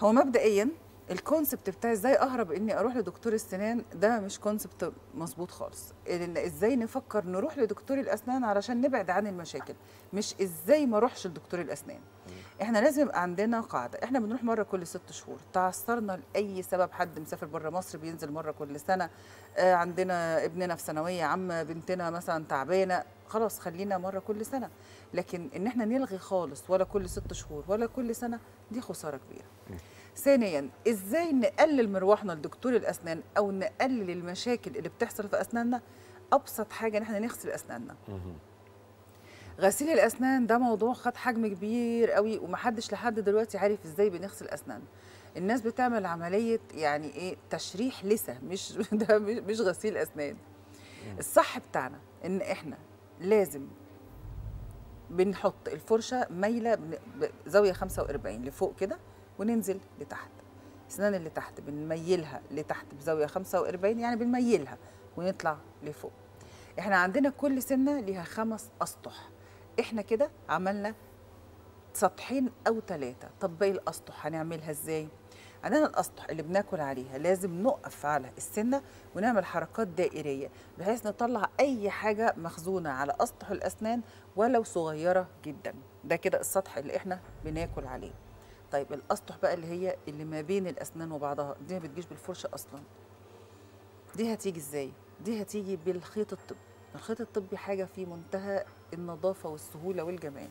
هو مبدئيا ال concept بتاع إزاي اهرب اني أروح لدكتور السنان ده مش concept مظبوط خالص. إن إزاي نفكر نروح لدكتور الأسنان علشان نبعد عن المشاكل مش إزاي ما اروحش لدكتور الأسنان. إحنا لازم يبقى عندنا قاعدة إحنا بنروح مرة كل ست شهور. تعثرنا لأي سبب حد مسافر بره مصر بينزل مرة كل سنة. آه عندنا ابننا في ثانوية عامة بنتنا مثلا تعبانة. خلاص خلينا مرة كل سنة. لكن إن إحنا نلغي خالص ولا كل ست شهور ولا كل سنة دي خسارة كبيرة. ثانيا إزاي نقلل مروحنا لدكتور الأسنان أو نقلل المشاكل اللي بتحصل في أسناننا؟ أبسط حاجة إن إحنا نغسل أسناننا. غسيل الأسنان ده موضوع خد حجم كبير قوي ومحدش لحد دلوقتي عارف إزاي بنغسل أسنان. الناس بتعمل عملية يعني إيه؟ تشريح لسه مش ده مش غسيل أسنان. الصح بتاعنا إن إحنا لازم بنحط الفرشة مايلة بزاويه 45 لفوق كده وننزل لتحت. السنان اللي تحت بنميلها لتحت بزاوية 45 يعني بنميلها ونطلع لفوق. إحنا عندنا كل سنة ليها خمس أسطح. إحنا كده عملنا سطحين أو ثلاثة طب باقي الأسطح هنعملها إزاي؟ عندنا الأسطح اللي بناكل عليها لازم نقف على السنة ونعمل حركات دائرية بحيث نطلع أي حاجة مخزونة على أسطح الأسنان ولو صغيرة جدا. ده كده السطح اللي إحنا بناكل عليه. طيب الأسطح بقى اللي هي اللي ما بين الأسنان وبعضها دي ما بتجيش بالفرشة أصلا. دي هتيجي إزاي؟ دي هتيجي بالخيط الطبي الخيط الطبي حاجة في منتهى النظافة والسهولة والجمال.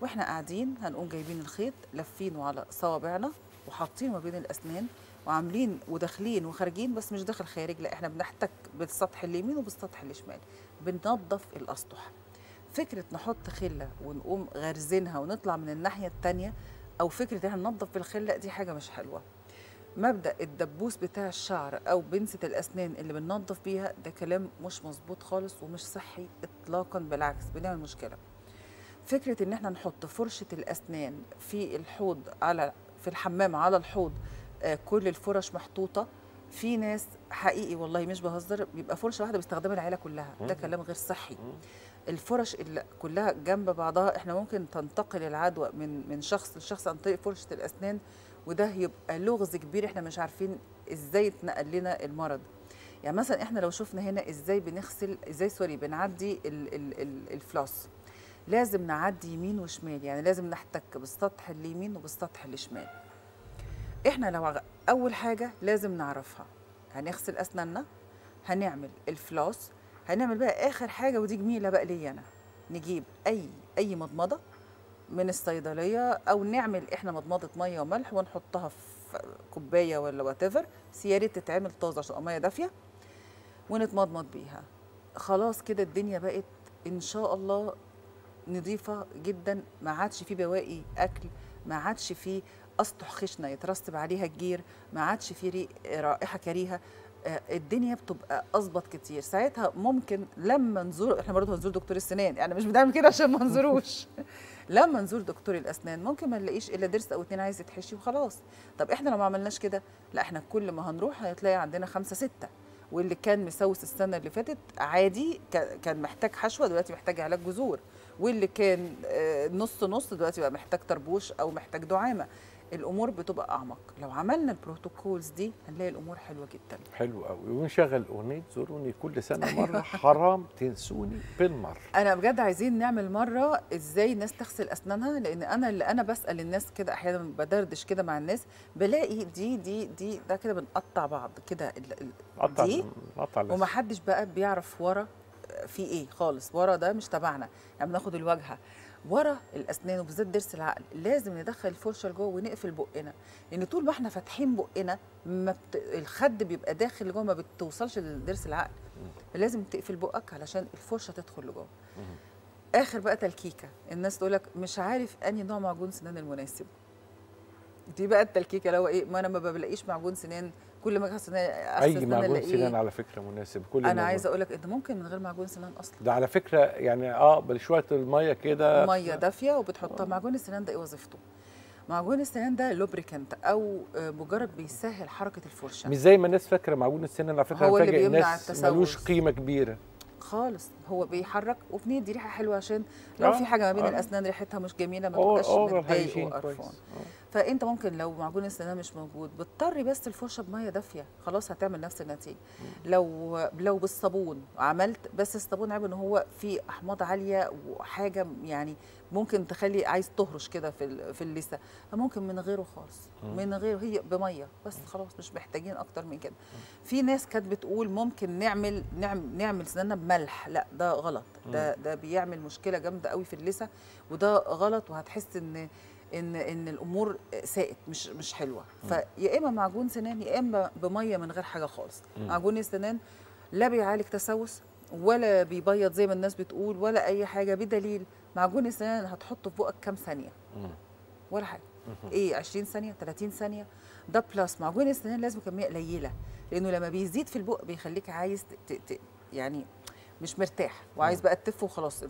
وإحنا قاعدين هنقوم جايبين الخيط لافينه على صوابعنا وحاطينه ما بين الأسنان وعاملين وداخلين وخارجين بس مش داخل خارج لا إحنا بنحتك بالسطح اليمين وبالسطح الشمال بننظف الأسطح. فكرة نحط خلة ونقوم غارزينها ونطلع من الناحية الثانية أو فكرة إحنا ننظف بالخله دي حاجة مش حلوة. مبدأ الدبوس بتاع الشعر أو بنسة الأسنان اللي بننظف بيها ده كلام مش مظبوط خالص ومش صحي اطلاقا بالعكس بنعمل مشكلة. فكرة إن إحنا نحط فرشة الأسنان في الحوض على في الحمام على الحوض آه، كل الفرش محطوطة في ناس حقيقي والله مش بهزر بيبقى فرشة واحدة بيستخدمها العيلة كلها ده. كلام غير صحي. الفرش اللي كلها جنب بعضها إحنا ممكن تنتقل العدوى من من شخص لشخص عن طريق فرشة الأسنان وده يبقى لغز كبير إحنا مش عارفين إزاي اتنقل لنا المرض. يعني مثلا إحنا لو شفنا هنا إزاي بنغسل إزاي سوري بنعدي ال ال ال الفلوس لازم نعدي يمين وشمال يعني لازم نحتك بالسطح اليمين وبالسطح الشمال. إحنا لو أول حاجة لازم نعرفها هنغسل أسناننا؟ هنعمل الفلوس هنعمل بقى آخر حاجة ودي جميلة بقى ليا أنا. نجيب أي أي مضمضة من الصيدلية أو نعمل إحنا مضمضة مية وملح ونحطها في كوباية ولا وات بس يا ريت تتعمل طازة عشان ميه دافية. ونتمضمض بيها. خلاص كده الدنيا بقت إن شاء الله نظيفة جدا. ما عادش فيه بواقي أكل ما عادش فيه أسطح خشنة يترسب عليها الجير ما عادش ري- رائحة كريهة. الدنيا بتبقى اظبط كتير. ساعتها ممكن لما نزور إحنا برضه هنزور دكتور السنان يعني مش بنعمل كده عشان ما نزوروش. لما نزور دكتور الأسنان ممكن ما نلاقيش إلا ضرس أو اتنين عايز يتحشي وخلاص. طب إحنا لو ما عملناش كده لا إحنا كل ما هنروح هتلاقي عندنا خمسة ستة. واللي كان مسوس السنة اللي فاتت عادي كا- كان محتاج حشوة دلوقتي محتاج علاج جذور. واللي كان آه، نص نص دلوقتي بقى محتاج طربوش أو محتاج دعامة. الأمور بتبقى أعمق. لو عملنا البروتوكولز دي هنلاقي الأمور حلوة جدا. حلو قوي. ونشغل أغنية زوروني كل سنة مرة. حرام تنسوني بالمرة. أنا بجد عايزين نعمل مرة إزاي الناس تغسل أسنانها لأن أنا اللي أنا بسأل الناس كده أحيانا بدردش كده مع الناس بلاقي دي دي دي ده كده بنقطع بعض كده ال- ال- قطع دي. ومحدش بقى بيعرف ورا في إيه خالص. ورا ده مش تبعنا. يعني بناخد الواجهة. ورا الأسنان وبالذات ضرس العقل. لازم ندخل الفرشة لجوه ونقفل بقنا. لأن طول ما إحنا فاتحين بقنا ما بت... الخد بيبقى داخل لجوه ما بتوصلش لضرس العقل. لازم تقفل بقك علشان الفرشة تدخل لجوه. آخر بقى تلكيكة. الناس تقول لك مش عارف أنهي نوع معجون سنان المناسب. دي بقى التلكيكة اللي هو إيه ما أنا ما بلاقيش معجون سنان كل ما سنان أي معجون سنان على فكرة مناسب كل أنا. عايزة أقول لك انت ممكن من غير معجون سنان أصلا. ده على فكرة يعني آه بشويه المية كده. مية دافية وبتحطها. معجون السنان ده إيه وظيفته؟ معجون السنان ده لوبريكانت أو آه، مجرد بيسهل حركة الفرشة. مش زي ما الناس فاكرة معجون السنان على فكرة هو اللي بيمنع الناس التسوس. ملوش قيمة كبيرة. خالص. هو بيحرك وبندي ريحة حلوة عشان لو آه، في حاجة ما بين آه. الأسنان ريحتها مش جميلة ما تبقاش متضايق. وقرفان. فأنت ممكن لو معجون السنان مش موجود بتضطري بس الفرشة بمية دافية خلاص هتعمل نفس النتيجة. لو لو بالصابون عملت بس الصابون عيب إن هو فيه أحماض عالية وحاجة يعني ممكن تخلي عايز تهرش كده في في اللثة. فممكن من غيره خالص. من غيره هي بمية بس خلاص مش محتاجين أكتر من كده. في ناس كانت بتقول ممكن نعمل نعمل نعمل سناننا بملح لأ ده غلط. ده ده بيعمل مشكلة جامدة قوي في اللثة وده غلط وهتحس إن إن إن الأمور سائت مش مش حلوة. فيا إما معجون سنان يا إما بمية من غير حاجة خالص. معجون السنان لا بيعالج تسوس ولا بيبيض زي ما الناس بتقول ولا أي حاجة بدليل معجون السنان هتحطه في بقك كام ثانية؟ ولا حاجة. إيه 20 ثانية 30 ثانية؟ ده بلس معجون السنان لازم كمية قليلة لأنه لما بيزيد في البق بيخليك عايز ت... ت... ت... يعني مش مرتاح وعايز بقى تف وخلاص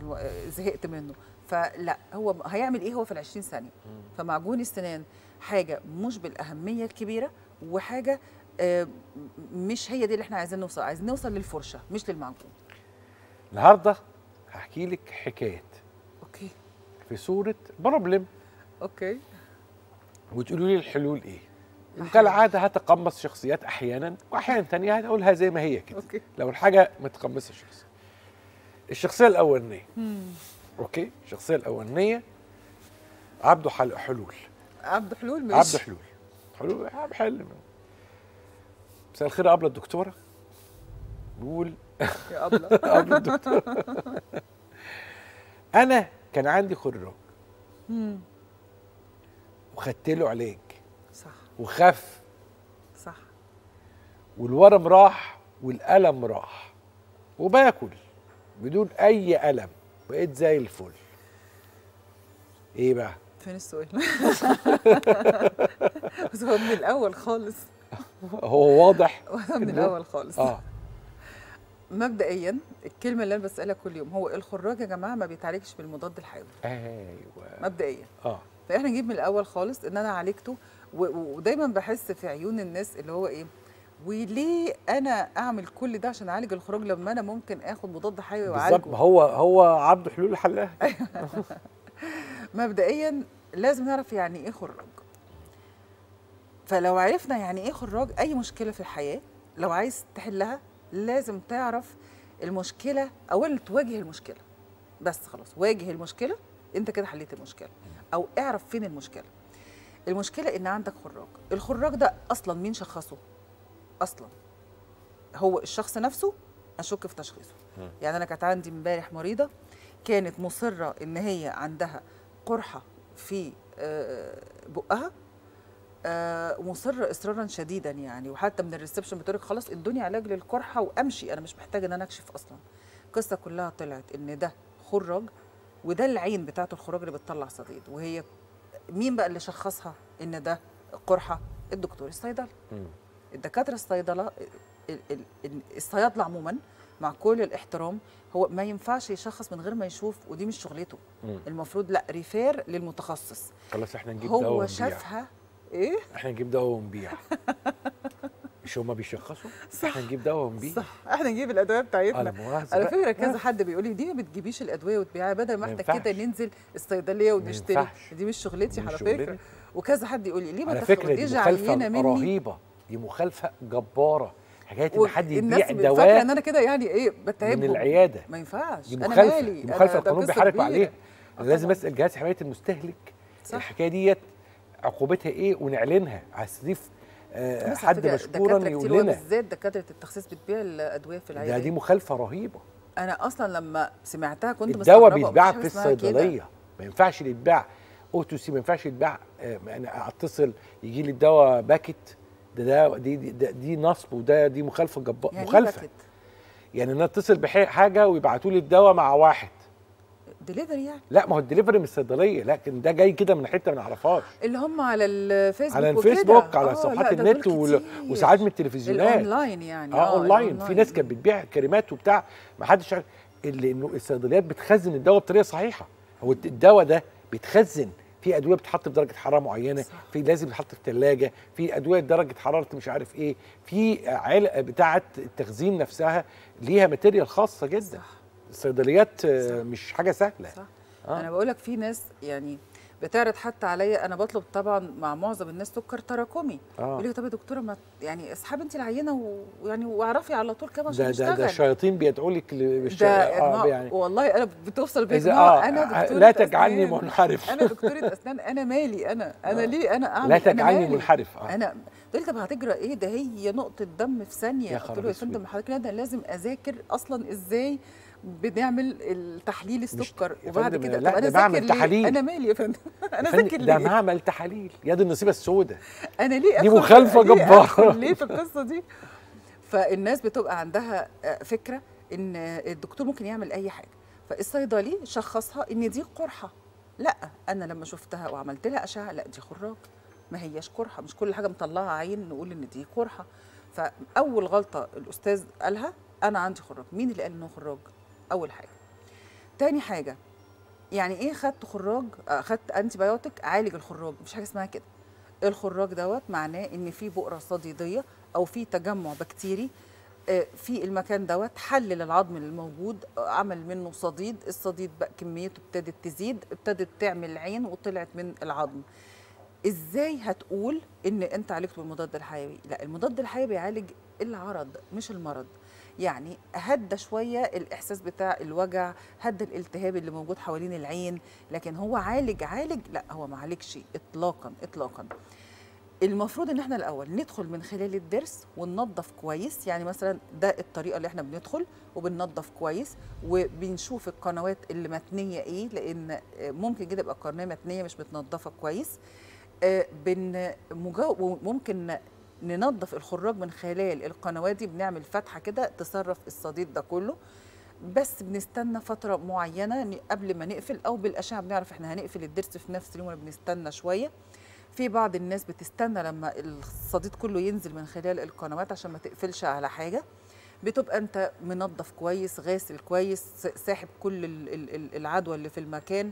زهقت منه. فلا هو هيعمل إيه هو في ال 20 ثانية فمعجون السنان حاجة مش بالأهمية الكبيرة وحاجة آه، مش هي دي اللي إحنا عايزين نوصل عايزين نوصل للفرشة مش للمعجون. النهارده هحكي لك حكايات. okay. في صورة problem. okay. وتقولوا لي الحلول إيه؟ كالعادة هتقمص شخصيات أحيانا واحيانا تانية هتقولها زي ما هي كده. okay. لو الحاجة متقمصه شخص الشخصية الأولانية. okay؟ الشخصية الأولانية عبده حل حلول. عبد حلول مش عبده حلول. حلول بحل مساء الخير أبلة الدكتورة. بيقول يا. أبلة. الدكتورة. أنا كان عندي خراج. وخدت له علاج. صح. وخف. صح. والورم راح والألم راح. وباكل. بدون أي ألم. بقيت زي الفل. إيه بقى؟ فين السؤال؟ بس هو من الأول خالص. هو واضح هو من الأول خالص. آه. مبدئيا الكلمة اللي أنا بسألها كل يوم هو الخراج يا جماعة ما بيتعالجش بالمضاد الحيوي. أيوه. مبدئيا. آه. فإحنا نجيب من الأول خالص إن أنا عالجته ودايما بحس في عيون الناس اللي هو إيه وليه أنا أعمل كل ده عشان أعالج الخراج لما أنا ممكن آخد مضاد حيوي بالظبط. واعالجه ما هو هو عبده حلول حلها مبدئيا لازم نعرف يعني إيه خراج فلو عرفنا يعني إيه خراج أي مشكلة في الحياة لو عايز تحلها لازم تعرف المشكلة اولا تواجه المشكلة. بس خلاص واجه المشكلة أنت كده حليت المشكلة. أو اعرف فين المشكلة. المشكلة إن عندك خراج الخراج ده أصلا مين شخصه؟ أصلا. هو الشخص نفسه أشك في تشخيصه. يعني أنا كانت عندي امبارح مريضة كانت مصرة إن هي عندها قرحة في آه، بقها آه، مصره اصرارا شديدا يعني. وحتى من الريسبشن بتقول خلاص إدوني علاج للقرحة وأمشي. أنا مش محتاجة إن أنا أكشف أصلا. القصة كلها طلعت إن ده خراج وده العين بتاعته الخراج اللي بتطلع صديد. وهي مين بقى اللي شخصها إن ده قرحة؟ الدكتور الصيدلي. الدكاترة الصيدله ال- ال- ال- الصيادلة عموما مع كل الاحترام هو ما ينفعش يشخص من غير ما يشوف ودي مش شغلته مم. المفروض لا ريفير للمتخصص خلاص إحنا نجيب دواء هو. شافها إيه إحنا نجيب دواء ونبيع مش هما بيشخصوا إحنا نجيب دواء ونبيع صح إحنا نجيب الأدوية بتاعتنا على. فكرة كذا آه. حد بيقول لي دي ما بتجيبيش الأدوية وتبيعها بدل ما إحنا كده. ننزل الصيدلية ونشتري. دي مش شغلتي على فكرة. وكذا حد يقول لي ليه ما تاخديش عينه مني رهيبة دي مخالفة جبارة. حكاية إن حد يبيع فاكرة دواء ان أنا كده يعني إيه بتعبهم. من العيادة. ما ينفعش. دي أنا مخالفة. مالي. دي مخالفة. القانون بيحارب. عليها. لازم. أسأل جهاز حماية المستهلك صح. الحكاية ديت عقوبتها إيه؟ ونعلنها. على استضيف آه، حد مشكورا يقول لنا. بالذات دكاترة التخصيص بتبيع الأدوية في ده العيادات دي؟ مخالفة رهيبة. أنا أصلا لما سمعتها كنت الدواء بيتباع في. الصيدلية. ما ينفعش يتباع. أو تو سي ما ينفعش يتباع. آه، أنا أتصل يجي لي الدواء باكت. ده ده دي دي, دي نصب وده دي مخالفة جبار يعني إيه مخالفة باكت؟ يعني أنا اتصل بحاجه ويبعتوا لي الدواء مع واحد دليفري يعني لا ما هو الدليفري من الصيدليه لكن ده جاي كده من حتة ما نعرفهاش اللي هم على الفيسبوك على. الفيسبوك على آه، صفحات لا، ده النت. وساعات من التلفزيونات الاونلاين يعني آه اونلاين في الأونلاين. ناس كانت بتبيع كريمات وبتاع ما حدش عارف اللي إنه الصيدليات بتخزن الدواء بطريقة صحيحة هو الد- الدواء ده بيتخزن في أدوية بتتحط في درجة حرارة معينة صح. في لازم يتحط في ثلاجه في أدوية درجة حرارة مش عارف إيه في علقه بتاعة التخزين نفسها ليها ماتيريال خاصة جدا صح. الصيدليات آه، مش حاجة سهلة صح. آه. أنا بقول لك في ناس يعني بتعرض حتى عليا أنا بطلب طبعا مع معظم الناس سكر تراكمي آه. يقول لي طب يا دكتورة ما يعني اسحبي انت العينة ويعني واعرفي على طول كام عشان ده ده ده الشياطين بيدعوا لك ل- بالش- ده يا آه يعني والله أنا بتوصل بيا آه، أنا آه، دكتورة لا تجعلني. منحرف. أنا دكتورة أسنان أنا مالي أنا أنا آه. ليه أنا أعمل لا تجعلني؟ منحرف، آه. أنا قلت طب هتجرى إيه ده هي نقطة دم في ثانية يا قلت له يا فندم حضرتك لا ده لازم أذاكر أصلا إزاي بنعمل التحليل السكر وبعد كده. لا، أنا ده ليه؟ تحاليل. أنا مالي يا فندم؟ أنا ذاكر ده ليه؟ معمل تحاليل يا دي النصيبة السوداء أنا ليه دي ليه جبارة. أدخل ليه في القصة دي؟ فالناس بتبقى عندها آه، فكرة إن الدكتور ممكن يعمل أي حاجة. فالصيدلي شخصها إن دي قرحة. لا أنا لما شفتها وعملت لها أشعة لا دي خراج. ما هياش قرحة. مش كل حاجة مطلعها عين نقول إن دي قرحة. فأول غلطة الأستاذ قالها أنا عندي خراج. مين اللي قال إنه خراج؟ أول حاجة. تاني حاجة يعني إيه خدت خراج؟ آه، خدت antibiotic عالج الخراج مفيش حاجة اسمها كده. الخراج دوت معناه إن في بؤرة صديدية أو في تجمع بكتيري آه، في المكان دوت حلل العظم اللي موجود آه، عمل منه صديد الصديد بقى كميته ابتدت تزيد ابتدت تعمل عين وطلعت من العظم. إزاي هتقول إن أنت عالجت بالمضاد الحيوي؟ لا المضاد الحيوي بيعالج العرض مش المرض. يعني هدى شوية الإحساس بتاع الوجع هدى الالتهاب اللي موجود حوالين العين لكن هو عالج عالج لا هو ما عالجش اطلاقا اطلاقا. المفروض إن إحنا الأول ندخل من خلال الضرس وننظف كويس يعني مثلا ده الطريقة اللي إحنا بندخل وبننظف كويس وبنشوف القنوات اللي متنيه إيه لأن ممكن جدا يبقى قناه متنية مش متنظفة كويس. آه، بن ممكن ننظف الخراج من خلال القنوات دي بنعمل فتحة كده تصرف الصديد ده كله. بس بنستنى فترة معينة قبل ما نقفل أو بالأشعة بنعرف إحنا هنقفل الضرس في نفس اليوم ولا بنستنى شوية. في بعض الناس بتستنى لما الصديد كله ينزل من خلال القنوات عشان ما تقفلش على حاجة. بتبقى أنت منظف كويس غاسل كويس ساحب كل ال- ال- ال- العدوى اللي في المكان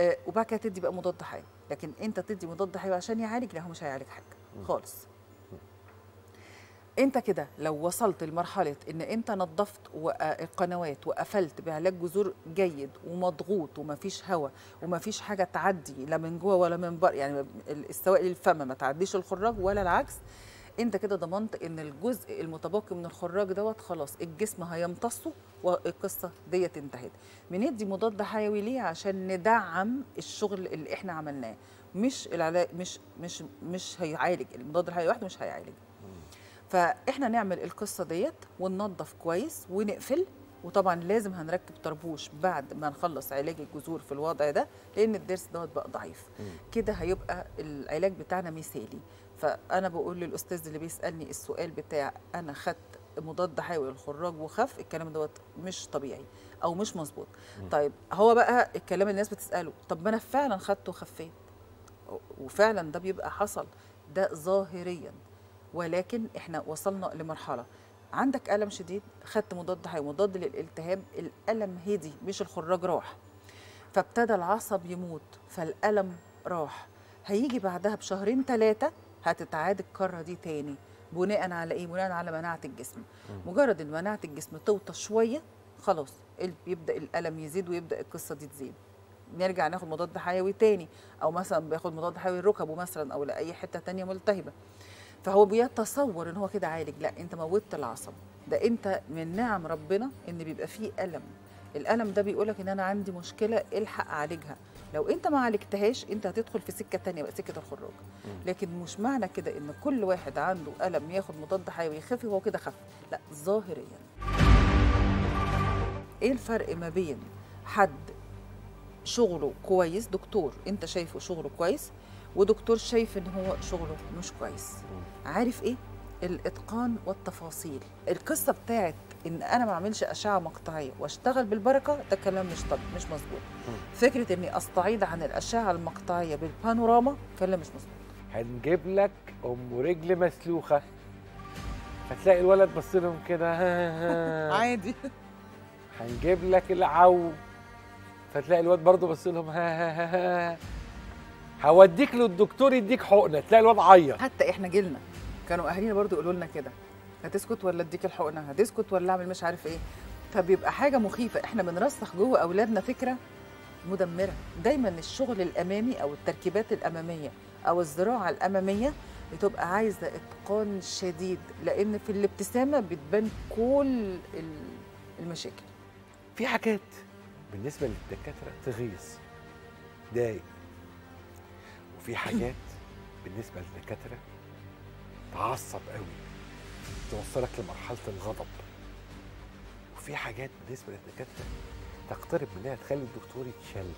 آه، وبعد كده تدي بقى مضاد حيوي. لكن أنت تدي مضاد حيوي عشان يعالج لا هو مش هيعالج حاجة خالص. انت كده لو وصلت لمرحلة إن انت نظفت القنوات وقفلت بعلاج جذور جيد ومضغوط ومفيش هواء ومفيش حاجة تعدي لا من جوه ولا من بره يعني السوائل الفم ما تعديش الخراج ولا العكس انت كده ضمنت إن الجزء المتبقي من الخراج دوت خلاص الجسم هيمتصه والقصة ديت انتهت. بندي مضاد حيوي ليه؟ عشان ندعم الشغل اللي إحنا عملناه مش العلاج مش مش مش هيعالج المضاد الحيوي لوحده مش هيعالج. فإحنا نعمل القصة ديت وننظف كويس ونقفل وطبعا لازم هنركب طربوش بعد ما نخلص علاج الجذور في الوضع ده لأن الضرس دوت بقى ضعيف. كده هيبقى العلاج بتاعنا مثالي. فأنا بقول للأستاذ اللي بيسألني السؤال بتاع أنا خدت مضاد حيوي للخراج وخف الكلام دوت مش طبيعي أو مش مظبوط. طيب هو بقى الكلام الناس بتسأله طب ما أنا فعلا خدته وخفيت. وفعلا ده بيبقى حصل ده ظاهريا. ولكن إحنا وصلنا لمرحلة. عندك ألم شديد؟ خدت مضاد حيوي مضاد للالتهاب الألم هدي مش الخراج راح. فابتدى العصب يموت فالألم راح. هيجي بعدها بشهرين ثلاثة هتتعاد الكرة دي تاني بناء على إيه؟ بناء على مناعة الجسم. مجرد إن مناعة الجسم توطى شوية خلاص بيبدا الألم يزيد ويبدأ القصة دي تزيد. نرجع ناخد مضاد حيوي تاني أو مثلا بياخد مضاد حيوي لركبه مثلا أو لأي حتة تانية ملتهبة. فهو بيتصور إن هو كده عالج. لا أنت موتت العصب. ده أنت من نعم ربنا إن بيبقى فيه ألم. الألم ده بيقولك إن أنا عندي مشكلة الحق أعالجها. لو أنت ما عالجتهاش أنت هتدخل في سكة تانية بقى سكة الخراج لكن مش معنى كده إن كل واحد عنده ألم ياخد مضاد حيوي يخف هو كده خف. لا ظاهريا. إيه الفرق ما بين حد شغله كويس دكتور أنت شايفه شغله كويس ودكتور شايف إن هو شغله مش كويس. عارف إيه؟ الإتقان والتفاصيل. القصة بتاعت إن أنا ما أعملش أشعة مقطعية وأشتغل بالبركة ده كلام مش طب مش مظبوط. فكرة إني استعيض عن الأشعة المقطعية بالبانوراما كلام مش مظبوط. هنجيب لك أم رجل مسلوخة. فتلاقي الولد بص لهم كده. عادي. هنجيب لك العو. فتلاقي الواد برضه بص لهم. ها ها ها ها هوديك للدكتور يديك حقنة تلاقي الواد عيط. حتى إحنا جيلنا كانوا أهالينا برضو يقولوا لنا كده هتسكت ولا أديك الحقنة؟ هتسكت ولا أعمل مش عارف إيه؟ فبيبقى حاجة مخيفة إحنا بنرسخ جوه أولادنا فكرة مدمرة. دايما الشغل الأمامي أو التركيبات الأمامية أو الزراعة الأمامية بتبقى عايزة إتقان شديد لأن في الابتسامة بتبان كل ال- المشاكل. في حاجات بالنسبة للدكاترة تغيظ ضايق وفي حاجات بالنسبة للدكاترة تعصب قوي توصلك لمرحلة الغضب. وفي حاجات بالنسبة للدكاترة تقترب منها تخلي الدكتور يتشل.